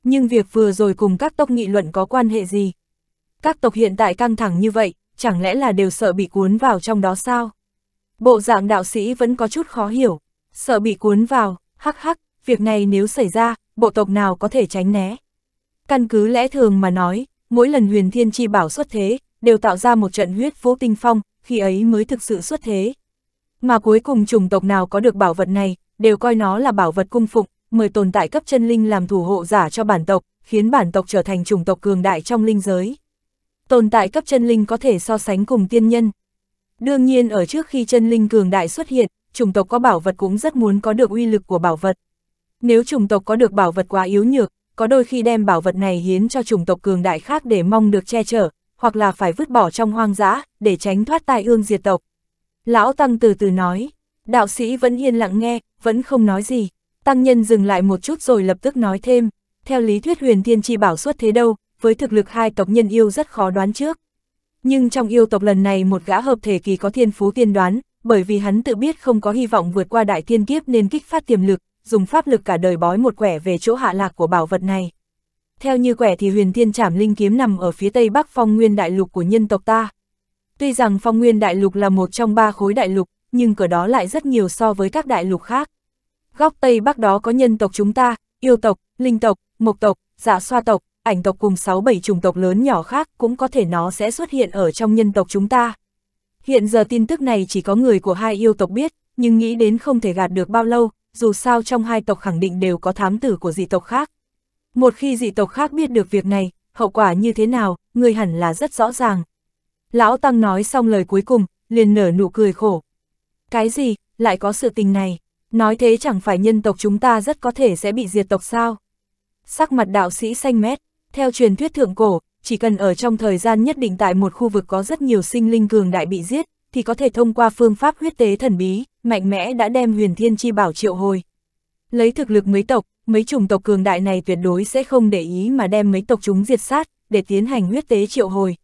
Nhưng việc vừa rồi cùng các tộc nghị luận có quan hệ gì? Các tộc hiện tại căng thẳng như vậy, chẳng lẽ là đều sợ bị cuốn vào trong đó sao? Bộ dạng đạo sĩ vẫn có chút khó hiểu, sợ bị cuốn vào, hắc hắc, việc này nếu xảy ra, bộ tộc nào có thể tránh né? Căn cứ lẽ thường mà nói, mỗi lần huyền thiên chi bảo xuất thế, đều tạo ra một trận huyết vô tinh phong, khi ấy mới thực sự xuất thế. Mà cuối cùng chủng tộc nào có được bảo vật này, đều coi nó là bảo vật cung phụng, mời tồn tại cấp chân linh làm thủ hộ giả cho bản tộc, khiến bản tộc trở thành chủng tộc cường đại trong linh giới. Tồn tại cấp chân linh có thể so sánh cùng tiên nhân. Đương nhiên ở trước khi chân linh cường đại xuất hiện, chủng tộc có bảo vật cũng rất muốn có được uy lực của bảo vật. Nếu chủng tộc có được bảo vật quá yếu nhược, có đôi khi đem bảo vật này hiến cho chủng tộc cường đại khác để mong được che chở, hoặc là phải vứt bỏ trong hoang dã, để tránh thoát tai ương diệt tộc. Lão Tăng từ từ nói, đạo sĩ vẫn yên lặng nghe, vẫn không nói gì. Tăng nhân dừng lại một chút rồi lập tức nói thêm, theo lý thuyết huyền thiên chi bảo xuất thế đâu, với thực lực hai tộc nhân yêu rất khó đoán trước. Nhưng trong yêu tộc lần này một gã hợp thể kỳ có thiên phú tiên đoán, bởi vì hắn tự biết không có hy vọng vượt qua đại thiên kiếp nên kích phát tiềm lực, dùng pháp lực cả đời bói một quẻ về chỗ hạ lạc của bảo vật này. Theo như quẻ thì huyền thiên trảm linh kiếm nằm ở phía tây bắc phong nguyên đại lục của nhân tộc ta. Tuy rằng phong nguyên đại lục là một trong ba khối đại lục, nhưng cửa đó lại rất nhiều so với các đại lục khác. Góc tây bắc đó có nhân tộc chúng ta, yêu tộc, linh tộc, mộc tộc, giả xoa tộc, ảnh tộc cùng 6-7 chủng tộc lớn nhỏ khác cũng có thể nó sẽ xuất hiện ở trong nhân tộc chúng ta. Hiện giờ tin tức này chỉ có người của hai yêu tộc biết, nhưng nghĩ đến không thể gạt được bao lâu, dù sao trong hai tộc khẳng định đều có thám tử của dị tộc khác. Một khi dị tộc khác biết được việc này, hậu quả như thế nào, người hẳn là rất rõ ràng. Lão Tăng nói xong lời cuối cùng, liền nở nụ cười khổ. Cái gì, lại có sự tình này, nói thế chẳng phải nhân tộc chúng ta rất có thể sẽ bị diệt tộc sao? Sắc mặt đạo sĩ xanh mét, theo truyền thuyết thượng cổ, chỉ cần ở trong thời gian nhất định tại một khu vực có rất nhiều sinh linh cường đại bị giết, thì có thể thông qua phương pháp huyết tế thần bí, mạnh mẽ đã đem huyền thiên chi bảo triệu hồi. Lấy thực lực mấy tộc, mấy chủng tộc cường đại này tuyệt đối sẽ không để ý mà đem mấy tộc chúng diệt sát, để tiến hành huyết tế triệu hồi.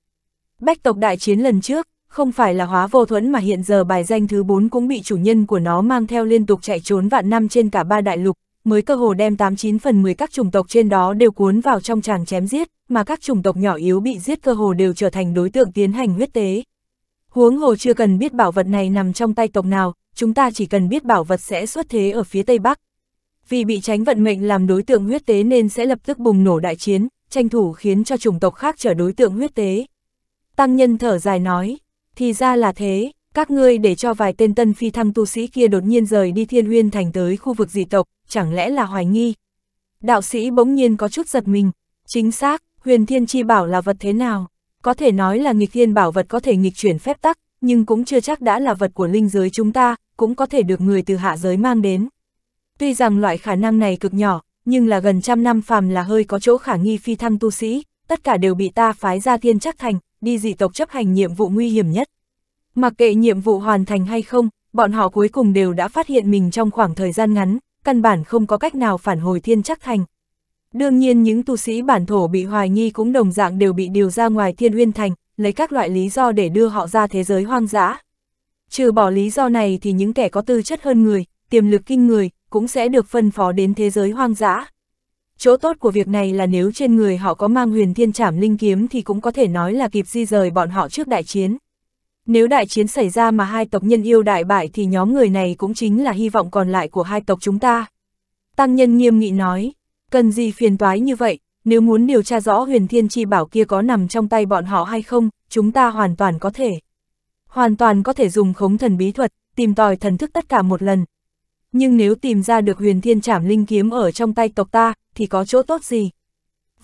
Bách tộc đại chiến lần trước, không phải là hóa vô thuẫn mà hiện giờ bài danh thứ 4 cũng bị chủ nhân của nó mang theo liên tục chạy trốn vạn năm trên cả ba đại lục, mới cơ hồ đem 89 phần 10 các chủng tộc trên đó đều cuốn vào trong tràng chém giết, mà các chủng tộc nhỏ yếu bị giết cơ hồ đều trở thành đối tượng tiến hành huyết tế. Huống hồ chưa cần biết bảo vật này nằm trong tay tộc nào, chúng ta chỉ cần biết bảo vật sẽ xuất thế ở phía Tây Bắc. Vì bị tránh vận mệnh làm đối tượng huyết tế nên sẽ lập tức bùng nổ đại chiến, tranh thủ khiến cho chủng tộc khác trở đối tượng huyết tế. Tăng nhân thở dài nói, thì ra là thế, các ngươi để cho vài tên tân phi thăng tu sĩ kia đột nhiên rời đi thiên huyên thành tới khu vực dị tộc, chẳng lẽ là hoài nghi. Đạo sĩ bỗng nhiên có chút giật mình, chính xác, huyền thiên chi bảo là vật thế nào? Có thể nói là nghịch thiên bảo vật có thể nghịch chuyển phép tắc, nhưng cũng chưa chắc đã là vật của linh giới chúng ta, cũng có thể được người từ hạ giới mang đến. Tuy rằng loại khả năng này cực nhỏ, nhưng là gần trăm năm phàm là hơi có chỗ khả nghi phi thăng tu sĩ, tất cả đều bị ta phái ra thiên chắc thành, đi dị tộc chấp hành nhiệm vụ nguy hiểm nhất. Mặc kệ nhiệm vụ hoàn thành hay không, bọn họ cuối cùng đều đã phát hiện mình trong khoảng thời gian ngắn, căn bản không có cách nào phản hồi thiên chắc thành. Đương nhiên những tu sĩ bản thổ bị hoài nghi cũng đồng dạng đều bị điều ra ngoài thiên uyên thành, lấy các loại lý do để đưa họ ra thế giới hoang dã. Trừ bỏ lý do này thì những kẻ có tư chất hơn người, tiềm lực kinh người, cũng sẽ được phân phó đến thế giới hoang dã. Chỗ tốt của việc này là nếu trên người họ có mang huyền thiên trảm linh kiếm thì cũng có thể nói là kịp di rời bọn họ trước đại chiến. Nếu đại chiến xảy ra mà hai tộc nhân yêu đại bại thì nhóm người này cũng chính là hy vọng còn lại của hai tộc chúng ta. Tăng nhân nghiêm nghị nói, cần gì phiền toái như vậy, nếu muốn điều tra rõ huyền thiên chi bảo kia có nằm trong tay bọn họ hay không, chúng ta hoàn toàn có thể. Hoàn toàn có thể dùng khống thần bí thuật, tìm tòi thần thức tất cả một lần. Nhưng nếu tìm ra được huyền thiên trảm linh kiếm ở trong tay tộc ta, thì có chỗ tốt gì?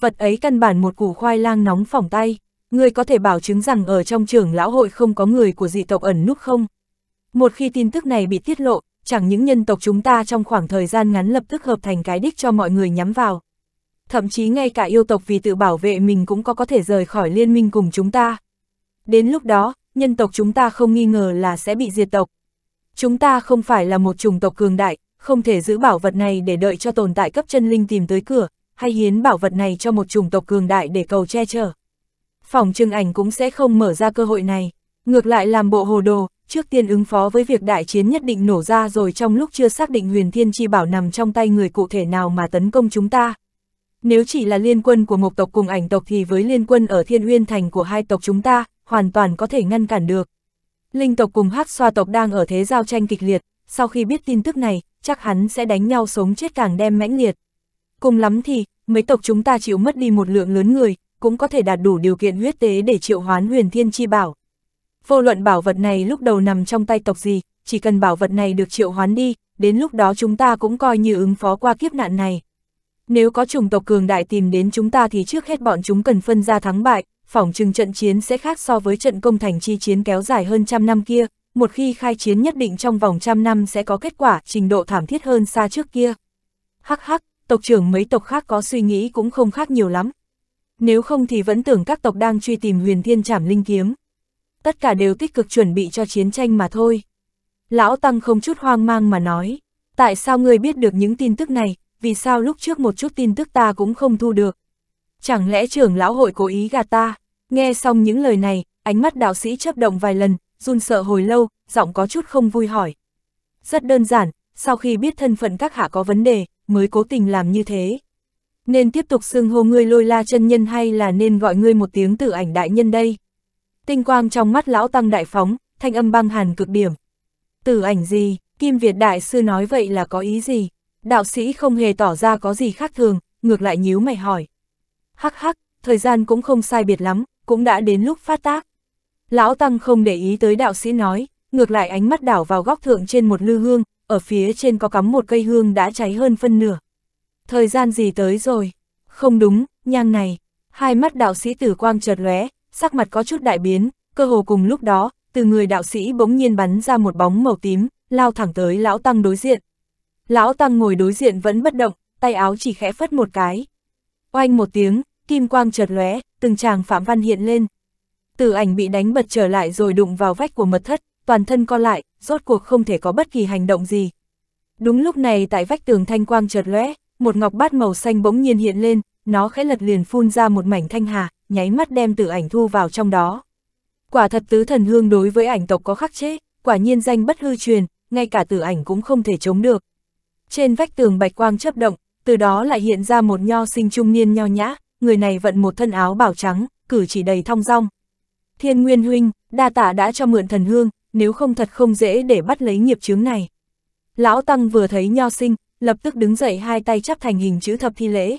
Vật ấy căn bản một củ khoai lang nóng phỏng tay, người có thể bảo chứng rằng ở trong trường lão hội không có người của dị tộc ẩn núp không? Một khi tin tức này bị tiết lộ, chẳng những nhân tộc chúng ta trong khoảng thời gian ngắn lập tức hợp thành cái đích cho mọi người nhắm vào. Thậm chí ngay cả yêu tộc vì tự bảo vệ mình cũng có có thể rời khỏi liên minh cùng chúng ta. Đến lúc đó, nhân tộc chúng ta không nghi ngờ là sẽ bị diệt tộc. Chúng ta không phải là một chủng tộc cường đại, không thể giữ bảo vật này để đợi cho tồn tại cấp chân linh tìm tới cửa, hay hiến bảo vật này cho một chủng tộc cường đại để cầu che chở. Phòng trưng ảnh cũng sẽ không mở ra cơ hội này, ngược lại làm bộ hồ đồ, trước tiên ứng phó với việc đại chiến nhất định nổ ra rồi trong lúc chưa xác định huyền thiên chi bảo nằm trong tay người cụ thể nào mà tấn công chúng ta. Nếu chỉ là liên quân của một tộc cùng ảnh tộc thì với liên quân ở thiên uyên thành của hai tộc chúng ta, hoàn toàn có thể ngăn cản được. Linh tộc cùng hắc xoa tộc đang ở thế giao tranh kịch liệt, sau khi biết tin tức này, chắc hắn sẽ đánh nhau sống chết càng đem mãnh liệt. Cùng lắm thì, mấy tộc chúng ta chịu mất đi một lượng lớn người, cũng có thể đạt đủ điều kiện huyết tế để triệu hoán huyền thiên chi bảo. Vô luận bảo vật này lúc đầu nằm trong tay tộc gì, chỉ cần bảo vật này được triệu hoán đi, đến lúc đó chúng ta cũng coi như ứng phó qua kiếp nạn này. Nếu có chủng tộc cường đại tìm đến chúng ta thì trước hết bọn chúng cần phân ra thắng bại, phỏng chừng trận chiến sẽ khác so với trận công thành chi chiến kéo dài hơn trăm năm kia, một khi khai chiến nhất định trong vòng trăm năm sẽ có kết quả trình độ thảm thiết hơn xa trước kia. Hắc hắc, tộc trưởng mấy tộc khác có suy nghĩ cũng không khác nhiều lắm. Nếu không thì vẫn tưởng các tộc đang truy tìm huyền thiên trảm linh kiếm. Tất cả đều tích cực chuẩn bị cho chiến tranh mà thôi. Lão Tăng không chút hoang mang mà nói, tại sao ngươi biết được những tin tức này, vì sao lúc trước một chút tin tức ta cũng không thu được. Chẳng lẽ trưởng lão hội cố ý gạt ta? Nghe xong những lời này, ánh mắt đạo sĩ chấp động vài lần, run sợ hồi lâu, giọng có chút không vui hỏi. Rất đơn giản, sau khi biết thân phận các hạ có vấn đề, mới cố tình làm như thế. Nên tiếp tục xưng hô ngươi lôi la chân nhân hay là nên gọi ngươi một tiếng tử ảnh đại nhân đây? Tinh quang trong mắt lão tăng đại phóng, thanh âm băng hàn cực điểm. Tử ảnh gì, Kim Việt đại sư nói vậy là có ý gì? Đạo sĩ không hề tỏ ra có gì khác thường, ngược lại nhíu mày hỏi. Hắc hắc, thời gian cũng không sai biệt lắm, cũng đã đến lúc phát tác. Lão Tăng không để ý tới đạo sĩ nói, ngược lại ánh mắt đảo vào góc thượng trên một lư hương, ở phía trên có cắm một cây hương đã cháy hơn phân nửa. Thời gian gì tới rồi? Không đúng, nhang này. Hai mắt đạo sĩ tử quang chợt lóe, sắc mặt có chút đại biến, cơ hồ cùng lúc đó, từ người đạo sĩ bỗng nhiên bắn ra một bóng màu tím, lao thẳng tới lão tăng đối diện. Lão tăng ngồi đối diện vẫn bất động, tay áo chỉ khẽ phất một cái. Oanh một tiếng, kim quang chợt lóe, từng chàng phạm văn hiện lên. Tử ảnh bị đánh bật trở lại rồi đụng vào vách của mật thất, toàn thân co lại, rốt cuộc không thể có bất kỳ hành động gì. Đúng lúc này tại vách tường thanh quang chợt lóe, một ngọc bát màu xanh bỗng nhiên hiện lên, nó khẽ lật liền phun ra một mảnh thanh hà, nháy mắt đem tử ảnh thu vào trong đó. Quả thật tứ thần hương đối với ảnh tộc có khắc chế, quả nhiên danh bất hư truyền, ngay cả tử ảnh cũng không thể chống được. Trên vách tường bạch quang chấp động, từ đó lại hiện ra một nho sinh trung niên nho nhã, người này vận một thân áo bảo trắng, cử chỉ đầy thong dong. Thiên Nguyên Huynh, đa tạ đã cho mượn thần hương, nếu không thật không dễ để bắt lấy nghiệp chướng này. Lão Tăng vừa thấy nho sinh, lập tức đứng dậy hai tay chắp thành hình chữ thập thi lễ.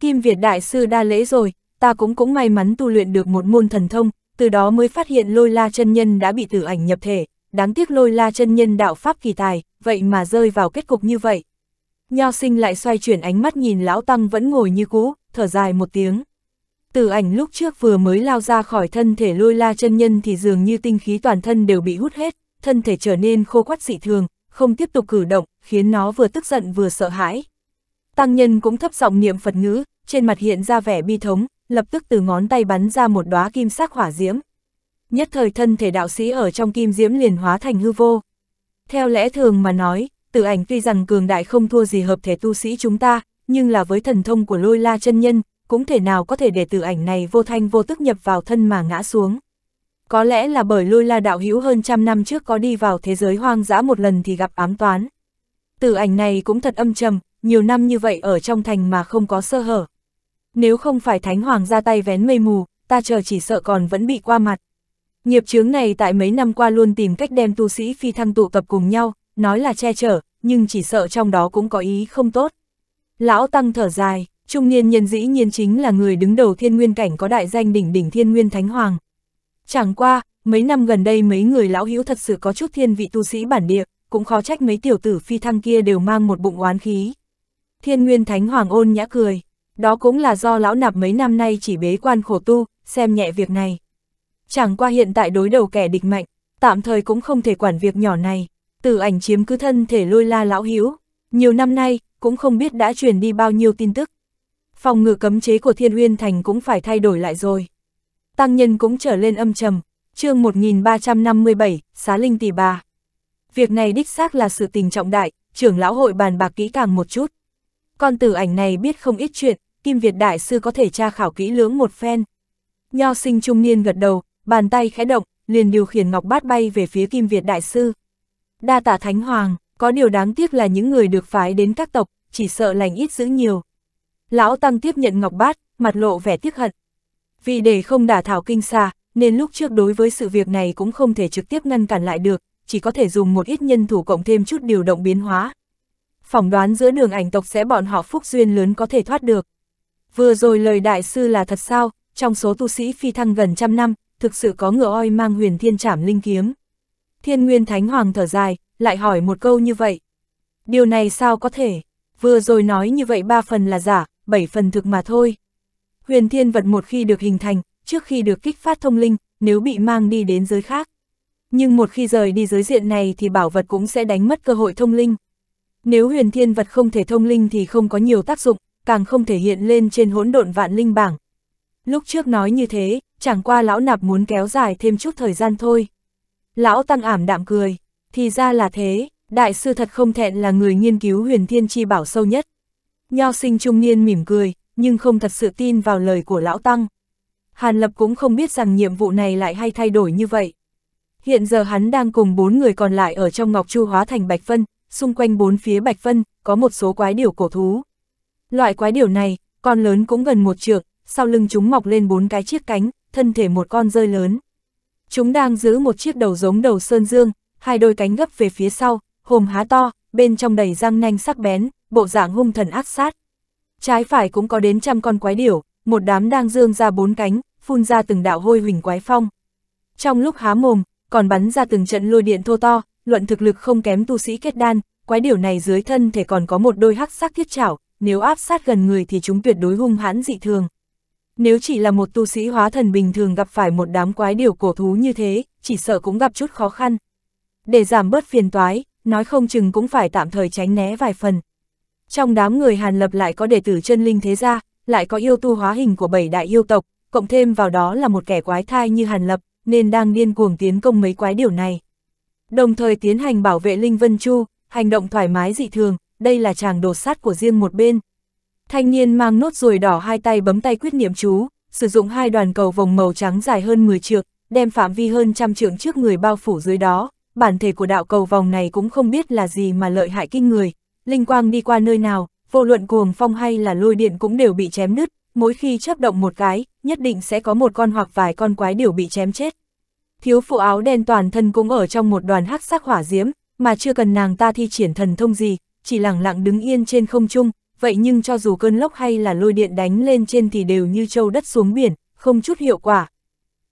Kim Việt Đại Sư đa lễ rồi, ta cũng cũng may mắn tu luyện được một môn thần thông, từ đó mới phát hiện lôi la chân nhân đã bị tử ảnh nhập thể, đáng tiếc lôi la chân nhân đạo pháp kỳ tài, vậy mà rơi vào kết cục như vậy. Nho sinh lại xoay chuyển ánh mắt nhìn lão tăng vẫn ngồi như cũ, thở dài một tiếng. Tử ảnh lúc trước vừa mới lao ra khỏi thân thể lôi la chân nhân thì dường như tinh khí toàn thân đều bị hút hết, thân thể trở nên khô quắt dị thường, không tiếp tục cử động, khiến nó vừa tức giận vừa sợ hãi. Tăng nhân cũng thấp giọng niệm Phật ngữ, trên mặt hiện ra vẻ bi thống, lập tức từ ngón tay bắn ra một đóa kim sắc hỏa diễm. Nhất thời thân thể đạo sĩ ở trong kim diễm liền hóa thành hư vô. Theo lẽ thường mà nói, tử ảnh tuy rằng cường đại không thua gì hợp thể tu sĩ chúng ta, nhưng là với thần thông của lôi la chân nhân, cũng thể nào có thể để tử ảnh này vô thanh vô tức nhập vào thân mà ngã xuống. Có lẽ là bởi lôi la đạo hữu hơn trăm năm trước có đi vào thế giới hoang dã một lần thì gặp ám toán. Tử ảnh này cũng thật âm trầm, nhiều năm như vậy ở trong thành mà không có sơ hở. Nếu không phải Thánh Hoàng ra tay vén mây mù, ta chờ chỉ sợ còn vẫn bị qua mặt. Nghiệp chướng này tại mấy năm qua luôn tìm cách đem tu sĩ phi thăng tụ tập cùng nhau, nói là che chở, nhưng chỉ sợ trong đó cũng có ý không tốt. Lão Tăng thở dài, trung niên nhân dĩ nhiên chính là người đứng đầu thiên nguyên cảnh có đại danh đỉnh đỉnh thiên nguyên thánh hoàng. Chẳng qua, mấy năm gần đây mấy người lão hữu thật sự có chút thiên vị tu sĩ bản địa, cũng khó trách mấy tiểu tử phi thăng kia đều mang một bụng oán khí. Thiên nguyên thánh hoàng ôn nhã cười, đó cũng là do lão nạp mấy năm nay chỉ bế quan khổ tu, xem nhẹ việc này. Chẳng qua hiện tại đối đầu kẻ địch mạnh, tạm thời cũng không thể quản việc nhỏ này, tử ảnh chiếm cứ thân thể lôi la lão hiếu, nhiều năm nay, cũng không biết đã truyền đi bao nhiêu tin tức. Phòng ngự cấm chế của Thiên Uyên Thành cũng phải thay đổi lại rồi. Tăng nhân cũng trở lên âm trầm, chương 1357, xá linh tỷ bà. Việc này đích xác là sự tình trọng đại, trưởng lão hội bàn bạc kỹ càng một chút. Con tử ảnh này biết không ít chuyện, Kim Việt Đại Sư có thể tra khảo kỹ lưỡng một phen. Nho sinh trung niên gật đầu, bàn tay khẽ động, liền điều khiển ngọc bát bay về phía Kim Việt Đại Sư. Đa tả Thánh Hoàng, có điều đáng tiếc là những người được phái đến các tộc, chỉ sợ lành ít giữ nhiều. Lão Tăng tiếp nhận ngọc bát, mặt lộ vẻ tiếc hận. Vì để không đả thảo kinh xa, nên lúc trước đối với sự việc này cũng không thể trực tiếp ngăn cản lại được, chỉ có thể dùng một ít nhân thủ cộng thêm chút điều động biến hóa. Phỏng đoán giữa đường ảnh tộc sẽ bọn họ phúc duyên lớn có thể thoát được. Vừa rồi lời đại sư là thật sao, trong số tu sĩ phi thăng gần trăm năm, thực sự có ngựa oi mang huyền thiên trảm linh kiếm. Thiên Nguyên Thánh Hoàng thở dài, lại hỏi một câu như vậy. Điều này sao có thể? Vừa rồi nói như vậy ba phần là giả, bảy phần thực mà thôi. Huyền thiên vật một khi được hình thành, trước khi được kích phát thông linh, nếu bị mang đi đến giới khác. Nhưng một khi rời đi giới diện này thì bảo vật cũng sẽ đánh mất cơ hội thông linh. Nếu huyền thiên vật không thể thông linh thì không có nhiều tác dụng, càng không thể hiện lên trên hỗn độn vạn linh bảng. Lúc trước nói như thế, chẳng qua lão nạp muốn kéo dài thêm chút thời gian thôi. Lão tăng ảm đạm cười, thì ra là thế, đại sư thật không thẹn là người nghiên cứu huyền thiên chi bảo sâu nhất. Nho sinh trung niên mỉm cười, nhưng không thật sự tin vào lời của lão tăng. Hàn Lập cũng không biết rằng nhiệm vụ này lại hay thay đổi như vậy. Hiện giờ hắn đang cùng bốn người còn lại ở trong Ngọc Chu hóa thành Bạch Vân, xung quanh bốn phía Bạch Vân, có một số quái điểu cổ thú. Loại quái điểu này, con lớn cũng gần một trượng, sau lưng chúng mọc lên bốn cái chiếc cánh, thân thể một con rơi lớn. Chúng đang giữ một chiếc đầu giống đầu sơn dương, hai đôi cánh gấp về phía sau, hồm há to, bên trong đầy răng nanh sắc bén, bộ dạng hung thần ác sát. Trái phải cũng có đến trăm con quái điểu, một đám đang dương ra bốn cánh, phun ra từng đạo hôi huỳnh quái phong. Trong lúc há mồm, còn bắn ra từng trận lôi điện thô to, luận thực lực không kém tu sĩ kết đan, quái điểu này dưới thân thể còn có một đôi hắc sắc thiết chảo, nếu áp sát gần người thì chúng tuyệt đối hung hãn dị thường. Nếu chỉ là một tu sĩ hóa thần bình thường gặp phải một đám quái điều cổ thú như thế, chỉ sợ cũng gặp chút khó khăn. Để giảm bớt phiền toái, nói không chừng cũng phải tạm thời tránh né vài phần. Trong đám người Hàn Lập lại có đệ tử chân linh thế gia, lại có yêu tu hóa hình của bảy đại yêu tộc, cộng thêm vào đó là một kẻ quái thai như Hàn Lập, nên đang điên cuồng tiến công mấy quái điều này. Đồng thời tiến hành bảo vệ Linh Vân Chu, hành động thoải mái dị thường, đây là chàng đột sát của riêng một bên. Thanh niên mang nốt ruồi đỏ hai tay bấm tay quyết niệm chú, sử dụng hai đoàn cầu vòng màu trắng dài hơn 10 trượng, đem phạm vi hơn trăm trượng trước người bao phủ dưới đó. Bản thể của đạo cầu vòng này cũng không biết là gì mà lợi hại kinh người, linh quang đi qua nơi nào, vô luận cuồng phong hay là lôi điện cũng đều bị chém nứt, mỗi khi chấp động một cái, nhất định sẽ có một con hoặc vài con quái điều bị chém chết. Thiếu phụ áo đen toàn thân cũng ở trong một đoàn hắc sắc hỏa diễm, mà chưa cần nàng ta thi triển thần thông gì, chỉ lẳng lặng đứng yên trên không trung, vậy nhưng cho dù cơn lốc hay là lôi điện đánh lên trên thì đều như châu đất xuống biển, không chút hiệu quả.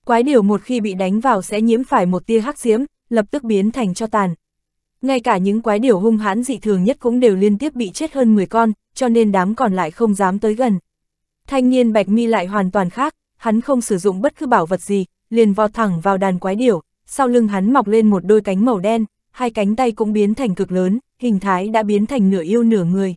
Quái điểu một khi bị đánh vào sẽ nhiễm phải một tia hắc diễm, lập tức biến thành cho tàn. Ngay cả những quái điểu hung hãn dị thường nhất cũng đều liên tiếp bị chết hơn 10 con, cho nên đám còn lại không dám tới gần. Thanh niên bạch mi lại hoàn toàn khác, hắn không sử dụng bất cứ bảo vật gì, liền vọt thẳng vào đàn quái điểu, sau lưng hắn mọc lên một đôi cánh màu đen, hai cánh tay cũng biến thành cực lớn, hình thái đã biến thành nửa yêu nửa người.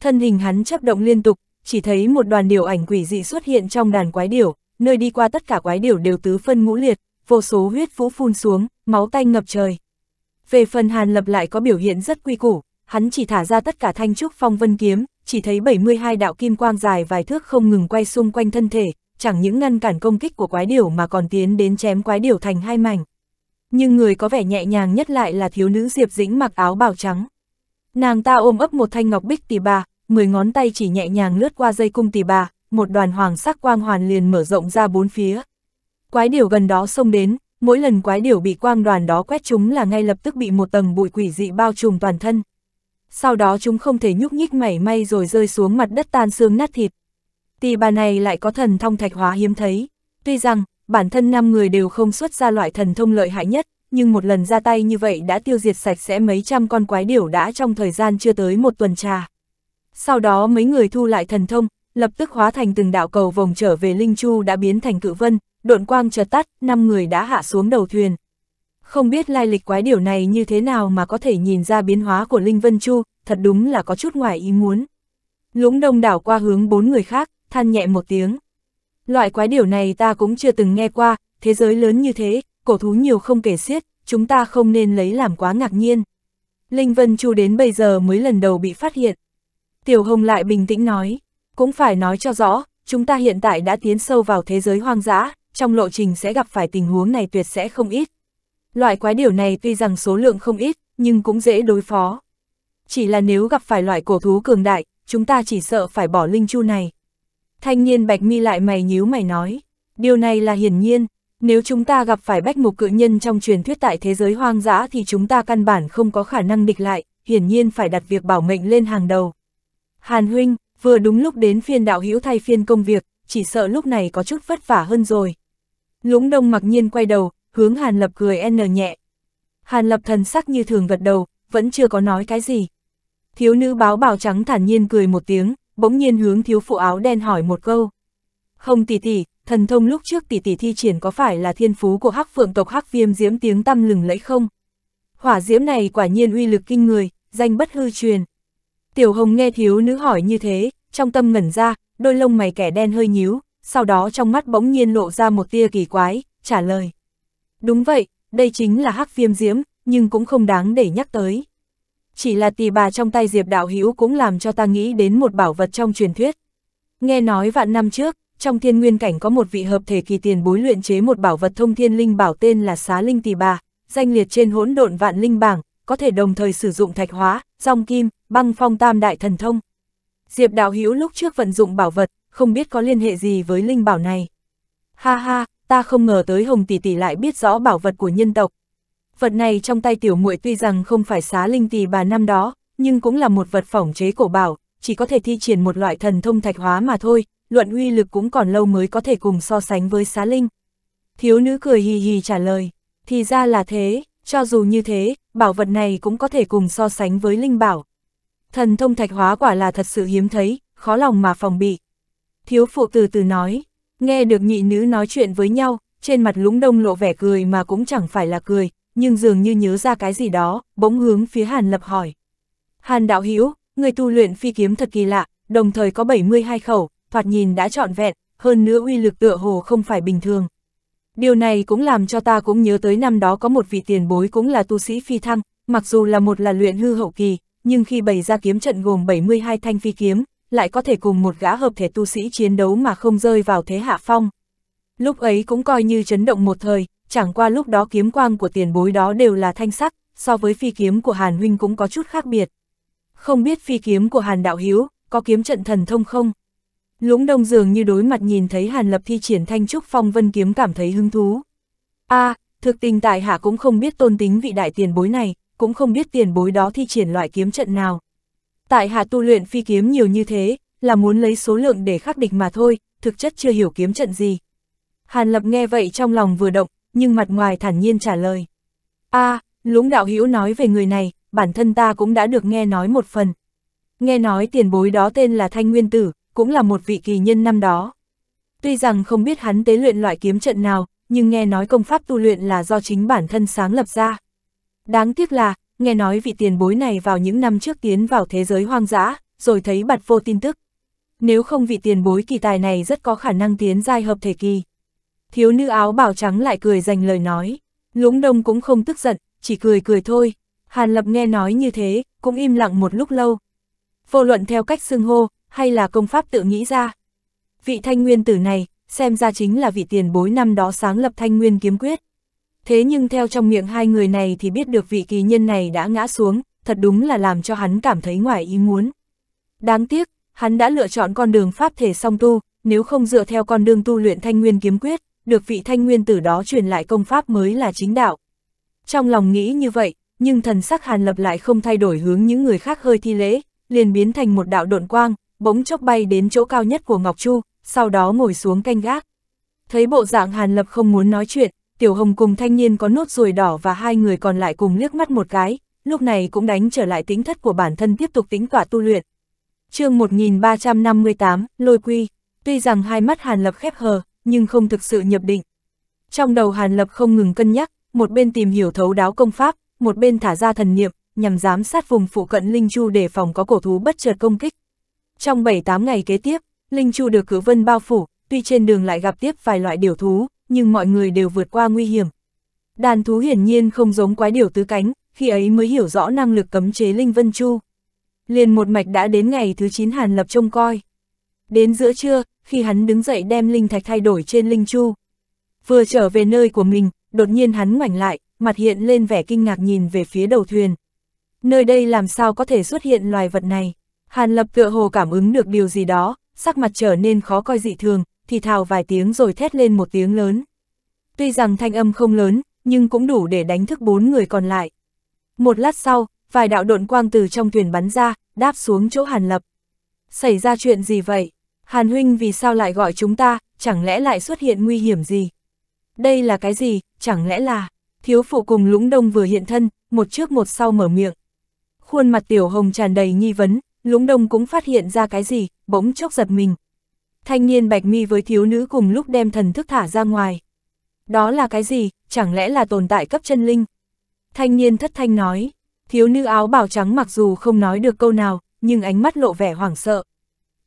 Thân hình hắn chấp động liên tục, chỉ thấy một đoàn điều ảnh quỷ dị xuất hiện trong đàn quái điểu, nơi đi qua tất cả quái điểu đều tứ phân ngũ liệt, vô số huyết vũ phun xuống, máu tanh ngập trời. Về phần Hàn Lập lại có biểu hiện rất quy củ, hắn chỉ thả ra tất cả thanh trúc phong vân kiếm, chỉ thấy 72 đạo kim quang dài vài thước không ngừng quay xung quanh thân thể, chẳng những ngăn cản công kích của quái điểu mà còn tiến đến chém quái điểu thành hai mảnh. Nhưng người có vẻ nhẹ nhàng nhất lại là thiếu nữ Diệp Dĩnh mặc áo bào trắng. Nàng ta ôm ấp một thanh ngọc bích tỷ bà, mười ngón tay chỉ nhẹ nhàng lướt qua dây cung tỷ bà, một đoàn hoàng sắc quang hoàn liền mở rộng ra bốn phía. Quái điểu gần đó xông đến, mỗi lần quái điểu bị quang đoàn đó quét chúng là ngay lập tức bị một tầng bụi quỷ dị bao trùm toàn thân. Sau đó chúng không thể nhúc nhích mảy may rồi rơi xuống mặt đất tan xương nát thịt. Tỷ bà này lại có thần thông thạch hóa hiếm thấy. Tuy rằng, bản thân năm người đều không xuất ra loại thần thông lợi hại nhất, nhưng một lần ra tay như vậy đã tiêu diệt sạch sẽ mấy trăm con quái điểu đã trong thời gian chưa tới một tuần trà. Sau đó mấy người thu lại thần thông, lập tức hóa thành từng đạo cầu vòng trở về Linh Chu đã biến thành cự vân, độn quang chợt tắt, năm người đã hạ xuống đầu thuyền. Không biết lai lịch quái điểu này như thế nào mà có thể nhìn ra biến hóa của Linh Vân Chu, thật đúng là có chút ngoài ý muốn. Lũng đông đảo qua hướng bốn người khác, than nhẹ một tiếng. Loại quái điểu này ta cũng chưa từng nghe qua, thế giới lớn như thế, cổ thú nhiều không kể xiết, chúng ta không nên lấy làm quá ngạc nhiên. Linh Vân Chu đến bây giờ mới lần đầu bị phát hiện. Tiểu Hồng lại bình tĩnh nói, cũng phải nói cho rõ, chúng ta hiện tại đã tiến sâu vào thế giới hoang dã, trong lộ trình sẽ gặp phải tình huống này tuyệt sẽ không ít. Loại quái điểu này tuy rằng số lượng không ít, nhưng cũng dễ đối phó. Chỉ là nếu gặp phải loại cổ thú cường đại, chúng ta chỉ sợ phải bỏ linh chu này. Thanh niên bạch mi lại mày nhíu mày nói, điều này là hiển nhiên, nếu chúng ta gặp phải bách mục cự nhân trong truyền thuyết tại thế giới hoang dã thì chúng ta căn bản không có khả năng địch lại, hiển nhiên phải đặt việc bảo mệnh lên hàng đầu. Hàn huynh, vừa đúng lúc đến phiên đạo hữu thay phiên công việc, chỉ sợ lúc này có chút vất vả hơn rồi. Lũng đông mặc nhiên quay đầu, hướng Hàn Lập cười n nhẹ. Hàn Lập thần sắc như thường gật đầu, vẫn chưa có nói cái gì. Thiếu nữ báo bào trắng thản nhiên cười một tiếng, bỗng nhiên hướng thiếu phụ áo đen hỏi một câu. không tỷ tỷ, thần thông lúc trước tỷ tỷ thi triển có phải là thiên phú của hắc phượng tộc hắc viêm diễm tiếng tăm lừng lẫy không? Hỏa diễm này quả nhiên uy lực kinh người, danh bất hư truyền. Tiểu hồng nghe thiếu nữ hỏi như thế, trong tâm ngẩn ra, đôi lông mày kẻ đen hơi nhíu, sau đó trong mắt bỗng nhiên lộ ra một tia kỳ quái, trả lời. Đúng vậy, đây chính là hắc viêm diễm, nhưng cũng không đáng để nhắc tới. Chỉ là tỳ bà trong tay Diệp Đạo Hữu cũng làm cho ta nghĩ đến một bảo vật trong truyền thuyết. Nghe nói vạn năm trước, trong thiên nguyên cảnh có một vị hợp thể kỳ tiền bối luyện chế một bảo vật thông thiên linh bảo tên là xá linh tỳ bà, danh liệt trên hỗn độn vạn linh bảng, có thể đồng thời sử dụng thạch hóa, rong kim, băng phong tam đại thần thông. Diệp đạo hữu lúc trước vận dụng bảo vật, không biết có liên hệ gì với linh bảo này. Ha ha, ta không ngờ tới Hồng tỷ tỷ lại biết rõ bảo vật của nhân tộc. Vật này trong tay tiểu muội tuy rằng không phải xá linh tỳ bà năm đó, nhưng cũng là một vật phỏng chế cổ bảo, chỉ có thể thi triển một loại thần thông thạch hóa mà thôi, luận uy lực cũng còn lâu mới có thể cùng so sánh với xá linh. Thiếu nữ cười hì hì trả lời, thì ra là thế, cho dù như thế, bảo vật này cũng có thể cùng so sánh với linh bảo. Thần thông thạch hóa quả là thật sự hiếm thấy, khó lòng mà phòng bị. Thiếu phụ từ từ nói, nghe được nhị nữ nói chuyện với nhau, trên mặt lúng đông lộ vẻ cười mà cũng chẳng phải là cười, nhưng dường như nhớ ra cái gì đó, bỗng hướng phía Hàn Lập hỏi. Hàn đạo hữu người tu luyện phi kiếm thật kỳ lạ, đồng thời có 72 khẩu, thoạt nhìn đã trọn vẹn, hơn nữa uy lực tựa hồ không phải bình thường. Điều này cũng làm cho ta cũng nhớ tới năm đó có một vị tiền bối cũng là tu sĩ phi thăng, mặc dù là một là luyện hư hậu kỳ, nhưng khi bày ra kiếm trận gồm 72 thanh phi kiếm, lại có thể cùng một gã hợp thể tu sĩ chiến đấu mà không rơi vào thế hạ phong. Lúc ấy cũng coi như chấn động một thời, chẳng qua lúc đó kiếm quang của tiền bối đó đều là thanh sắc, so với phi kiếm của Hàn Huynh cũng có chút khác biệt. Không biết phi kiếm của Hàn Đạo Hiếu, có kiếm trận thần thông không? Lũng đông dường như đối mặt nhìn thấy Hàn Lập thi triển thanh trúc phong vân kiếm cảm thấy hứng thú. a thực tình tại hạ cũng không biết tôn tính vị đại tiền bối này, cũng không biết tiền bối đó thi triển loại kiếm trận nào. Tại hạ tu luyện phi kiếm nhiều như thế, là muốn lấy số lượng để khắc địch mà thôi, thực chất chưa hiểu kiếm trận gì. Hàn Lập nghe vậy trong lòng vừa động, nhưng mặt ngoài thản nhiên trả lời. a lũng đạo hữu nói về người này, bản thân ta cũng đã được nghe nói một phần. Nghe nói tiền bối đó tên là Thanh Nguyên Tử, cũng là một vị kỳ nhân năm đó. Tuy rằng không biết hắn tế luyện loại kiếm trận nào, nhưng nghe nói công pháp tu luyện là do chính bản thân sáng lập ra. Đáng tiếc là, nghe nói vị tiền bối này vào những năm trước tiến vào thế giới hoang dã, rồi thấy bật vô tin tức. Nếu không vị tiền bối kỳ tài này rất có khả năng tiến giai hợp thể kỳ. Thiếu nữ áo bảo trắng lại cười dành lời nói. Lũng đông cũng không tức giận, chỉ cười cười thôi. Hàn Lập nghe nói như thế, cũng im lặng một lúc lâu. Vô luận theo cách xưng hô, hay là công pháp tự nghĩ ra. Vị thanh nguyên tử này, xem ra chính là vị tiền bối năm đó sáng lập thanh nguyên kiếm quyết. Thế nhưng theo trong miệng hai người này thì biết được vị kỳ nhân này đã ngã xuống, thật đúng là làm cho hắn cảm thấy ngoài ý muốn. Đáng tiếc, hắn đã lựa chọn con đường pháp thể song tu, nếu không dựa theo con đường tu luyện thanh nguyên kiếm quyết, được vị thanh nguyên tử đó truyền lại công pháp mới là chính đạo. Trong lòng nghĩ như vậy, nhưng thần sắc hàn lập lại không thay đổi hướng những người khác hơi thi lễ, liền biến thành một đạo độn quang, bỗng chốc bay đến chỗ cao nhất của Ngọc Chu, sau đó ngồi xuống canh gác. Thấy bộ dạng hàn lập không muốn nói chuyện, Tiểu Hồng cùng thanh niên có nốt ruồi đỏ và hai người còn lại cùng liếc mắt một cái, lúc này cũng đánh trở lại tính thất của bản thân tiếp tục tính tỏa tu luyện. chương 1358, Lôi Quy, tuy rằng hai mắt Hàn Lập khép hờ, nhưng không thực sự nhập định. Trong đầu Hàn Lập không ngừng cân nhắc, một bên tìm hiểu thấu đáo công pháp, một bên thả ra thần niệm, nhằm giám sát vùng phụ cận Linh Chu để phòng có cổ thú bất chợt công kích. Trong 7-8 ngày kế tiếp, Linh Chu được cử vân bao phủ, tuy trên đường lại gặp tiếp vài loại điều thú, nhưng mọi người đều vượt qua nguy hiểm. Đàn thú hiển nhiên không giống quái điều tứ cánh, khi ấy mới hiểu rõ năng lực cấm chế Linh Vân Chu. Liền một mạch đã đến ngày thứ 9 Hàn Lập trông coi. Đến giữa trưa, khi hắn đứng dậy đem linh thạch thay đổi trên Linh Chu. Vừa trở về nơi của mình, đột nhiên hắn ngoảnh lại, mặt hiện lên vẻ kinh ngạc nhìn về phía đầu thuyền. Nơi đây làm sao có thể xuất hiện loài vật này? Hàn Lập tựa hồ cảm ứng được điều gì đó, sắc mặt trở nên khó coi dị thường, thì thào vài tiếng rồi thét lên một tiếng lớn. Tuy rằng thanh âm không lớn, nhưng cũng đủ để đánh thức bốn người còn lại. Một lát sau, vài đạo độn quang từ trong thuyền bắn ra, đáp xuống chỗ Hàn Lập. Xảy ra chuyện gì vậy? Hàn huynh vì sao lại gọi chúng ta, chẳng lẽ lại xuất hiện nguy hiểm gì? Đây là cái gì, chẳng lẽ là... Thiếu phụ cùng lũng đông vừa hiện thân, một trước một sau mở miệng. Khuôn mặt tiểu hồng tràn đầy nghi vấn, lũng đông cũng phát hiện ra cái gì, bỗng chốc giật mình. Thanh niên bạch mi với thiếu nữ cùng lúc đem thần thức thả ra ngoài. Đó là cái gì, chẳng lẽ là tồn tại cấp chân linh? Thanh niên thất thanh nói, thiếu nữ áo bào trắng mặc dù không nói được câu nào, nhưng ánh mắt lộ vẻ hoảng sợ.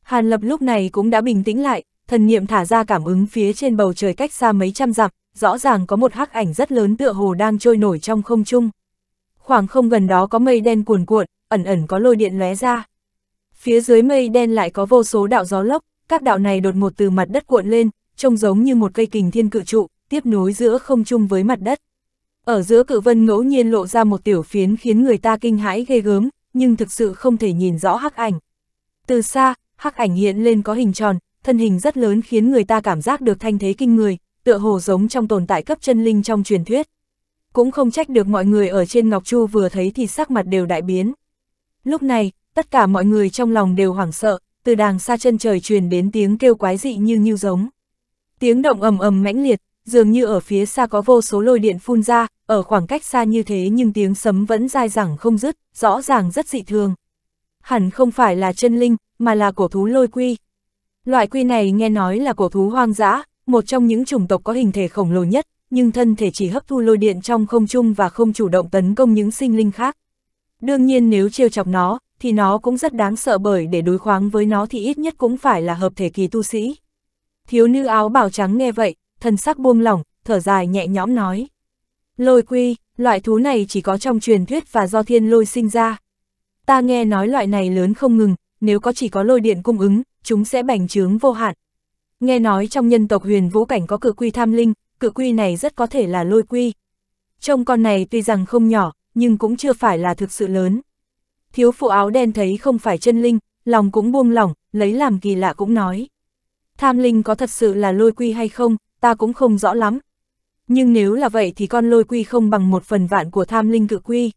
Hàn lập lúc này cũng đã bình tĩnh lại, thần niệm thả ra cảm ứng phía trên bầu trời cách xa mấy trăm dặm, rõ ràng có một hắc ảnh rất lớn tựa hồ đang trôi nổi trong không trung. Khoảng không gần đó có mây đen cuồn cuộn, ẩn ẩn có lôi điện lóe ra. Phía dưới mây đen lại có vô số đạo gió lốc, các đạo này đột một từ mặt đất cuộn lên, trông giống như một cây kình thiên cự trụ, tiếp nối giữa không trung với mặt đất. Ở giữa cự vân ngẫu nhiên lộ ra một tiểu phiến khiến người ta kinh hãi ghê gớm, nhưng thực sự không thể nhìn rõ hắc ảnh. Từ xa, hắc ảnh hiện lên có hình tròn, thân hình rất lớn khiến người ta cảm giác được thanh thế kinh người, tựa hồ giống trong tồn tại cấp chân linh trong truyền thuyết. Cũng không trách được mọi người ở trên Ngọc Chu vừa thấy thì sắc mặt đều đại biến. Lúc này, tất cả mọi người trong lòng đều hoảng sợ, từ đàng xa chân trời truyền đến tiếng kêu quái dị như như giống. Tiếng động ầm ầm mãnh liệt, dường như ở phía xa có vô số lôi điện phun ra, ở khoảng cách xa như thế nhưng tiếng sấm vẫn dai dẳng không dứt, rõ ràng rất dị thường. Hẳn không phải là chân linh, mà là cổ thú lôi quy. Loại quy này nghe nói là cổ thú hoang dã, một trong những chủng tộc có hình thể khổng lồ nhất, nhưng thân thể chỉ hấp thu lôi điện trong không trung và không chủ động tấn công những sinh linh khác. Đương nhiên nếu trêu chọc nó, thì nó cũng rất đáng sợ bởi để đối khoáng với nó thì ít nhất cũng phải là hợp thể kỳ tu sĩ. Thiếu nữ áo bào trắng nghe vậy, thần sắc buông lỏng, thở dài nhẹ nhõm nói. Lôi quy, loại thú này chỉ có trong truyền thuyết và do thiên lôi sinh ra. Ta nghe nói loại này lớn không ngừng, nếu có chỉ có lôi điện cung ứng, chúng sẽ bành trướng vô hạn. Nghe nói trong nhân tộc huyền vũ cảnh có cự quy tham linh, cự quy này rất có thể là lôi quy. Trông con này tuy rằng không nhỏ, nhưng cũng chưa phải là thực sự lớn. Thiếu phụ áo đen thấy không phải chân linh, lòng cũng buông lỏng, lấy làm kỳ lạ cũng nói. Tham linh có thật sự là lôi quy hay không, ta cũng không rõ lắm. Nhưng nếu là vậy thì con lôi quy không bằng một phần vạn của tham linh cự quy.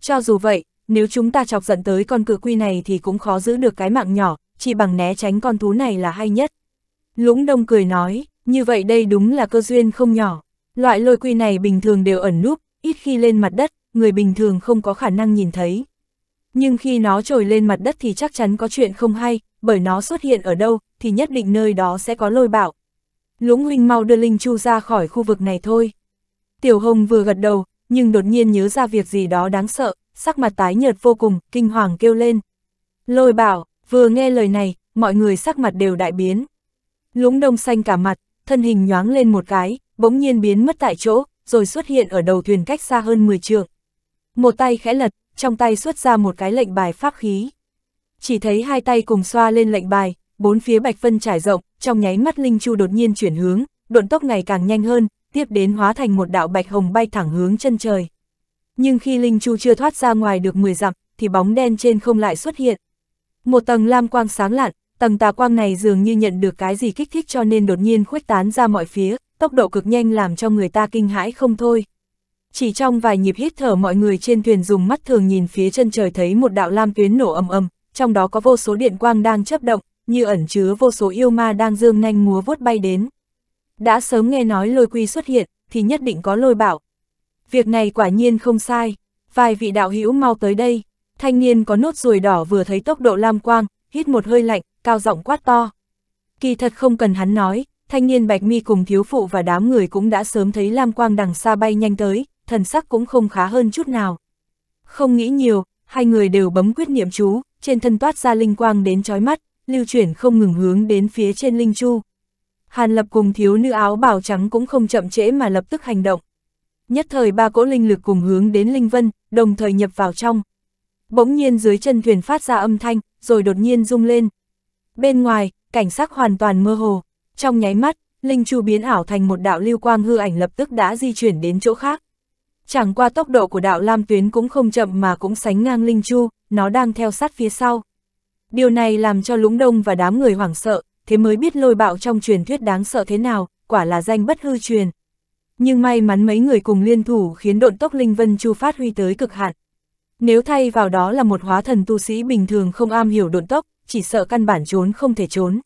Cho dù vậy, nếu chúng ta chọc giận tới con cự quy này thì cũng khó giữ được cái mạng nhỏ, chỉ bằng né tránh con thú này là hay nhất. Lũng đông cười nói, như vậy đây đúng là cơ duyên không nhỏ. Loại lôi quy này bình thường đều ẩn núp, ít khi lên mặt đất, người bình thường không có khả năng nhìn thấy. Nhưng khi nó trồi lên mặt đất thì chắc chắn có chuyện không hay, bởi nó xuất hiện ở đâu, thì nhất định nơi đó sẽ có lôi bạo. Lũng huynh mau đưa Linh Chu ra khỏi khu vực này thôi. Tiểu Hồng vừa gật đầu, nhưng đột nhiên nhớ ra việc gì đó đáng sợ, sắc mặt tái nhợt vô cùng, kinh hoàng kêu lên. Lôi bảo, vừa nghe lời này, mọi người sắc mặt đều đại biến. Lũng đông xanh cả mặt, thân hình nhoáng lên một cái, bỗng nhiên biến mất tại chỗ, rồi xuất hiện ở đầu thuyền cách xa hơn 10 trượng. Một tay khẽ lật, trong tay xuất ra một cái lệnh bài pháp khí. Chỉ thấy hai tay cùng xoa lên lệnh bài, bốn phía bạch phân trải rộng, trong nháy mắt Linh Chu đột nhiên chuyển hướng, độn tốc ngày càng nhanh hơn, tiếp đến hóa thành một đạo bạch hồng bay thẳng hướng chân trời. Nhưng khi Linh Chu chưa thoát ra ngoài được 10 dặm, thì bóng đen trên không lại xuất hiện. Một tầng lam quang sáng lạn, tầng tà quang này dường như nhận được cái gì kích thích cho nên đột nhiên khuếch tán ra mọi phía, tốc độ cực nhanh làm cho người ta kinh hãi không thôi. Chỉ trong vài nhịp hít thở mọi người trên thuyền dùng mắt thường nhìn phía chân trời thấy một đạo lam tuyến nổ ầm ầm, trong đó có vô số điện quang đang chấp động, như ẩn chứa vô số yêu ma đang dương nhanh múa vuốt bay đến. Đã sớm nghe nói lôi quy xuất hiện, thì nhất định có lôi bảo. Việc này quả nhiên không sai, vài vị đạo hữu mau tới đây. Thanh niên có nốt ruồi đỏ vừa thấy tốc độ lam quang, hít một hơi lạnh, cao giọng quát to. Kỳ thật không cần hắn nói, thanh niên bạch mi cùng thiếu phụ và đám người cũng đã sớm thấy lam quang đằng xa bay nhanh tới, thần sắc cũng không khá hơn chút nào. Không nghĩ nhiều, hai người đều bấm quyết niệm chú, trên thân toát ra linh quang đến chói mắt, lưu chuyển không ngừng hướng đến phía trên linh chu. Hàn Lập cùng thiếu nữ áo bào trắng cũng không chậm trễ mà lập tức hành động. Nhất thời ba cỗ linh lực cùng hướng đến linh vân, đồng thời nhập vào trong. Bỗng nhiên dưới chân thuyền phát ra âm thanh, rồi đột nhiên rung lên. Bên ngoài, cảnh sắc hoàn toàn mơ hồ. Trong nháy mắt, linh chu biến ảo thành một đạo lưu quang hư ảnh lập tức đã di chuyển đến chỗ khác. Chẳng qua tốc độ của đạo Lam Tuyến cũng không chậm mà cũng sánh ngang Linh Chu, nó đang theo sát phía sau. Điều này làm cho lũng đông và đám người hoảng sợ, thế mới biết lôi bạo trong truyền thuyết đáng sợ thế nào, quả là danh bất hư truyền. Nhưng may mắn mấy người cùng liên thủ khiến độn tốc Linh Vân Chu phát huy tới cực hạn. Nếu thay vào đó là một hóa thần tu sĩ bình thường không am hiểu độn tốc, chỉ sợ căn bản trốn không thể trốn.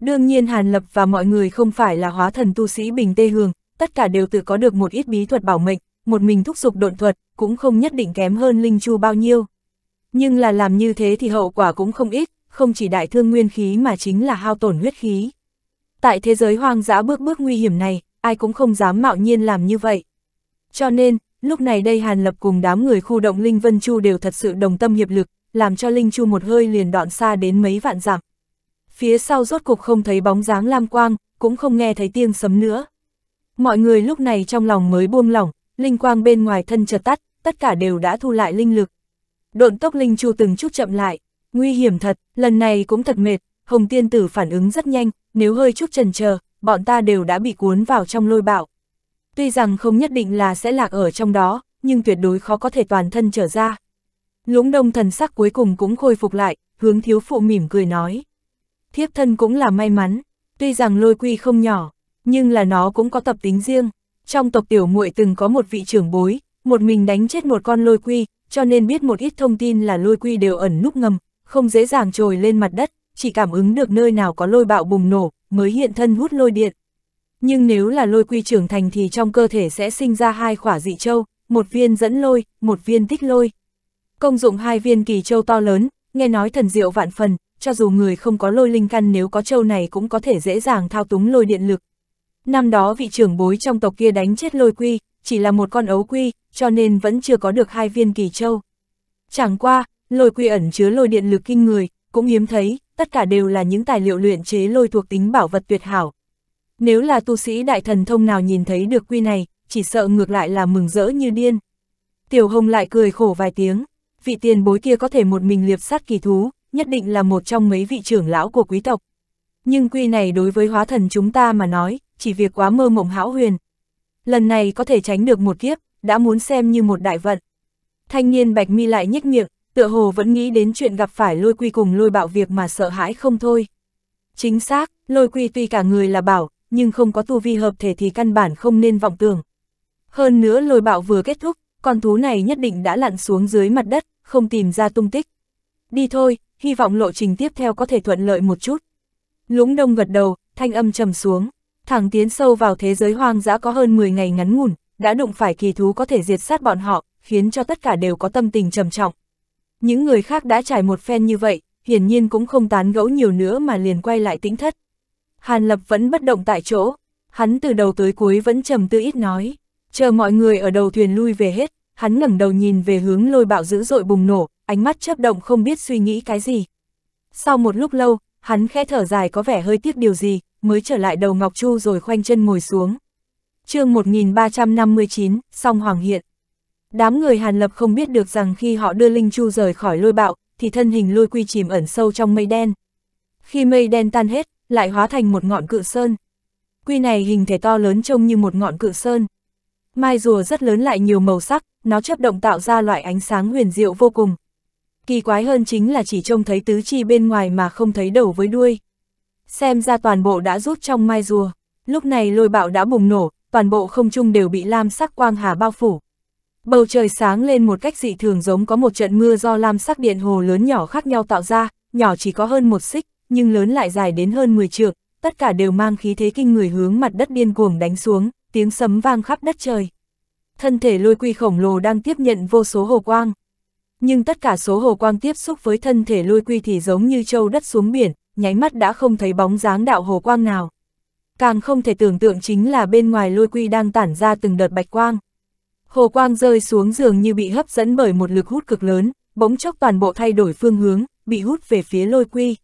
Đương nhiên Hàn Lập và mọi người không phải là hóa thần tu sĩ bình tê hường, tất cả đều tự có được một ít bí thuật bảo mệnh, một mình thúc giục độn thuật, cũng không nhất định kém hơn Linh Chu bao nhiêu. Nhưng là làm như thế thì hậu quả cũng không ít, không chỉ đại thương nguyên khí mà chính là hao tổn huyết khí. Tại thế giới hoang dã bước bước nguy hiểm này, ai cũng không dám mạo nhiên làm như vậy. Cho nên, lúc này đây Hàn Lập cùng đám người khu động Linh Vân Chu đều thật sự đồng tâm hiệp lực, làm cho Linh Chu một hơi liền đoạn xa đến mấy vạn dặm. Phía sau rốt cục không thấy bóng dáng lam quang, cũng không nghe thấy tiếng sấm nữa. Mọi người lúc này trong lòng mới buông lỏng, linh quang bên ngoài thân chợt tắt, tất cả đều đã thu lại linh lực. Độn tốc linh chu từng chút chậm lại, nguy hiểm thật, lần này cũng thật mệt, Hồng Tiên Tử phản ứng rất nhanh, nếu hơi chút chần chờ, bọn ta đều đã bị cuốn vào trong lôi bạo. Tuy rằng không nhất định là sẽ lạc ở trong đó, nhưng tuyệt đối khó có thể toàn thân trở ra. Lũng đông thần sắc cuối cùng cũng khôi phục lại, hướng thiếu phụ mỉm cười nói. Thiếp thân cũng là may mắn, tuy rằng lôi quy không nhỏ, nhưng là nó cũng có tập tính riêng. Trong tộc tiểu muội từng có một vị trưởng bối, một mình đánh chết một con lôi quy, cho nên biết một ít thông tin là lôi quy đều ẩn núp ngầm, không dễ dàng trồi lên mặt đất, chỉ cảm ứng được nơi nào có lôi bạo bùng nổ, mới hiện thân hút lôi điện. Nhưng nếu là lôi quy trưởng thành thì trong cơ thể sẽ sinh ra hai khỏa dị châu, một viên dẫn lôi, một viên tích lôi. Công dụng hai viên kỳ châu to lớn, nghe nói thần diệu vạn phần, cho dù người không có lôi linh căn nếu có châu này cũng có thể dễ dàng thao túng lôi điện lực. Năm đó vị trưởng bối trong tộc kia đánh chết lôi quy, chỉ là một con ấu quy, cho nên vẫn chưa có được hai viên kỳ châu. Chẳng qua, lôi quy ẩn chứa lôi điện lực kinh người, cũng hiếm thấy, tất cả đều là những tài liệu luyện chế lôi thuộc tính bảo vật tuyệt hảo. Nếu là tu sĩ đại thần thông nào nhìn thấy được quy này, chỉ sợ ngược lại là mừng rỡ như điên. Tiểu Hồng lại cười khổ vài tiếng, vị tiền bối kia có thể một mình liệp sát kỳ thú, nhất định là một trong mấy vị trưởng lão của quý tộc. Nhưng quy này đối với hóa thần chúng ta mà nói, chỉ việc quá mơ mộng hão huyền. Lần này có thể tránh được một kiếp, đã muốn xem như một đại vận. Thanh niên bạch mi lại nhếch miệng, tựa hồ vẫn nghĩ đến chuyện gặp phải lôi quy cùng lôi bạo việc mà sợ hãi không thôi. Chính xác, lôi quy tuy cả người là bảo, nhưng không có tu vi hợp thể thì căn bản không nên vọng tưởng. Hơn nữa lôi bạo vừa kết thúc, con thú này nhất định đã lặn xuống dưới mặt đất, không tìm ra tung tích. Đi thôi, hy vọng lộ trình tiếp theo có thể thuận lợi một chút. Lũng đông gật đầu, thanh âm trầm xuống, thẳng tiến sâu vào thế giới hoang dã có hơn 10 ngày ngắn ngủn, đã đụng phải kỳ thú có thể diệt sát bọn họ, khiến cho tất cả đều có tâm tình trầm trọng. Những người khác đã trải một phen như vậy, hiển nhiên cũng không tán gẫu nhiều nữa mà liền quay lại tĩnh thất. Hàn Lập vẫn bất động tại chỗ, hắn từ đầu tới cuối vẫn trầm tư ít nói, chờ mọi người ở đầu thuyền lui về hết, hắn ngẩng đầu nhìn về hướng lôi bạo dữ dội bùng nổ, ánh mắt chấp động không biết suy nghĩ cái gì. Sau một lúc lâu, hắn khẽ thở dài có vẻ hơi tiếc điều gì, mới trở lại đầu Ngọc Chu rồi khoanh chân ngồi xuống. chương 1359, song hoàng hiện. Đám người Hàn Lập không biết được rằng khi họ đưa Linh Chu rời khỏi lôi bạo, thì thân hình lôi quy chìm ẩn sâu trong mây đen. Khi mây đen tan hết, lại hóa thành một ngọn cự sơn. Quy này hình thể to lớn trông như một ngọn cự sơn. Mai rùa rất lớn lại nhiều màu sắc, nó chấp động tạo ra loại ánh sáng huyền diệu vô cùng. Kỳ quái hơn chính là chỉ trông thấy tứ chi bên ngoài mà không thấy đầu với đuôi. Xem ra toàn bộ đã rút trong mai rùa. Lúc này lôi bạo đã bùng nổ, toàn bộ không trung đều bị lam sắc quang hà bao phủ. Bầu trời sáng lên một cách dị thường giống có một trận mưa do lam sắc điện hồ lớn nhỏ khác nhau tạo ra, nhỏ chỉ có hơn một xích, nhưng lớn lại dài đến hơn 10 trượng, tất cả đều mang khí thế kinh người hướng mặt đất điên cuồng đánh xuống, tiếng sấm vang khắp đất trời. Thân thể lôi quy khổng lồ đang tiếp nhận vô số hồ quang. Nhưng tất cả số hồ quang tiếp xúc với thân thể lôi quy thì giống như châu đất xuống biển, nháy mắt đã không thấy bóng dáng đạo hồ quang nào. Càng không thể tưởng tượng chính là bên ngoài lôi quy đang tản ra từng đợt bạch quang. Hồ quang rơi xuống giường như bị hấp dẫn bởi một lực hút cực lớn, bỗng chốc toàn bộ thay đổi phương hướng, bị hút về phía lôi quy.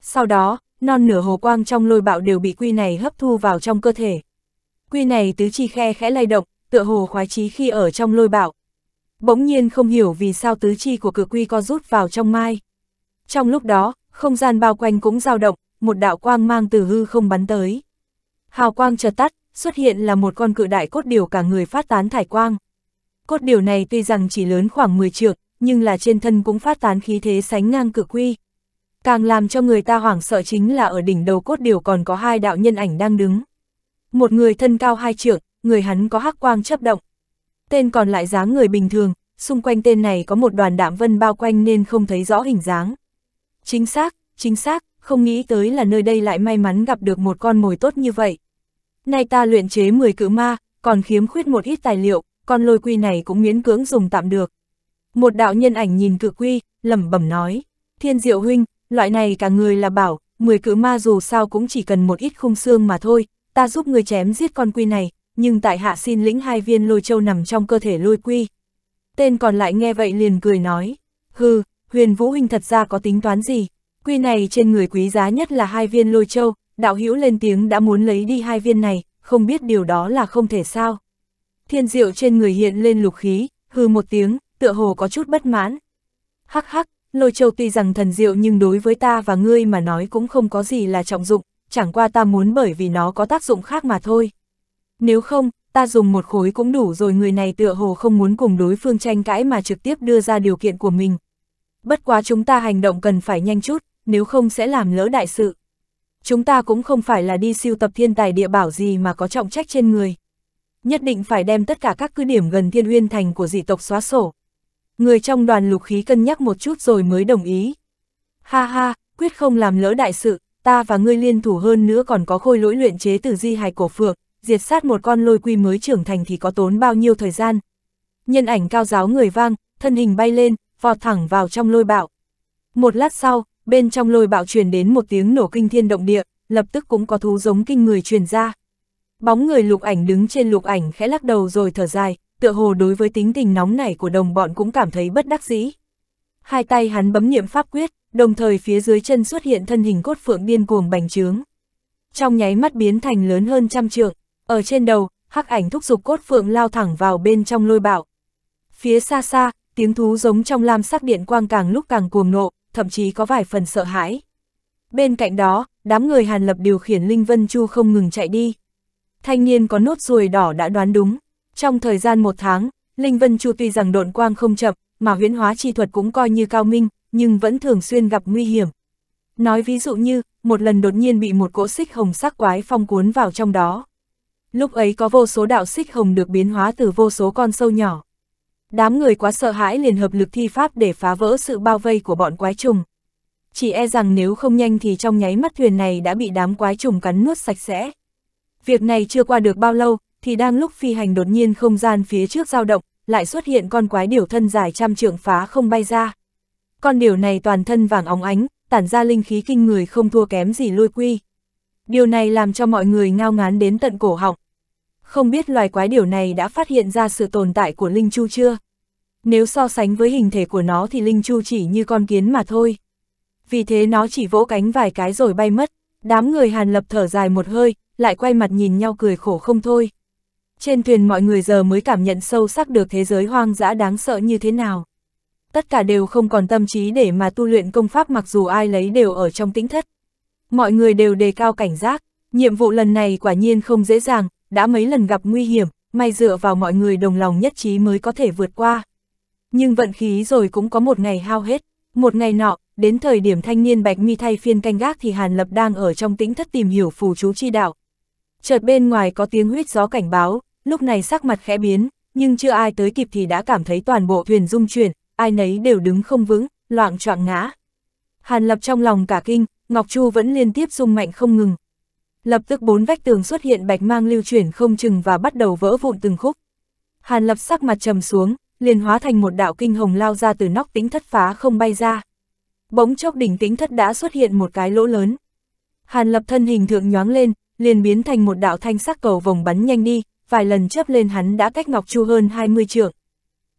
Sau đó, non nửa hồ quang trong lôi bạo đều bị quy này hấp thu vào trong cơ thể. Quy này tứ chi khe khẽ lay động, tựa hồ khoái chí khi ở trong lôi bạo. Bỗng nhiên không hiểu vì sao tứ chi của cự quy co rút vào trong mai. Trong lúc đó, không gian bao quanh cũng dao động, một đạo quang mang từ hư không bắn tới. Hào quang chợt tắt, xuất hiện là một con cự đại cốt điều cả người phát tán thải quang. Cốt điều này tuy rằng chỉ lớn khoảng 10 trượng, nhưng là trên thân cũng phát tán khí thế sánh ngang cự quy. Càng làm cho người ta hoảng sợ chính là ở đỉnh đầu cốt điều còn có hai đạo nhân ảnh đang đứng. Một người thân cao hai trượng, người hắn có hắc quang chấp động. Tên còn lại dáng người bình thường, xung quanh tên này có một đoàn đạm vân bao quanh nên không thấy rõ hình dáng. Chính xác, chính xác, không nghĩ tới là nơi đây lại may mắn gặp được một con mồi tốt như vậy. Nay ta luyện chế 10 cự ma, còn khiếm khuyết một ít tài liệu, con lôi quy này cũng miễn cưỡng dùng tạm được. Một đạo nhân ảnh nhìn cự quy, lẩm bẩm nói, thiên diệu huynh, loại này cả người là bảo, 10 cự ma dù sao cũng chỉ cần một ít khung xương mà thôi, ta giúp người chém giết con quy này, nhưng tại hạ xin lĩnh hai viên lôi châu nằm trong cơ thể lôi quy. Tên còn lại nghe vậy liền cười nói, hừ, huyền vũ huynh thật ra có tính toán gì, quy này trên người quý giá nhất là hai viên lôi châu, đạo hữu lên tiếng đã muốn lấy đi hai viên này, không biết điều đó là không thể sao. Thiên diệu trên người hiện lên lục khí, hư một tiếng, tựa hồ có chút bất mãn. Hắc hắc, lôi châu tuy rằng thần diệu nhưng đối với ta và ngươi mà nói cũng không có gì là trọng dụng, chẳng qua ta muốn bởi vì nó có tác dụng khác mà thôi. Nếu không, ta dùng một khối cũng đủ rồi người này tựa hồ không muốn cùng đối phương tranh cãi mà trực tiếp đưa ra điều kiện của mình. Bất quá chúng ta hành động cần phải nhanh chút, nếu không sẽ làm lỡ đại sự. Chúng ta cũng không phải là đi siêu tập thiên tài địa bảo gì mà có trọng trách trên người. Nhất định phải đem tất cả các cứ điểm gần thiên uyên thành của dị tộc xóa sổ. Người trong đoàn lục khí cân nhắc một chút rồi mới đồng ý. Ha ha, quyết không làm lỡ đại sự, ta và ngươi liên thủ hơn nữa còn có khôi lỗi luyện chế từ di hài cổ phượng, diệt sát một con lôi quy mới trưởng thành thì có tốn bao nhiêu thời gian. Nhân ảnh cao giáo người vang, thân hình bay lên, vọt thẳng vào trong lôi bạo. Một lát sau, bên trong lôi bạo truyền đến một tiếng nổ kinh thiên động địa, lập tức cũng có thú giống kinh người truyền ra. Bóng người lục ảnh đứng trên lục ảnh khẽ lắc đầu rồi thở dài, tựa hồ đối với tính tình nóng nảy của đồng bọn cũng cảm thấy bất đắc dĩ. Hai tay hắn bấm niệm pháp quyết, đồng thời phía dưới chân xuất hiện thân hình cốt phượng điên cuồng bành trướng. Trong nháy mắt biến thành lớn hơn trăm trượng, ở trên đầu, hắc ảnh thúc giục cốt phượng lao thẳng vào bên trong lôi bạo. Phía xa xa, tiếng thú giống trong lam sắc điện quang càng lúc càng cuồng nộ, thậm chí có vài phần sợ hãi. Bên cạnh đó, đám người Hàn Lập điều khiển Linh Vân Chu không ngừng chạy đi. Thanh niên có nốt ruồi đỏ đã đoán đúng. Trong thời gian một tháng, Linh Vân Chu tuy rằng độn quang không chậm, mà huyễn hóa chi thuật cũng coi như cao minh, nhưng vẫn thường xuyên gặp nguy hiểm. Nói ví dụ như, một lần đột nhiên bị một cỗ xích hồng sắc quái phong cuốn vào trong đó. Lúc ấy có vô số đạo xích hồng được biến hóa từ vô số con sâu nhỏ. Đám người quá sợ hãi liền hợp lực thi pháp để phá vỡ sự bao vây của bọn quái trùng. Chỉ e rằng nếu không nhanh thì trong nháy mắt thuyền này đã bị đám quái trùng cắn nuốt sạch sẽ. Việc này chưa qua được bao lâu, thì đang lúc phi hành đột nhiên không gian phía trước dao động, lại xuất hiện con quái điểu thân dài trăm trượng phá không bay ra. Con điểu này toàn thân vàng óng ánh, tản ra linh khí kinh người không thua kém gì lôi quy. Điều này làm cho mọi người ngao ngán đến tận cổ họng. Không biết loài quái điểu này đã phát hiện ra sự tồn tại của Linh Chu chưa? Nếu so sánh với hình thể của nó thì Linh Chu chỉ như con kiến mà thôi. Vì thế nó chỉ vỗ cánh vài cái rồi bay mất, đám người Hàn Lập thở dài một hơi, lại quay mặt nhìn nhau cười khổ không thôi. Trên thuyền mọi người giờ mới cảm nhận sâu sắc được thế giới hoang dã đáng sợ như thế nào. Tất cả đều không còn tâm trí để mà tu luyện công pháp mặc dù ai lấy đều ở trong tĩnh thất. Mọi người đều đề cao cảnh giác, nhiệm vụ lần này quả nhiên không dễ dàng, đã mấy lần gặp nguy hiểm, may dựa vào mọi người đồng lòng nhất trí mới có thể vượt qua. Nhưng vận khí rồi cũng có một ngày hao hết, một ngày nọ, đến thời điểm thanh niên bạch mi thay phiên canh gác thì Hàn Lập đang ở trong tĩnh thất tìm hiểu phù chú chi đạo. Chợt bên ngoài có tiếng huyết gió cảnh báo, lúc này sắc mặt khẽ biến, nhưng chưa ai tới kịp thì đã cảm thấy toàn bộ thuyền rung chuyển, ai nấy đều đứng không vững, loạn choạng ngã. Hàn Lập trong lòng cả kinh, Ngọc Chu vẫn liên tiếp rung mạnh không ngừng. Lập tức bốn vách tường xuất hiện bạch mang lưu chuyển không chừng và bắt đầu vỡ vụn từng khúc. Hàn Lập sắc mặt trầm xuống, liền hóa thành một đạo kinh hồng lao ra từ nóc tính thất phá không bay ra. Bỗng chốc đỉnh tính thất đã xuất hiện một cái lỗ lớn. Hàn Lập thân hình thượng nhoáng lên, liền biến thành một đạo thanh sắc cầu vòng bắn nhanh đi, vài lần chớp lên hắn đã cách Ngọc Chu hơn 20 trượng.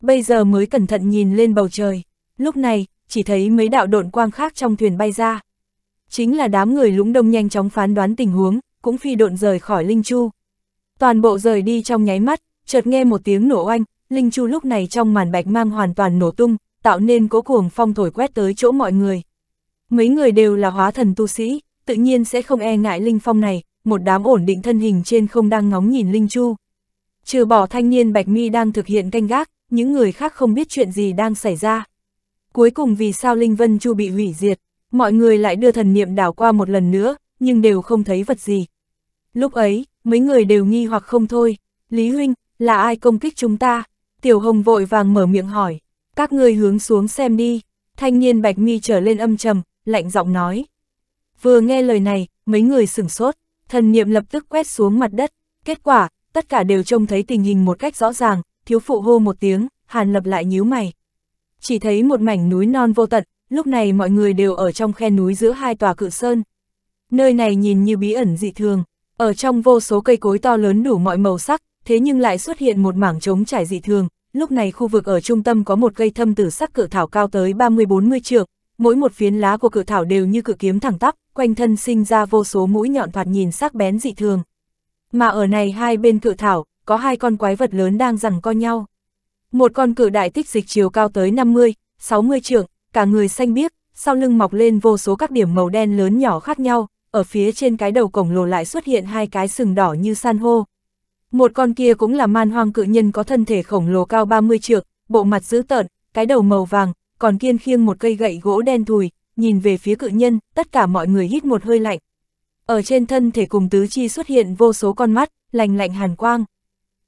Bây giờ mới cẩn thận nhìn lên bầu trời, lúc này, chỉ thấy mấy đạo độn quang khác trong thuyền bay ra. Chính là đám người lũng đông nhanh chóng phán đoán tình huống, cũng phi độn rời khỏi Linh Chu. Toàn bộ rời đi trong nháy mắt, chợt nghe một tiếng nổ oanh, Linh Chu lúc này trong màn bạch mang hoàn toàn nổ tung, tạo nên cố cuồng phong thổi quét tới chỗ mọi người. Mấy người đều là hóa thần tu sĩ, tự nhiên sẽ không e ngại Linh Phong này, một đám ổn định thân hình trên không đang ngóng nhìn Linh Chu. Trừ bỏ thanh niên Bạch Mi đang thực hiện canh gác, những người khác không biết chuyện gì đang xảy ra. Cuối cùng vì sao Linh Vân Chu bị hủy diệt, mọi người lại đưa thần niệm đảo qua một lần nữa, nhưng đều không thấy vật gì. Lúc ấy, mấy người đều nghi hoặc không thôi, Lý Huynh, là ai công kích chúng ta? Tiểu Hồng vội vàng mở miệng hỏi, các người hướng xuống xem đi, thanh niên Bạch Mi trở lên âm trầm, lạnh giọng nói. Vừa nghe lời này, mấy người sửng sốt, thần niệm lập tức quét xuống mặt đất, kết quả, tất cả đều trông thấy tình hình một cách rõ ràng, thiếu phụ hô một tiếng, hàn lập lại nhíu mày. Chỉ thấy một mảnh núi non vô tận, lúc này mọi người đều ở trong khe núi giữa hai tòa cự sơn. Nơi này nhìn như bí ẩn dị thường, ở trong vô số cây cối to lớn đủ mọi màu sắc, thế nhưng lại xuất hiện một mảng trống trải dị thường, lúc này khu vực ở trung tâm có một cây thâm tử sắc cự thảo cao tới 30-40 trượng, mỗi một phiến lá của cự thảo đều như cự kiếm thẳng tắp, quanh thân sinh ra vô số mũi nhọn thoạt nhìn sắc bén dị thường. Mà ở này hai bên cự thảo, có hai con quái vật lớn đang giằng co nhau. Một con cự đại tích dịch chiều cao tới 50, 60 trượng, cả người xanh biếc, sau lưng mọc lên vô số các điểm màu đen lớn nhỏ khác nhau, ở phía trên cái đầu cổng lồ lại xuất hiện hai cái sừng đỏ như san hô. Một con kia cũng là man hoang cự nhân có thân thể khổng lồ cao 30 trượng, bộ mặt dữ tợn, cái đầu màu vàng, còn kiên khiêng một cây gậy gỗ đen thùi, nhìn về phía cự nhân, tất cả mọi người hít một hơi lạnh. Ở trên thân thể cùng tứ chi xuất hiện vô số con mắt, lành lạnh hàn quang.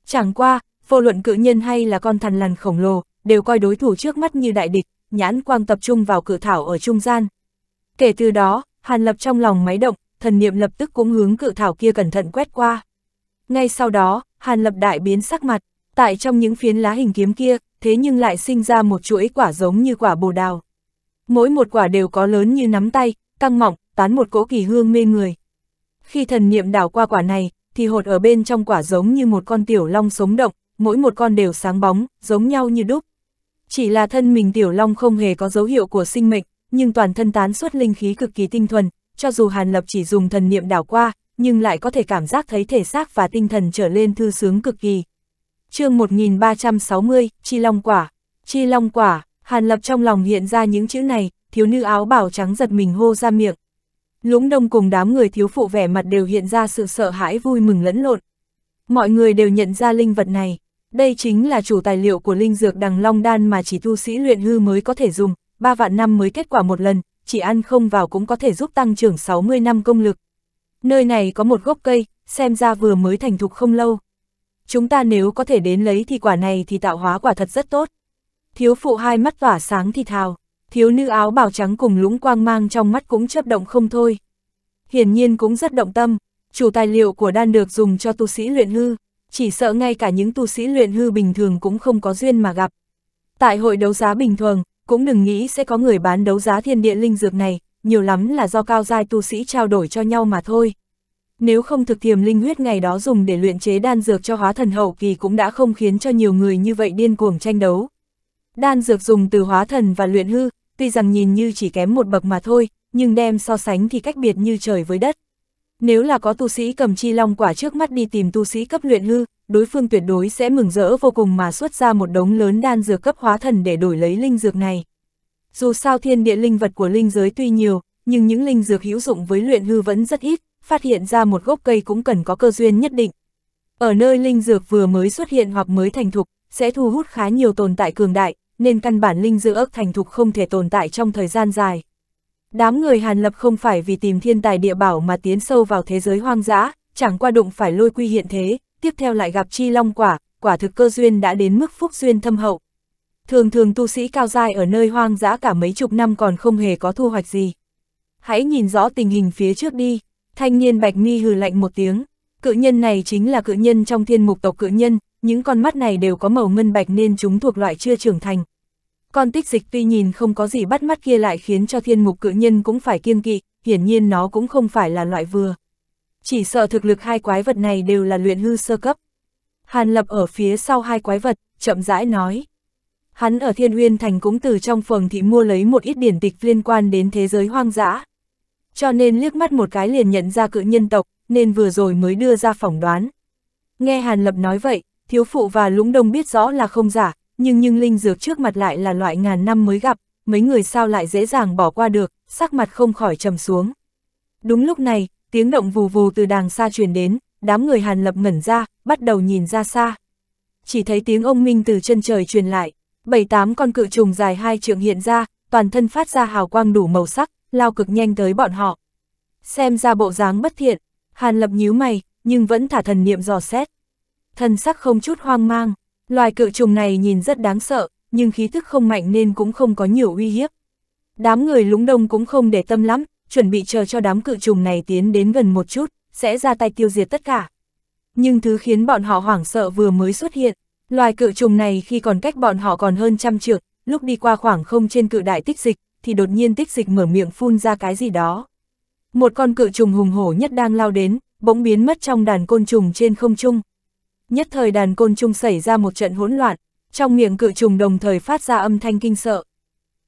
Chẳng qua, vô luận cự nhân hay là con thần lằn khổng lồ, đều coi đối thủ trước mắt như đại địch, nhãn quang tập trung vào cự thảo ở trung gian. Kể từ đó, Hàn Lập trong lòng máy động, thần niệm lập tức cũng hướng cự thảo kia cẩn thận quét qua. Ngay sau đó, Hàn Lập đại biến sắc mặt, tại trong những phiến lá hình kiếm kia, thế nhưng lại sinh ra một chuỗi quả giống như quả bồ đào. Mỗi một quả đều có lớn như nắm tay, căng mỏng, tán một cỗ kỳ hương mê người. Khi thần niệm đảo qua quả này, thì hột ở bên trong quả giống như một con tiểu long sống động, mỗi một con đều sáng bóng, giống nhau như đúc. Chỉ là thân mình tiểu long không hề có dấu hiệu của sinh mệnh, nhưng toàn thân tán xuất linh khí cực kỳ tinh thuần, cho dù Hàn Lập chỉ dùng thần niệm đảo qua, nhưng lại có thể cảm giác thấy thể xác và tinh thần trở lên thư sướng cực kỳ. chương 1360, Chi Long Quả Chi Long Quả, Hàn Lập trong lòng hiện ra những chữ này, thiếu nữ áo bảo trắng giật mình hô ra miệng. Lũng đông cùng đám người thiếu phụ vẻ mặt đều hiện ra sự sợ hãi vui mừng lẫn lộn. Mọi người đều nhận ra linh vật này, đây chính là chủ tài liệu của linh dược đằng long đan mà chỉ tu sĩ luyện hư mới có thể dùng, 3 vạn năm mới kết quả một lần, chỉ ăn không vào cũng có thể giúp tăng trưởng 60 năm công lực. Nơi này có một gốc cây, xem ra vừa mới thành thục không lâu. Chúng ta nếu có thể đến lấy thì quả này thì tạo hóa quả thật rất tốt. Thiếu phụ hai mắt tỏa sáng thì thào, thiếu nữ áo bào trắng cùng lũng quang mang trong mắt cũng chấp động không thôi. Hiển nhiên cũng rất động tâm, chủ tài liệu của đan được dùng cho tu sĩ luyện hư, chỉ sợ ngay cả những tu sĩ luyện hư bình thường cũng không có duyên mà gặp. Tại hội đấu giá bình thường, cũng đừng nghĩ sẽ có người bán đấu giá thiên địa linh dược này, nhiều lắm là do cao giai tu sĩ trao đổi cho nhau mà thôi. Nếu không thực thiềm linh huyết ngày đó dùng để luyện chế đan dược cho hóa thần hậu kỳ cũng đã không khiến cho nhiều người như vậy điên cuồng tranh đấu. Đan dược dùng từ hóa thần và luyện hư, tuy rằng nhìn như chỉ kém một bậc mà thôi, nhưng đem so sánh thì cách biệt như trời với đất. Nếu là có tu sĩ cầm chi long quả trước mắt đi tìm tu sĩ cấp luyện hư, đối phương tuyệt đối sẽ mừng rỡ vô cùng mà xuất ra một đống lớn đan dược cấp hóa thần để đổi lấy linh dược này. Dù sao thiên địa linh vật của linh giới tuy nhiều, nhưng những linh dược hữu dụng với luyện hư vẫn rất ít, phát hiện ra một gốc cây cũng cần có cơ duyên nhất định. Ở nơi linh dược vừa mới xuất hiện hoặc mới thành thục, sẽ thu hút khá nhiều tồn tại cường đại, nên căn bản linh dược thành thục không thể tồn tại trong thời gian dài. Đám người Hàn Lập không phải vì tìm thiên tài địa bảo mà tiến sâu vào thế giới hoang dã, chẳng qua đụng phải lôi quy hiện thế, tiếp theo lại gặp chi long quả, quả thực cơ duyên đã đến mức phúc duyên thâm hậu. Thường thường tu sĩ cao giai ở nơi hoang dã cả mấy chục năm còn không hề có thu hoạch gì. Hãy nhìn rõ tình hình phía trước đi, thanh niên bạch mi hừ lạnh một tiếng, cự nhân này chính là cự nhân trong thiên mục tộc cự nhân, những con mắt này đều có màu ngân bạch nên chúng thuộc loại chưa trưởng thành. Con tích dịch tuy nhìn không có gì bắt mắt kia lại khiến cho thiên mục cự nhân cũng phải kiêng kỵ, hiển nhiên nó cũng không phải là loại vừa. Chỉ sợ thực lực hai quái vật này đều là luyện hư sơ cấp. Hàn lập ở phía sau hai quái vật, chậm rãi nói. Hắn ở Thiên Uyên Thành cũng từ trong phường thị mua lấy một ít điển tịch liên quan đến thế giới hoang dã. Cho nên liếc mắt một cái liền nhận ra cự nhân tộc, nên vừa rồi mới đưa ra phỏng đoán. Nghe Hàn Lập nói vậy, thiếu phụ và lũng đông biết rõ là không giả, nhưng nhưng linh dược trước mặt lại là loại ngàn năm mới gặp, mấy người sao lại dễ dàng bỏ qua được, sắc mặt không khỏi trầm xuống. Đúng lúc này, tiếng động vù vù từ đàng xa truyền đến, đám người hàn lập ngẩn ra, bắt đầu nhìn ra xa. Chỉ thấy tiếng ông minh từ chân trời truyền lại, bảy tám con cự trùng dài hai trượng hiện ra, toàn thân phát ra hào quang đủ màu sắc, lao cực nhanh tới bọn họ. Xem ra bộ dáng bất thiện, hàn lập nhíu mày, nhưng vẫn thả thần niệm dò xét. Thần sắc không chút hoang mang, Loài cự trùng này nhìn rất đáng sợ, nhưng khí thức không mạnh nên cũng không có nhiều uy hiếp. Đám người lúng đông cũng không để tâm lắm, chuẩn bị chờ cho đám cự trùng này tiến đến gần một chút, sẽ ra tay tiêu diệt tất cả. Nhưng thứ khiến bọn họ hoảng sợ vừa mới xuất hiện, loài cự trùng này khi còn cách bọn họ còn hơn trăm trượng, lúc đi qua khoảng không trên cự đại tích dịch, thì đột nhiên tích dịch mở miệng phun ra cái gì đó. Một con cự trùng hùng hổ nhất đang lao đến, bỗng biến mất trong đàn côn trùng trên không trung nhất thời đàn côn trùng xảy ra một trận hỗn loạn, trong miệng cự trùng đồng thời phát ra âm thanh kinh sợ.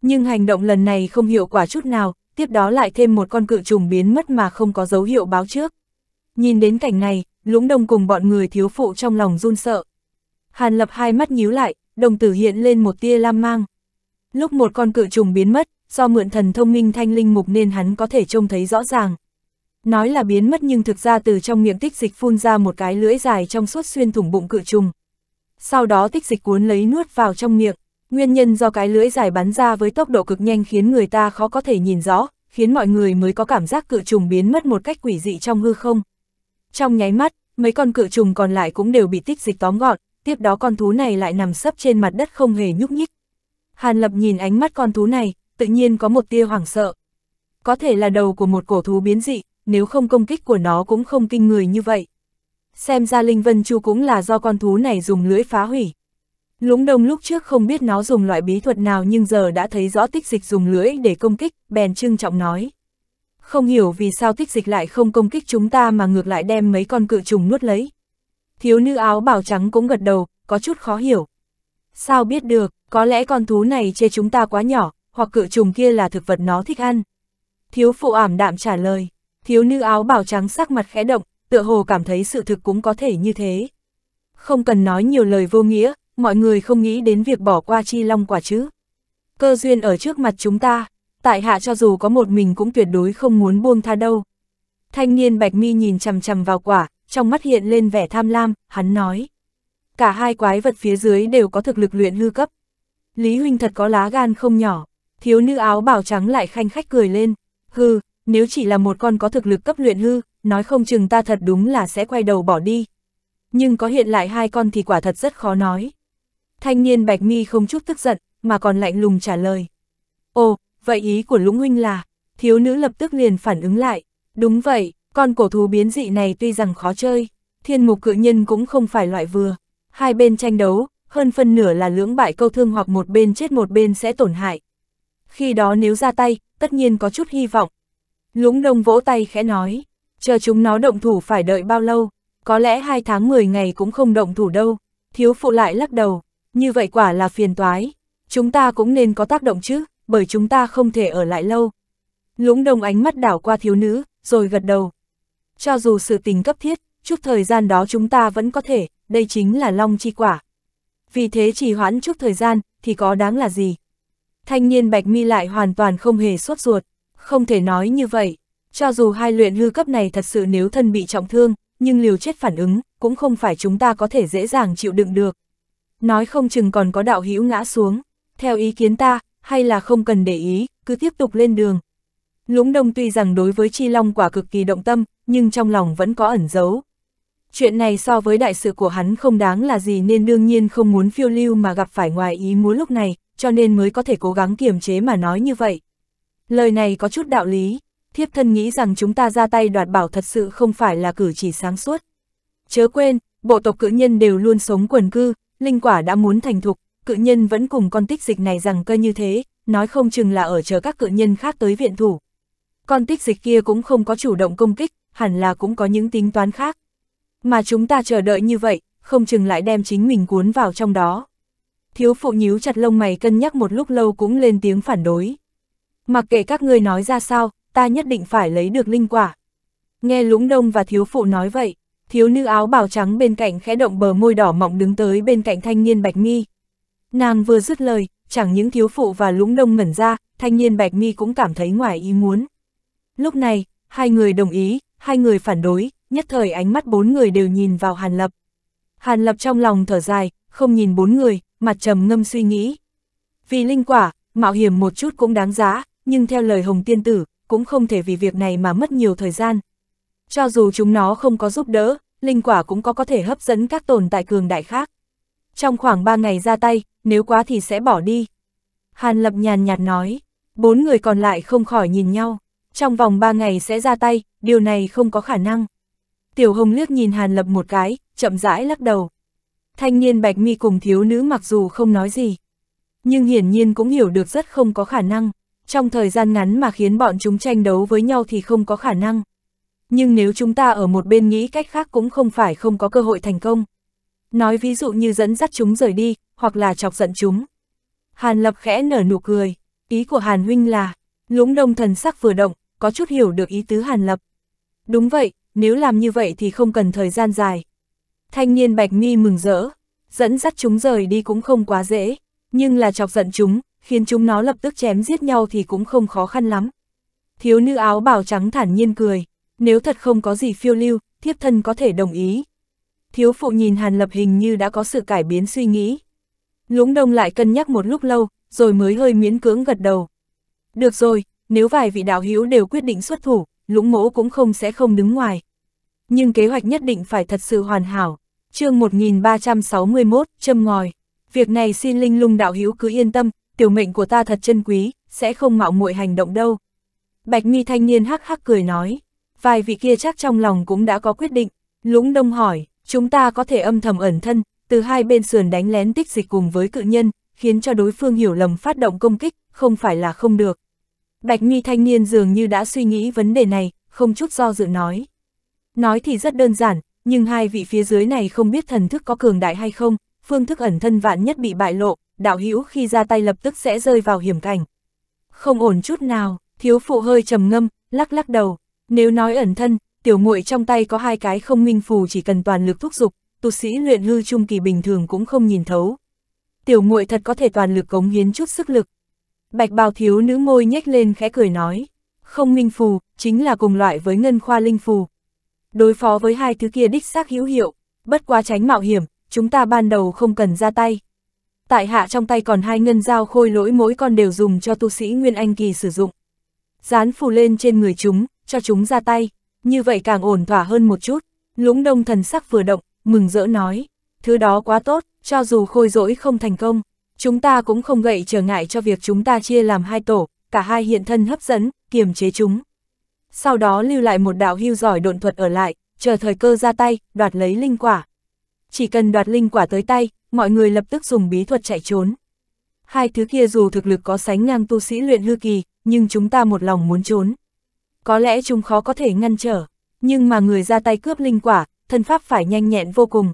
Nhưng hành động lần này không hiệu quả chút nào, tiếp đó lại thêm một con cự trùng biến mất mà không có dấu hiệu báo trước. Nhìn đến cảnh này, lũng đông cùng bọn người thiếu phụ trong lòng run sợ. Hàn lập hai mắt nhíu lại, đồng tử hiện lên một tia lam mang. Lúc một con cự trùng biến mất, do mượn thần thông minh thanh linh mục nên hắn có thể trông thấy rõ ràng nói là biến mất nhưng thực ra từ trong miệng tích dịch phun ra một cái lưỡi dài trong suốt xuyên thủng bụng cự trùng. Sau đó tích dịch cuốn lấy nuốt vào trong miệng, nguyên nhân do cái lưỡi dài bắn ra với tốc độ cực nhanh khiến người ta khó có thể nhìn rõ, khiến mọi người mới có cảm giác cự trùng biến mất một cách quỷ dị trong hư không. Trong nháy mắt, mấy con cự trùng còn lại cũng đều bị tích dịch tóm gọn, tiếp đó con thú này lại nằm sấp trên mặt đất không hề nhúc nhích. Hàn Lập nhìn ánh mắt con thú này, tự nhiên có một tia hoảng sợ. Có thể là đầu của một cổ thú biến dị, nếu không công kích của nó cũng không kinh người như vậy. Xem ra Linh Vân Chu cũng là do con thú này dùng lưỡi phá hủy. Lũng đông lúc trước không biết nó dùng loại bí thuật nào nhưng giờ đã thấy rõ tích dịch dùng lưỡi để công kích, bèn trưng trọng nói. Không hiểu vì sao tích dịch lại không công kích chúng ta mà ngược lại đem mấy con cự trùng nuốt lấy. Thiếu nữ áo bảo trắng cũng gật đầu, có chút khó hiểu. Sao biết được, có lẽ con thú này chê chúng ta quá nhỏ, hoặc cự trùng kia là thực vật nó thích ăn. Thiếu phụ ảm đạm trả lời. Thiếu nữ áo bào trắng sắc mặt khẽ động, tựa hồ cảm thấy sự thực cũng có thể như thế. Không cần nói nhiều lời vô nghĩa, mọi người không nghĩ đến việc bỏ qua chi long quả chứ. Cơ duyên ở trước mặt chúng ta, tại hạ cho dù có một mình cũng tuyệt đối không muốn buông tha đâu. Thanh niên bạch mi nhìn chằm chằm vào quả, trong mắt hiện lên vẻ tham lam, hắn nói. Cả hai quái vật phía dưới đều có thực lực luyện hư cấp. Lý Huynh thật có lá gan không nhỏ, thiếu nữ áo bảo trắng lại khanh khách cười lên. Hừ, nếu chỉ là một con có thực lực cấp luyện hư, nói không chừng ta thật đúng là sẽ quay đầu bỏ đi. Nhưng có hiện lại hai con thì quả thật rất khó nói. Thanh niên Bạch Mi không chút tức giận, mà còn lạnh lùng trả lời. Ồ, vậy ý của Lũng Huynh là, thiếu nữ lập tức liền phản ứng lại. Đúng vậy, con cổ thú biến dị này tuy rằng khó chơi, thiên mục cự nhân cũng không phải loại vừa. Hai bên tranh đấu, hơn phân nửa là lưỡng bại câu thương hoặc một bên chết một bên sẽ tổn hại. Khi đó nếu ra tay, tất nhiên có chút hy vọng. Lũng đông vỗ tay khẽ nói, chờ chúng nó động thủ phải đợi bao lâu, có lẽ hai tháng 10 ngày cũng không động thủ đâu. Thiếu phụ lại lắc đầu, như vậy quả là phiền toái. Chúng ta cũng nên có tác động chứ, bởi chúng ta không thể ở lại lâu. Lũng đông ánh mắt đảo qua thiếu nữ, rồi gật đầu. Cho dù sự tình cấp thiết, chút thời gian đó chúng ta vẫn có thể, đây chính là long chi quả. Vì thế chỉ hoãn chút thời gian, thì có đáng là gì? Thanh niên bạch mi lại hoàn toàn không hề sốt ruột, không thể nói như vậy. Cho dù hai luyện hư cấp này thật sự nếu thân bị trọng thương, nhưng liều chết phản ứng, cũng không phải chúng ta có thể dễ dàng chịu đựng được. Nói không chừng còn có đạo hữu ngã xuống, theo ý kiến ta, hay là không cần để ý, cứ tiếp tục lên đường. Lũng đông tuy rằng đối với chi long quả cực kỳ động tâm, nhưng trong lòng vẫn có ẩn giấu. Chuyện này so với đại sự của hắn không đáng là gì nên đương nhiên không muốn phiêu lưu mà gặp phải ngoài ý muốn lúc này, cho nên mới có thể cố gắng kiềm chế mà nói như vậy. Lời này có chút đạo lý, thiếp thân nghĩ rằng chúng ta ra tay đoạt bảo thật sự không phải là cử chỉ sáng suốt. Chớ quên, bộ tộc cự nhân đều luôn sống quần cư, linh quả đã muốn thành thục, cự nhân vẫn cùng con tích dịch này rằng cơ như thế, nói không chừng là ở chờ các cự nhân khác tới viện thủ. Con tích dịch kia cũng không có chủ động công kích, hẳn là cũng có những tính toán khác. Mà chúng ta chờ đợi như vậy, không chừng lại đem chính mình cuốn vào trong đó. Thiếu phụ nhíu chặt lông mày cân nhắc một lúc lâu cũng lên tiếng phản đối. Mặc kệ các ngươi nói ra sao, ta nhất định phải lấy được linh quả. Nghe lũng đông và thiếu phụ nói vậy, thiếu nữ áo bào trắng bên cạnh khẽ động bờ môi đỏ mọng đứng tới bên cạnh thanh niên bạch mi. Nàng vừa dứt lời, chẳng những thiếu phụ và lũng đông ngẩn ra, thanh niên bạch mi cũng cảm thấy ngoài ý muốn. Lúc này, hai người đồng ý, hai người phản đối, nhất thời ánh mắt bốn người đều nhìn vào Hàn Lập. Hàn Lập trong lòng thở dài, không nhìn bốn người, mặt trầm ngâm suy nghĩ. Vì linh quả, mạo hiểm một chút cũng đáng giá, nhưng theo lời Hồng Tiên Tử, cũng không thể vì việc này mà mất nhiều thời gian. Cho dù chúng nó không có giúp đỡ, linh quả cũng có có thể hấp dẫn các tồn tại cường đại khác. Trong khoảng 3 ngày ra tay, nếu quá thì sẽ bỏ đi. Hàn Lập nhàn nhạt nói, bốn người còn lại không khỏi nhìn nhau, trong vòng 3 ngày sẽ ra tay, điều này không có khả năng. Tiểu Hồng liếc nhìn Hàn Lập một cái, chậm rãi lắc đầu. Thanh niên bạch mi cùng thiếu nữ mặc dù không nói gì, nhưng hiển nhiên cũng hiểu được rất không có khả năng. Trong thời gian ngắn mà khiến bọn chúng tranh đấu với nhau thì không có khả năng. Nhưng nếu chúng ta ở một bên nghĩ cách khác cũng không phải không có cơ hội thành công. Nói ví dụ như dẫn dắt chúng rời đi, hoặc là chọc giận chúng. Hàn Lập khẽ nở nụ cười, ý của Hàn Huynh là, lũng đông thần sắc vừa động, có chút hiểu được ý tứ Hàn Lập. Đúng vậy, nếu làm như vậy thì không cần thời gian dài. Thanh niên Bạch Mi mừng rỡ, dẫn dắt chúng rời đi cũng không quá dễ, nhưng là chọc giận chúng, khiến chúng nó lập tức chém giết nhau thì cũng không khó khăn lắm. Thiếu nữ áo bào trắng thản nhiên cười, nếu thật không có gì phiêu lưu, thiếp thân có thể đồng ý. Thiếu phụ nhìn Hàn Lập hình như đã có sự cải biến suy nghĩ. Lũng đông lại cân nhắc một lúc lâu, rồi mới hơi miễn cưỡng gật đầu. Được rồi, nếu vài vị đạo hữu đều quyết định xuất thủ, lũng mỗ cũng không sẽ không đứng ngoài. Nhưng kế hoạch nhất định phải thật sự hoàn hảo. chương 1361, châm ngòi. Việc này xin linh lung đạo hữu cứ yên tâm, tiểu mệnh của ta thật chân quý, sẽ không mạo muội hành động đâu. Bạch mi thanh niên hắc hắc cười nói, vài vị kia chắc trong lòng cũng đã có quyết định, lũng đông hỏi, chúng ta có thể âm thầm ẩn thân, từ hai bên sườn đánh lén tích dịch cùng với cự nhân, khiến cho đối phương hiểu lầm phát động công kích, không phải là không được. Bạch mi thanh niên dường như đã suy nghĩ vấn đề này, không chút do dự nói. Nói thì rất đơn giản, nhưng hai vị phía dưới này không biết thần thức có cường đại hay không, phương thức ẩn thân vạn nhất bị bại lộ, đạo hữu khi ra tay lập tức sẽ rơi vào hiểm cảnh. Không ổn chút nào, thiếu phụ hơi trầm ngâm, lắc lắc đầu, nếu nói ẩn thân, tiểu muội trong tay có hai cái không minh phù chỉ cần toàn lực thúc dục, tu sĩ luyện hư trung kỳ bình thường cũng không nhìn thấu. Tiểu muội thật có thể toàn lực cống hiến chút sức lực. Bạch bào thiếu nữ môi nhếch lên khẽ cười nói, không minh phù, chính là cùng loại với ngân khoa linh phù. Đối phó với hai thứ kia đích xác hữu hiệu, bất quá tránh mạo hiểm, chúng ta ban đầu không cần ra tay. Tại hạ trong tay còn hai ngân dao khôi lỗi mỗi con đều dùng cho tu sĩ Nguyên Anh Kỳ sử dụng. Dán phù lên trên người chúng, cho chúng ra tay, như vậy càng ổn thỏa hơn một chút. Lũng đông thần sắc vừa động, mừng rỡ nói, thứ đó quá tốt, cho dù khôi rỗi không thành công, chúng ta cũng không gậy trở ngại cho việc chúng ta chia làm hai tổ, cả hai hiện thân hấp dẫn, kiềm chế chúng. Sau đó lưu lại một đạo hưu giỏi độn thuật ở lại, chờ thời cơ ra tay, đoạt lấy linh quả. Chỉ cần đoạt linh quả tới tay, mọi người lập tức dùng bí thuật chạy trốn. Hai thứ kia dù thực lực có sánh ngang tu sĩ luyện hư kỳ, nhưng chúng ta một lòng muốn trốn. Có lẽ chúng khó có thể ngăn trở, nhưng mà người ra tay cướp linh quả, thân pháp phải nhanh nhẹn vô cùng.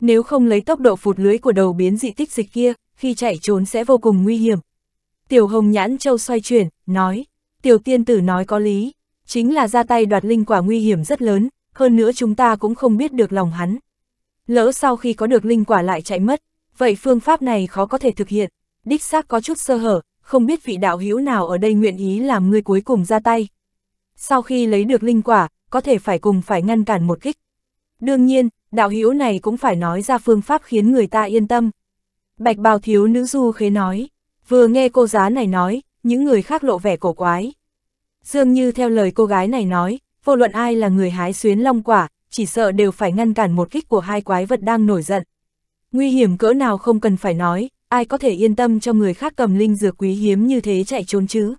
Nếu không lấy tốc độ phụt lưới của đầu biến dị tích dịch kia, khi chạy trốn sẽ vô cùng nguy hiểm. Tiểu hồng nhãn châu xoay chuyển, nói, tiểu tiên tử nói có lý, chính là ra tay đoạt linh quả nguy hiểm rất lớn, hơn nữa chúng ta cũng không biết được lòng hắn. Lỡ sau khi có được linh quả lại chạy mất, vậy phương pháp này khó có thể thực hiện, đích xác có chút sơ hở, không biết vị đạo hữu nào ở đây nguyện ý làm người cuối cùng ra tay. Sau khi lấy được linh quả, có thể phải cùng phải ngăn cản một kích. Đương nhiên, đạo hữu này cũng phải nói ra phương pháp khiến người ta yên tâm. Bạch bào thiếu nữ du khế nói, vừa nghe cô giá này nói, những người khác lộ vẻ cổ quái. Dường như theo lời cô gái này nói, vô luận ai là người hái xuyến long quả, chỉ sợ đều phải ngăn cản một kích của hai quái vật đang nổi giận. Nguy hiểm cỡ nào không cần phải nói, ai có thể yên tâm cho người khác cầm linh dược quý hiếm như thế chạy trốn chứ.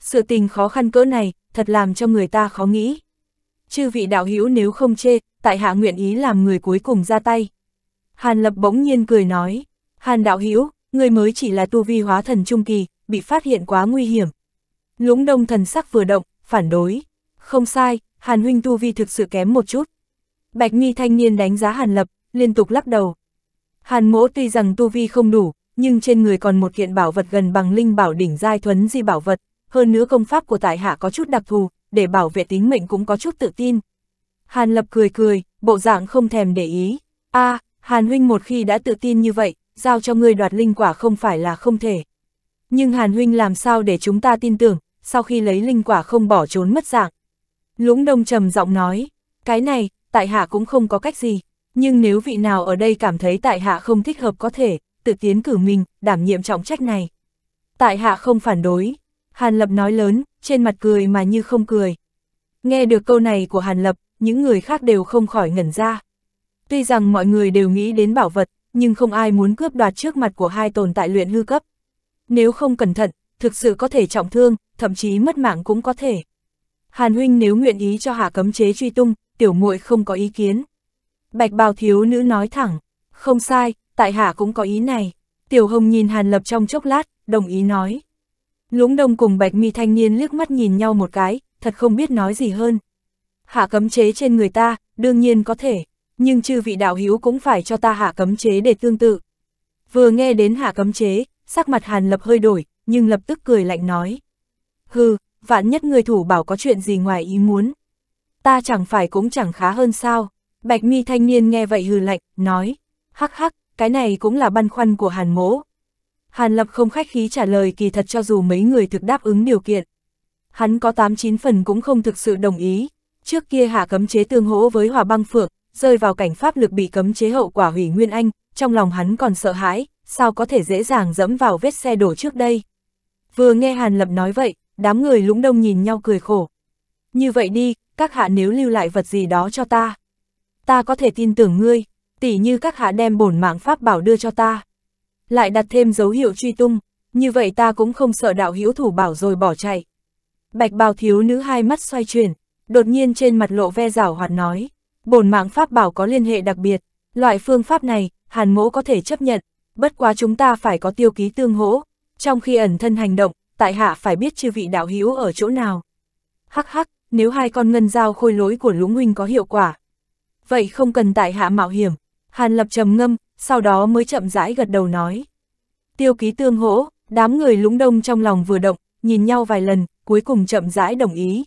Sự tình khó khăn cỡ này, thật làm cho người ta khó nghĩ. Chư vị đạo hữu nếu không chê, tại hạ nguyện ý làm người cuối cùng ra tay. Hàn Lập bỗng nhiên cười nói, Hàn đạo hữu người mới chỉ là tu vi hóa thần trung kỳ, bị phát hiện quá nguy hiểm. Lũng đông thần sắc vừa động, phản đối. Không sai, Hàn huynh tu vi thực sự kém một chút. Bạch nghi thanh niên đánh giá Hàn Lập, liên tục lắc đầu. Hàn mỗ tuy rằng tu vi không đủ, nhưng trên người còn một kiện bảo vật gần bằng linh bảo đỉnh giai thuấn di bảo vật, hơn nữa công pháp của tại hạ có chút đặc thù, để bảo vệ tính mệnh cũng có chút tự tin. Hàn Lập cười cười, bộ dạng không thèm để ý. a Hàn huynh một khi đã tự tin như vậy, giao cho ngươi đoạt linh quả không phải là không thể. Nhưng Hàn huynh làm sao để chúng ta tin tưởng, sau khi lấy linh quả không bỏ trốn mất dạng. Lũng đông trầm giọng nói, cái này, tại hạ cũng không có cách gì, nhưng nếu vị nào ở đây cảm thấy tại hạ không thích hợp có thể, tự tiến cử mình, đảm nhiệm trọng trách này. Tại hạ không phản đối, Hàn Lập nói lớn, trên mặt cười mà như không cười. Nghe được câu này của Hàn Lập, những người khác đều không khỏi ngẩn ra. Tuy rằng mọi người đều nghĩ đến bảo vật, nhưng không ai muốn cướp đoạt trước mặt của hai tồn tại luyện hư cấp. Nếu không cẩn thận, thực sự có thể trọng thương, thậm chí mất mạng cũng có thể. Hàn huynh nếu nguyện ý cho hạ cấm chế truy tung, tiểu muội không có ý kiến. Bạch bào thiếu nữ nói thẳng, không sai, tại hạ cũng có ý này. Tiểu hồng nhìn Hàn Lập trong chốc lát, đồng ý nói. Lũng đông cùng bạch mi thanh niên liếc mắt nhìn nhau một cái, thật không biết nói gì hơn. Hạ cấm chế trên người ta, đương nhiên có thể, nhưng chư vị đạo hữu cũng phải cho ta hạ cấm chế để tương tự. Vừa nghe đến hạ cấm chế, sắc mặt Hàn Lập hơi đổi, nhưng lập tức cười lạnh nói. Hừ, vạn nhất người thủ bảo có chuyện gì ngoài ý muốn. Ta chẳng phải cũng chẳng khá hơn sao. Bạch mi thanh niên nghe vậy hừ lạnh, nói. Hắc hắc, cái này cũng là băn khoăn của Hàn mỗ. Hàn Lập không khách khí trả lời kỳ thật cho dù mấy người thực đáp ứng điều kiện. Hắn có 8-9 phần cũng không thực sự đồng ý. Trước kia hạ cấm chế tương hỗ với hòa băng phượng, rơi vào cảnh pháp lực bị cấm chế hậu quả hủy nguyên anh, trong lòng hắn còn sợ hãi, sao có thể dễ dàng dẫm vào vết xe đổ trước đây. Vừa nghe Hàn Lập nói vậy, đám người lũng đông nhìn nhau cười khổ. Như vậy đi, các hạ nếu lưu lại vật gì đó cho ta. Ta có thể tin tưởng ngươi, tỉ như các hạ đem bổn mạng pháp bảo đưa cho ta. Lại đặt thêm dấu hiệu truy tung, như vậy ta cũng không sợ đạo hữu thủ bảo rồi bỏ chạy. Bạch bào thiếu nữ hai mắt xoay chuyển, đột nhiên trên mặt lộ ve rảo hoạt nói, bổn mạng pháp bảo có liên hệ đặc biệt, loại phương pháp này, hàn mỗ có thể chấp nhận, bất quá chúng ta phải có tiêu ký tương hỗ, trong khi ẩn thân hành động, tại hạ phải biết chư vị đạo hữu ở chỗ nào. Hắc hắc, nếu hai con ngân dao khôi lỗi của lũ huynh có hiệu quả. Vậy không cần tại hạ mạo hiểm, Hàn lập trầm ngâm, sau đó mới chậm rãi gật đầu nói. Tiêu ký tương hỗ, đám người lũng đông trong lòng vừa động, nhìn nhau vài lần, cuối cùng chậm rãi đồng ý.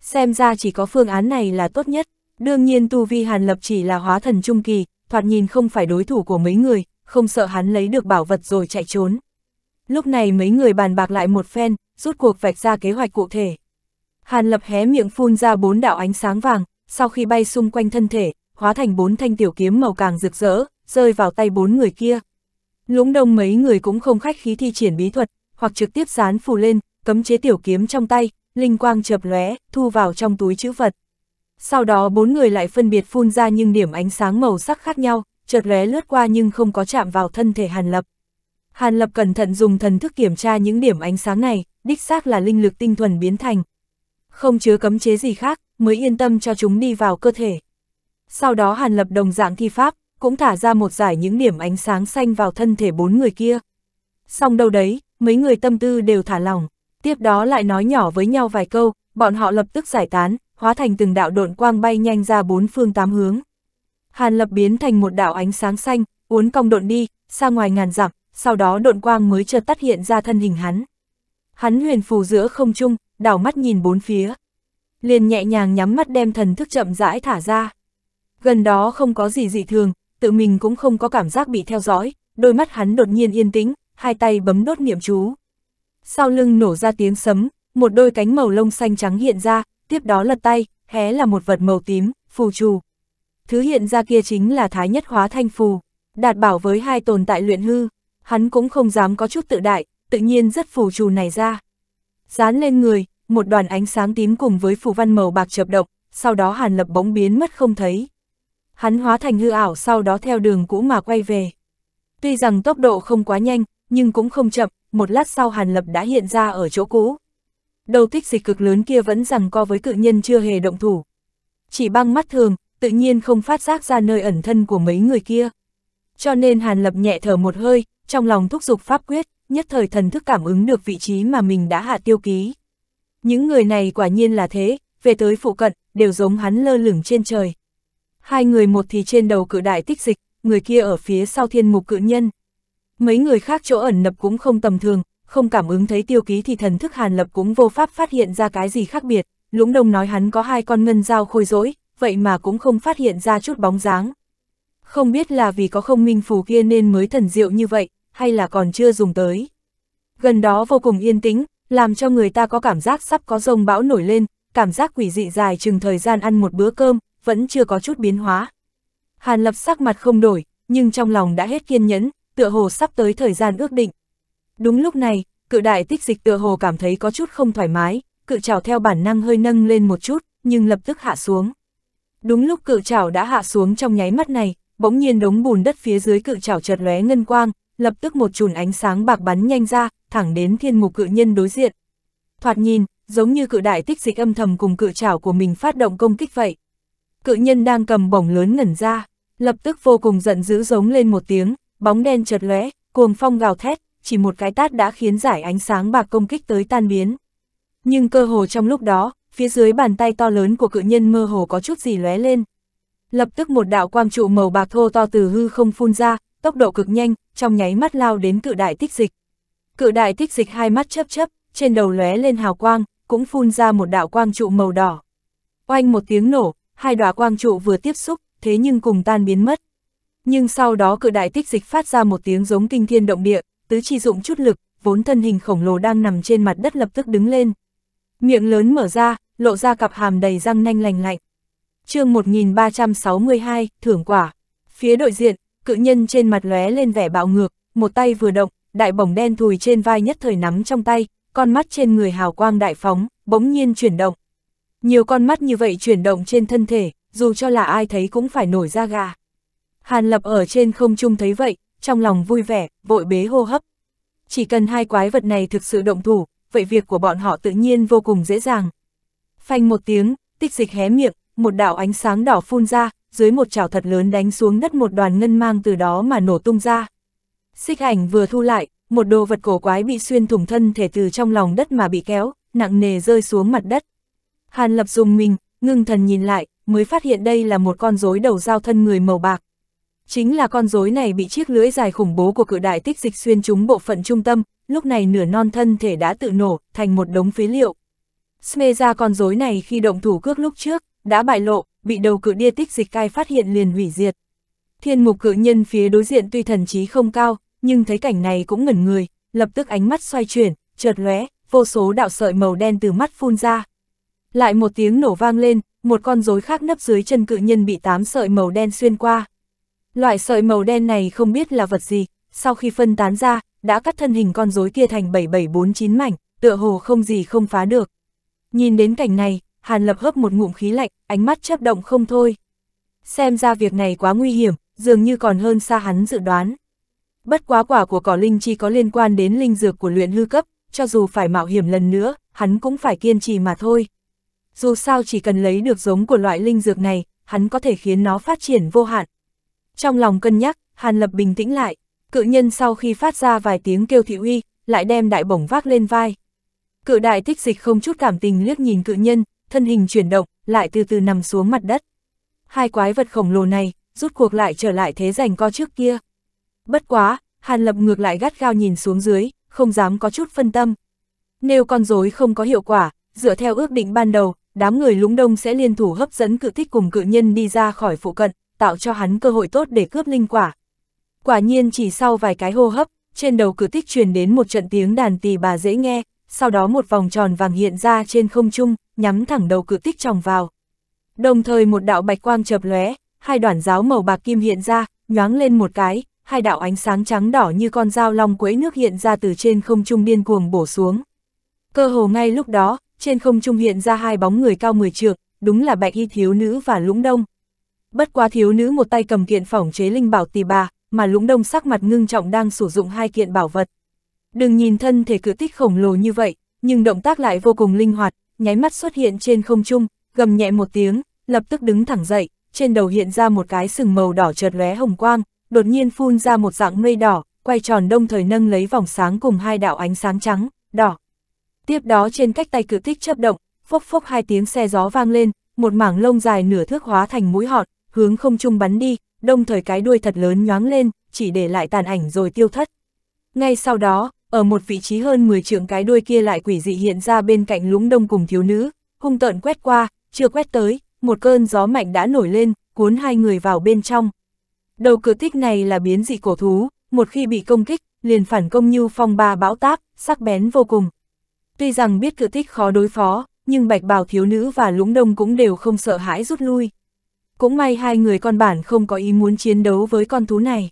Xem ra chỉ có phương án này là tốt nhất, đương nhiên tu vi hàn lập chỉ là hóa thần trung kỳ, thoạt nhìn không phải đối thủ của mấy người, không sợ hắn lấy được bảo vật rồi chạy trốn. Lúc này mấy người bàn bạc lại một phen, rút cuộc vạch ra kế hoạch cụ thể. Hàn lập hé miệng phun ra bốn đạo ánh sáng vàng, sau khi bay xung quanh thân thể, hóa thành bốn thanh tiểu kiếm màu càng rực rỡ, rơi vào tay bốn người kia. Lũng đông mấy người cũng không khách khí thi triển bí thuật, hoặc trực tiếp dán phù lên, cấm chế tiểu kiếm trong tay, linh quang chợp lóe, thu vào trong túi chữ vật. Sau đó bốn người lại phân biệt phun ra những điểm ánh sáng màu sắc khác nhau, chợt lóe lướt qua nhưng không có chạm vào thân thể Hàn Lập. Hàn Lập cẩn thận dùng thần thức kiểm tra những điểm ánh sáng này, đích xác là linh lực tinh thuần biến thành. Không chứa cấm chế gì khác, mới yên tâm cho chúng đi vào cơ thể. Sau đó Hàn Lập đồng dạng thi pháp, cũng thả ra một giải những điểm ánh sáng xanh vào thân thể bốn người kia. Xong đâu đấy, mấy người tâm tư đều thả lòng. tiếp đó lại nói nhỏ với nhau vài câu, bọn họ lập tức giải tán, hóa thành từng đạo độn quang bay nhanh ra bốn phương tám hướng. Hàn Lập biến thành một đạo ánh sáng xanh, uốn cong độn đi, xa ngoài ngàn dặm, sau đó độn quang mới chợt tắt hiện ra thân hình hắn. Hắn huyền phù giữa không trung, đảo mắt nhìn bốn phía. Liền nhẹ nhàng nhắm mắt đem thần thức chậm rãi thả ra. Gần đó không có gì dị thường, tự mình cũng không có cảm giác bị theo dõi, đôi mắt hắn đột nhiên yên tĩnh, hai tay bấm đốt niệm chú. Sau lưng nổ ra tiếng sấm, một đôi cánh màu lông xanh trắng hiện ra, tiếp đó lật tay, hé là một vật màu tím, phù trù. Thứ hiện ra kia chính là thái nhất hóa thanh phù, đạt bảo với hai tồn tại luyện hư, hắn cũng không dám có chút tự đại, tự nhiên rất phù trù này ra. Dán lên người, một đoàn ánh sáng tím cùng với phù văn màu bạc chập động, sau đó hàn lập bóng biến mất không thấy. Hắn hóa thành hư ảo sau đó theo đường cũ mà quay về. Tuy rằng tốc độ không quá nhanh, nhưng cũng không chậm, một lát sau hàn lập đã hiện ra ở chỗ cũ. Đầu tích dịch cực lớn kia vẫn rằng co với cự nhân chưa hề động thủ. Chỉ băng mắt thường, tự nhiên không phát giác ra nơi ẩn thân của mấy người kia. Cho nên hàn lập nhẹ thở một hơi, trong lòng thúc giục pháp quyết, nhất thời thần thức cảm ứng được vị trí mà mình đã hạ tiêu ký. Những người này quả nhiên là thế, về tới phụ cận, đều giống hắn lơ lửng trên trời. Hai người một thì trên đầu cự đại tích dịch, người kia ở phía sau thiên mục cự nhân. Mấy người khác chỗ ẩn nập cũng không tầm thường, không cảm ứng thấy tiêu ký thì thần thức hàn lập cũng vô pháp phát hiện ra cái gì khác biệt. Lũng đông nói hắn có hai con ngân dao khôi rỗi vậy mà cũng không phát hiện ra chút bóng dáng. Không biết là vì có không minh phù kia nên mới thần diệu như vậy, hay là còn chưa dùng tới. Gần đó vô cùng yên tĩnh, làm cho người ta có cảm giác sắp có rông bão nổi lên, cảm giác quỷ dị dài chừng thời gian ăn một bữa cơm, vẫn chưa có chút biến hóa. Hàn lập sắc mặt không đổi, nhưng trong lòng đã hết kiên nhẫn, tựa hồ sắp tới thời gian ước định. Đúng lúc này, cự đại tích dịch tựa hồ cảm thấy có chút không thoải mái, cự trào theo bản năng hơi nâng lên một chút, nhưng lập tức hạ xuống. Đúng lúc cự trào đã hạ xuống trong nháy mắt này, bỗng nhiên đống bùn đất phía dưới cự trào chợt lóe ngân quang, lập tức một chùn ánh sáng bạc bắn nhanh ra, thẳng đến thiên mục cự nhân đối diện. Thoạt nhìn, giống như cự đại tích dịch âm thầm cùng cự trảo của mình phát động công kích vậy. Cự nhân đang cầm bổng lớn ngẩn ra, lập tức vô cùng giận dữ giống lên một tiếng, bóng đen chợt lóe, cuồng phong gào thét, chỉ một cái tát đã khiến giải ánh sáng bạc công kích tới tan biến. Nhưng cơ hồ trong lúc đó, phía dưới bàn tay to lớn của cự nhân mơ hồ có chút gì lóe lên. Lập tức một đạo quang trụ màu bạc thô to từ hư không phun ra, tốc độ cực nhanh, trong nháy mắt lao đến cự đại tích dịch. Cự đại tích dịch hai mắt chớp chớp, trên đầu lóe lên hào quang, cũng phun ra một đạo quang trụ màu đỏ. Oanh một tiếng nổ, hai đóa quang trụ vừa tiếp xúc, thế nhưng cùng tan biến mất. Nhưng sau đó cự đại tích dịch phát ra một tiếng giống kinh thiên động địa, tứ chi dụng chút lực, vốn thân hình khổng lồ đang nằm trên mặt đất lập tức đứng lên. Miệng lớn mở ra, lộ ra cặp hàm đầy răng nanh lành lạnh. chương 1362, thưởng quả. Phía đội diện, cự nhân trên mặt lóe lên vẻ bạo ngược, một tay vừa động, đại bổng đen thùi trên vai nhất thời nắm trong tay, con mắt trên người hào quang đại phóng, bỗng nhiên chuyển động. Nhiều con mắt như vậy chuyển động trên thân thể, dù cho là ai thấy cũng phải nổi da gà. Hàn lập ở trên không trung thấy vậy, trong lòng vui vẻ, vội bế hô hấp. Chỉ cần hai quái vật này thực sự động thủ, vậy việc của bọn họ tự nhiên vô cùng dễ dàng. Phanh một tiếng, tích dịch hé miệng, một đạo ánh sáng đỏ phun ra, dưới một chảo thật lớn đánh xuống đất một đoàn ngân mang từ đó mà nổ tung ra. Xích ảnh vừa thu lại, một đồ vật cổ quái bị xuyên thủng thân thể từ trong lòng đất mà bị kéo, nặng nề rơi xuống mặt đất. Hàn lập dùng mình, ngưng thần nhìn lại, mới phát hiện đây là một con rối đầu dao thân người màu bạc. Chính là con rối này bị chiếc lưỡi dài khủng bố của cự đại tích dịch xuyên trúng bộ phận trung tâm, lúc này nửa non thân thể đã tự nổ, thành một đống phế liệu. Sme ra con rối này khi động thủ cước lúc trước, đã bại lộ, bị đầu cự đia tích dịch cai phát hiện liền hủy diệt. Thiên mục cự nhân phía đối diện tuy thần trí không cao, nhưng thấy cảnh này cũng ngẩn người, lập tức ánh mắt xoay chuyển, chợt lóe, vô số đạo sợi màu đen từ mắt phun ra. Lại một tiếng nổ vang lên, một con rối khác nấp dưới chân cự nhân bị tám sợi màu đen xuyên qua. Loại sợi màu đen này không biết là vật gì, sau khi phân tán ra, đã cắt thân hình con rối kia thành 7749 mảnh, tựa hồ không gì không phá được. Nhìn đến cảnh này, Hàn Lập hấp một ngụm khí lạnh, ánh mắt chấp động không thôi. Xem ra việc này quá nguy hiểm, dường như còn hơn xa hắn dự đoán. Bất quá quả của cỏ linh chi có liên quan đến linh dược của luyện hư cấp, cho dù phải mạo hiểm lần nữa, hắn cũng phải kiên trì mà thôi. Dù sao chỉ cần lấy được giống của loại linh dược này, hắn có thể khiến nó phát triển vô hạn. Trong lòng cân nhắc, Hàn Lập bình tĩnh lại, cự nhân sau khi phát ra vài tiếng kêu thị uy, lại đem đại bổng vác lên vai. Cự đại tích dịch không chút cảm tình liếc nhìn cự nhân, thân hình chuyển động, lại từ từ nằm xuống mặt đất. Hai quái vật khổng lồ này, rút cuộc lại trở lại thế giành co trước kia. Bất quá, Hàn Lập ngược lại gắt gao nhìn xuống dưới, không dám có chút phân tâm. Nếu con rối không có hiệu quả, dựa theo ước định ban đầu, đám người lũng đông sẽ liên thủ hấp dẫn cự tích cùng cự nhân đi ra khỏi phụ cận, tạo cho hắn cơ hội tốt để cướp linh quả. Quả nhiên chỉ sau vài cái hô hấp, trên đầu cự tích truyền đến một trận tiếng đàn tỳ bà dễ nghe, sau đó một vòng tròn vàng hiện ra trên không trung, nhắm thẳng đầu cự tích tròng vào. Đồng thời một đạo bạch quang chợp lóe, hai đoạn giáo màu bạc kim hiện ra, nhoáng lên một cái, hai đạo ánh sáng trắng đỏ như con dao long quấy nước hiện ra từ trên không trung điên cuồng bổ xuống. Cơ hồ ngay lúc đó, trên không trung hiện ra hai bóng người cao 10 trượng, đúng là bạch y thiếu nữ và lũng đông. Bất quá thiếu nữ một tay cầm kiện phỏng chế linh bảo tỳ bà, mà lũng đông sắc mặt ngưng trọng đang sử dụng hai kiện bảo vật. Đừng nhìn thân thể cự tích khổng lồ như vậy, nhưng động tác lại vô cùng linh hoạt, nháy mắt xuất hiện trên không trung, gầm nhẹ một tiếng, lập tức đứng thẳng dậy, trên đầu hiện ra một cái sừng màu đỏ chợt lóe hồng quang, đột nhiên phun ra một dạng mây đỏ, quay tròn đông thời nâng lấy vòng sáng cùng hai đạo ánh sáng trắng, đỏ. Tiếp đó trên cách tay cự tích chấp động, phốc phốc hai tiếng xe gió vang lên, một mảng lông dài nửa thước hóa thành mũi họt, hướng không trung bắn đi, đông thời cái đuôi thật lớn nhoáng lên, chỉ để lại tàn ảnh rồi tiêu thất. Ngay sau đó, ở một vị trí hơn 10 trượng cái đuôi kia lại quỷ dị hiện ra bên cạnh lũng đông cùng thiếu nữ, hung tợn quét qua, chưa quét tới, một cơn gió mạnh đã nổi lên, cuốn hai người vào bên trong. Đầu cửa tích này là biến dị cổ thú, một khi bị công kích, liền phản công như phong ba bão táp, sắc bén vô cùng. Tuy rằng biết cửa tích khó đối phó, nhưng bạch bào thiếu nữ và lũng đông cũng đều không sợ hãi rút lui. Cũng may hai người con bản không có ý muốn chiến đấu với con thú này.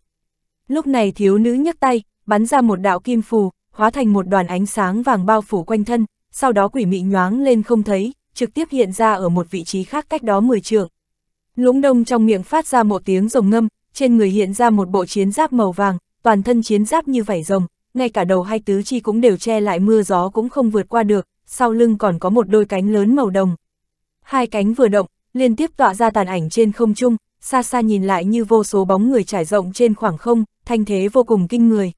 Lúc này thiếu nữ nhấc tay, bắn ra một đạo kim phù, hóa thành một đoàn ánh sáng vàng bao phủ quanh thân, sau đó quỷ mị nhoáng lên không thấy, trực tiếp hiện ra ở một vị trí khác cách đó 10 trượng. Lũng đông trong miệng phát ra một tiếng rồng ngâm, trên người hiện ra một bộ chiến giáp màu vàng, toàn thân chiến giáp như vảy rồng, ngay cả đầu hai tứ chi cũng đều che lại mưa gió cũng không vượt qua được, sau lưng còn có một đôi cánh lớn màu đồng. Hai cánh vừa động, liên tiếp tọa ra tàn ảnh trên không trung, xa xa nhìn lại như vô số bóng người trải rộng trên khoảng không, thanh thế vô cùng kinh người.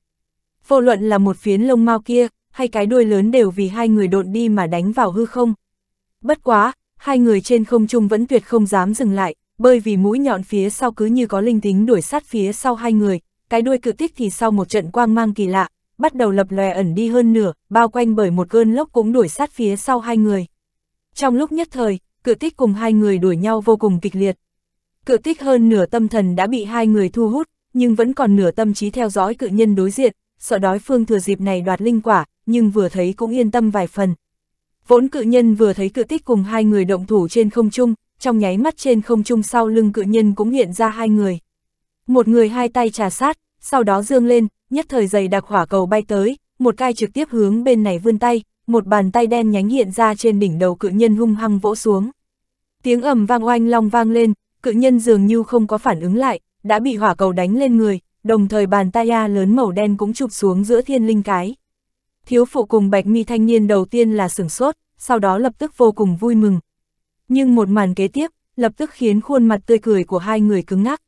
Vô luận là một phiến lông mau kia, hay cái đuôi lớn đều vì hai người độn đi mà đánh vào hư không. Bất quá, hai người trên không trung vẫn tuyệt không dám dừng lại, bởi vì mũi nhọn phía sau cứ như có linh tính đuổi sát phía sau hai người, cái đuôi cự tích thì sau một trận quang mang kỳ lạ, bắt đầu lập lòe ẩn đi hơn nửa, bao quanh bởi một cơn lốc cũng đuổi sát phía sau hai người. Trong lúc nhất thời, cự tích cùng hai người đuổi nhau vô cùng kịch liệt. Cự tích hơn nửa tâm thần đã bị hai người thu hút, nhưng vẫn còn nửa tâm trí theo dõi cự nhân đối diện, sợ đối phương thừa dịp này đoạt linh quả, nhưng vừa thấy cũng yên tâm vài phần. Vốn cự nhân vừa thấy cự tích cùng hai người động thủ trên không trung, trong nháy mắt trên không trung sau lưng cự nhân cũng hiện ra hai người. Một người hai tay trà sát, sau đó dương lên, nhất thời dày đặc hỏa cầu bay tới, một cai trực tiếp hướng bên này vươn tay, một bàn tay đen nhánh hiện ra trên đỉnh đầu cự nhân hung hăng vỗ xuống. Tiếng ầm vang oanh long vang lên, cự nhân dường như không có phản ứng lại, đã bị hỏa cầu đánh lên người, đồng thời bàn tay A lớn màu đen cũng chụp xuống giữa thiên linh cái. Thiếu phụ cùng bạch mi thanh niên đầu tiên là sửng sốt, sau đó lập tức vô cùng vui mừng. Nhưng một màn kế tiếp, lập tức khiến khuôn mặt tươi cười của hai người cứng ngắc.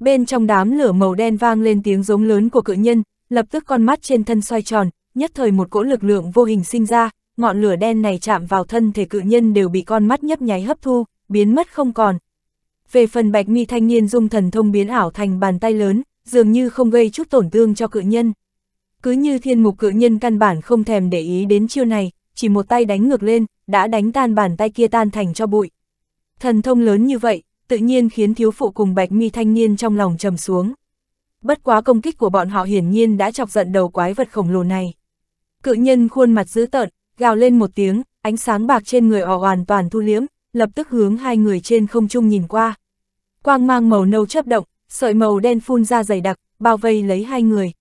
Bên trong đám lửa màu đen vang lên tiếng giống lớn của cự nhân, lập tức con mắt trên thân xoay tròn, nhất thời một cỗ lực lượng vô hình sinh ra, ngọn lửa đen này chạm vào thân thể cự nhân đều bị con mắt nhấp nháy hấp thu, biến mất không còn. Về phần bạch mi thanh niên dung thần thông biến ảo thành bàn tay lớn, dường như không gây chút tổn thương cho cự nhân. Cứ như thiên mục cự nhân căn bản không thèm để ý đến chiêu này, chỉ một tay đánh ngược lên, đã đánh tan bàn tay kia tan thành cho bụi. Thần thông lớn như vậy, tự nhiên khiến thiếu phụ cùng bạch mi thanh niên trong lòng trầm xuống. Bất quá công kích của bọn họ hiển nhiên đã chọc giận đầu quái vật khổng lồ này. Cự nhân khuôn mặt dữ tợn, gào lên một tiếng, ánh sáng bạc trên người họ hoàn toàn thu liếm, lập tức hướng hai người trên không trung nhìn qua. Quang mang màu nâu chấp động, sợi màu đen phun ra dày đặc, bao vây lấy hai người.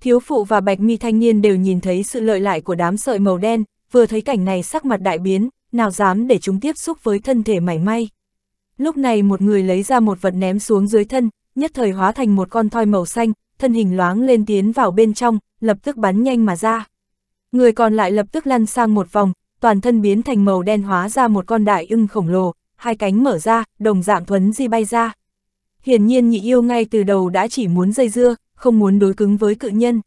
Thiếu phụ và bạch mi thanh niên đều nhìn thấy sự lợi lại của đám sợi màu đen, vừa thấy cảnh này sắc mặt đại biến, nào dám để chúng tiếp xúc với thân thể mảy may. Lúc này một người lấy ra một vật ném xuống dưới thân, nhất thời hóa thành một con thoi màu xanh, thân hình loáng lên tiến vào bên trong, lập tức bắn nhanh mà ra. Người còn lại lập tức lăn sang một vòng, toàn thân biến thành màu đen hóa ra một con đại ưng khổng lồ, hai cánh mở ra, đồng dạng thuấn di bay ra. Hiển nhiên nhị yêu ngay từ đầu đã chỉ muốn dây dưa, không muốn đối cứng với cự nhân.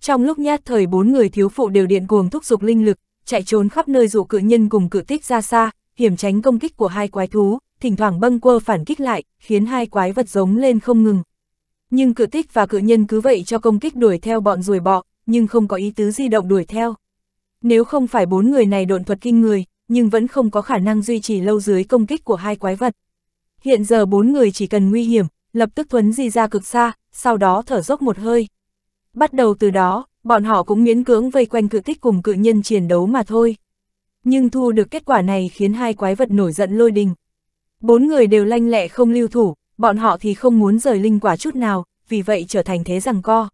Trong lúc nhát thời bốn người thiếu phụ đều điện cuồng thúc giục linh lực, chạy trốn khắp nơi dụ cự nhân cùng cự tích ra xa, hiểm tránh công kích của hai quái thú, thỉnh thoảng bâng quơ phản kích lại, khiến hai quái vật giống lên không ngừng. Nhưng cự tích và cự nhân cứ vậy cho công kích đuổi theo bọn ruồi bọ, nhưng không có ý tứ di động đuổi theo. Nếu không phải bốn người này độn thuật kinh người, nhưng vẫn không có khả năng duy trì lâu dưới công kích của hai quái vật. Hiện giờ bốn người chỉ cần nguy hiểm, lập tức thuấn di ra cực xa, sau đó thở dốc một hơi. Bắt đầu từ đó, bọn họ cũng miễn cưỡng vây quanh cự tích cùng cự nhân chiến đấu mà thôi. Nhưng thu được kết quả này khiến hai quái vật nổi giận lôi đình. Bốn người đều lanh lẹ không lưu thủ, bọn họ thì không muốn rời linh quả chút nào, vì vậy trở thành thế rằng co.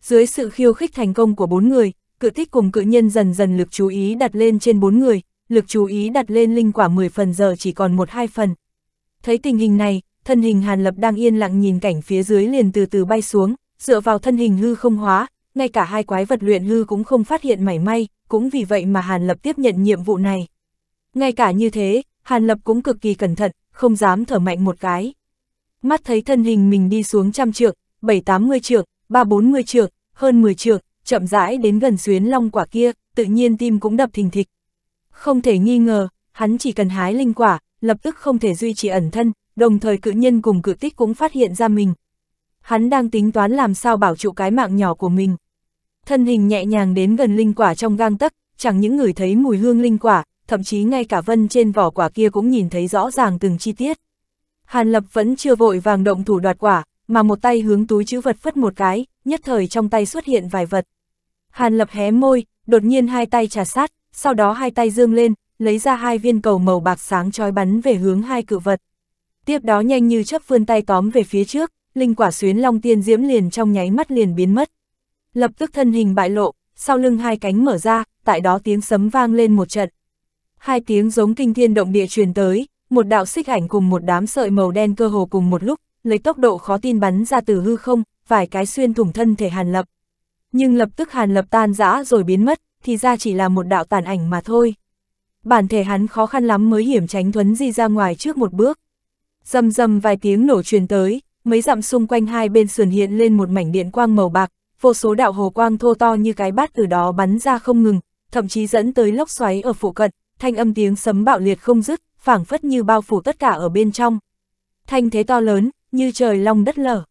Dưới sự khiêu khích thành công của bốn người, cự tích cùng cự nhân dần dần lực chú ý đặt lên trên bốn người, lực chú ý đặt lên linh quả 10 phần giờ chỉ còn một hai phần. Thấy tình hình này, thân hình Hàn Lập đang yên lặng nhìn cảnh phía dưới liền từ từ bay xuống, dựa vào thân hình hư không hóa, ngay cả hai quái vật luyện hư cũng không phát hiện mảy may, cũng vì vậy mà Hàn Lập tiếp nhận nhiệm vụ này. Ngay cả như thế, Hàn Lập cũng cực kỳ cẩn thận, không dám thở mạnh một cái. Mắt thấy thân hình mình đi xuống trăm trượng, bảy tám mươi trượng, ba bốn mươi trượng, hơn 10 trượng, chậm rãi đến gần xuyến long quả kia, tự nhiên tim cũng đập thình thịch. Không thể nghi ngờ, hắn chỉ cần hái linh quả, lập tức không thể duy trì ẩn thân, đồng thời cự nhân cùng cự tích cũng phát hiện ra mình. Hắn đang tính toán làm sao bảo trụ cái mạng nhỏ của mình. Thân hình nhẹ nhàng đến gần linh quả trong gang tấc, chẳng những người thấy mùi hương linh quả, thậm chí ngay cả vân trên vỏ quả kia cũng nhìn thấy rõ ràng từng chi tiết. Hàn Lập vẫn chưa vội vàng động thủ đoạt quả, mà một tay hướng túi chữ vật phất một cái, nhất thời trong tay xuất hiện vài vật. Hàn Lập hé môi, đột nhiên hai tay trà sát, sau đó hai tay dương lên, lấy ra hai viên cầu màu bạc sáng trói bắn về hướng hai cự vật. Tiếp đó nhanh như chớp vươn tay tóm về phía trước, linh quả xuyến long tiên diễm liền trong nháy mắt liền biến mất. Lập tức thân hình bại lộ, sau lưng hai cánh mở ra, tại đó tiếng sấm vang lên một trận. Hai tiếng giống kinh thiên động địa truyền tới, một đạo xích ảnh cùng một đám sợi màu đen cơ hồ cùng một lúc, lấy tốc độ khó tin bắn ra từ hư không, vài cái xuyên thủng thân thể Hàn Lập. Nhưng lập tức Hàn Lập tan rã rồi biến mất, thì ra chỉ là một đạo tàn ảnh mà thôi. Bản thể hắn khó khăn lắm mới hiểm tránh thuấn di ra ngoài trước một bước. Dầm dầm vài tiếng nổ truyền tới, mấy dặm xung quanh hai bên sườn hiện lên một mảnh điện quang màu bạc, vô số đạo hồ quang thô to như cái bát từ đó bắn ra không ngừng, thậm chí dẫn tới lốc xoáy ở phụ cận, thanh âm tiếng sấm bạo liệt không dứt, phảng phất như bao phủ tất cả ở bên trong. Thanh thế to lớn, như trời long đất lở.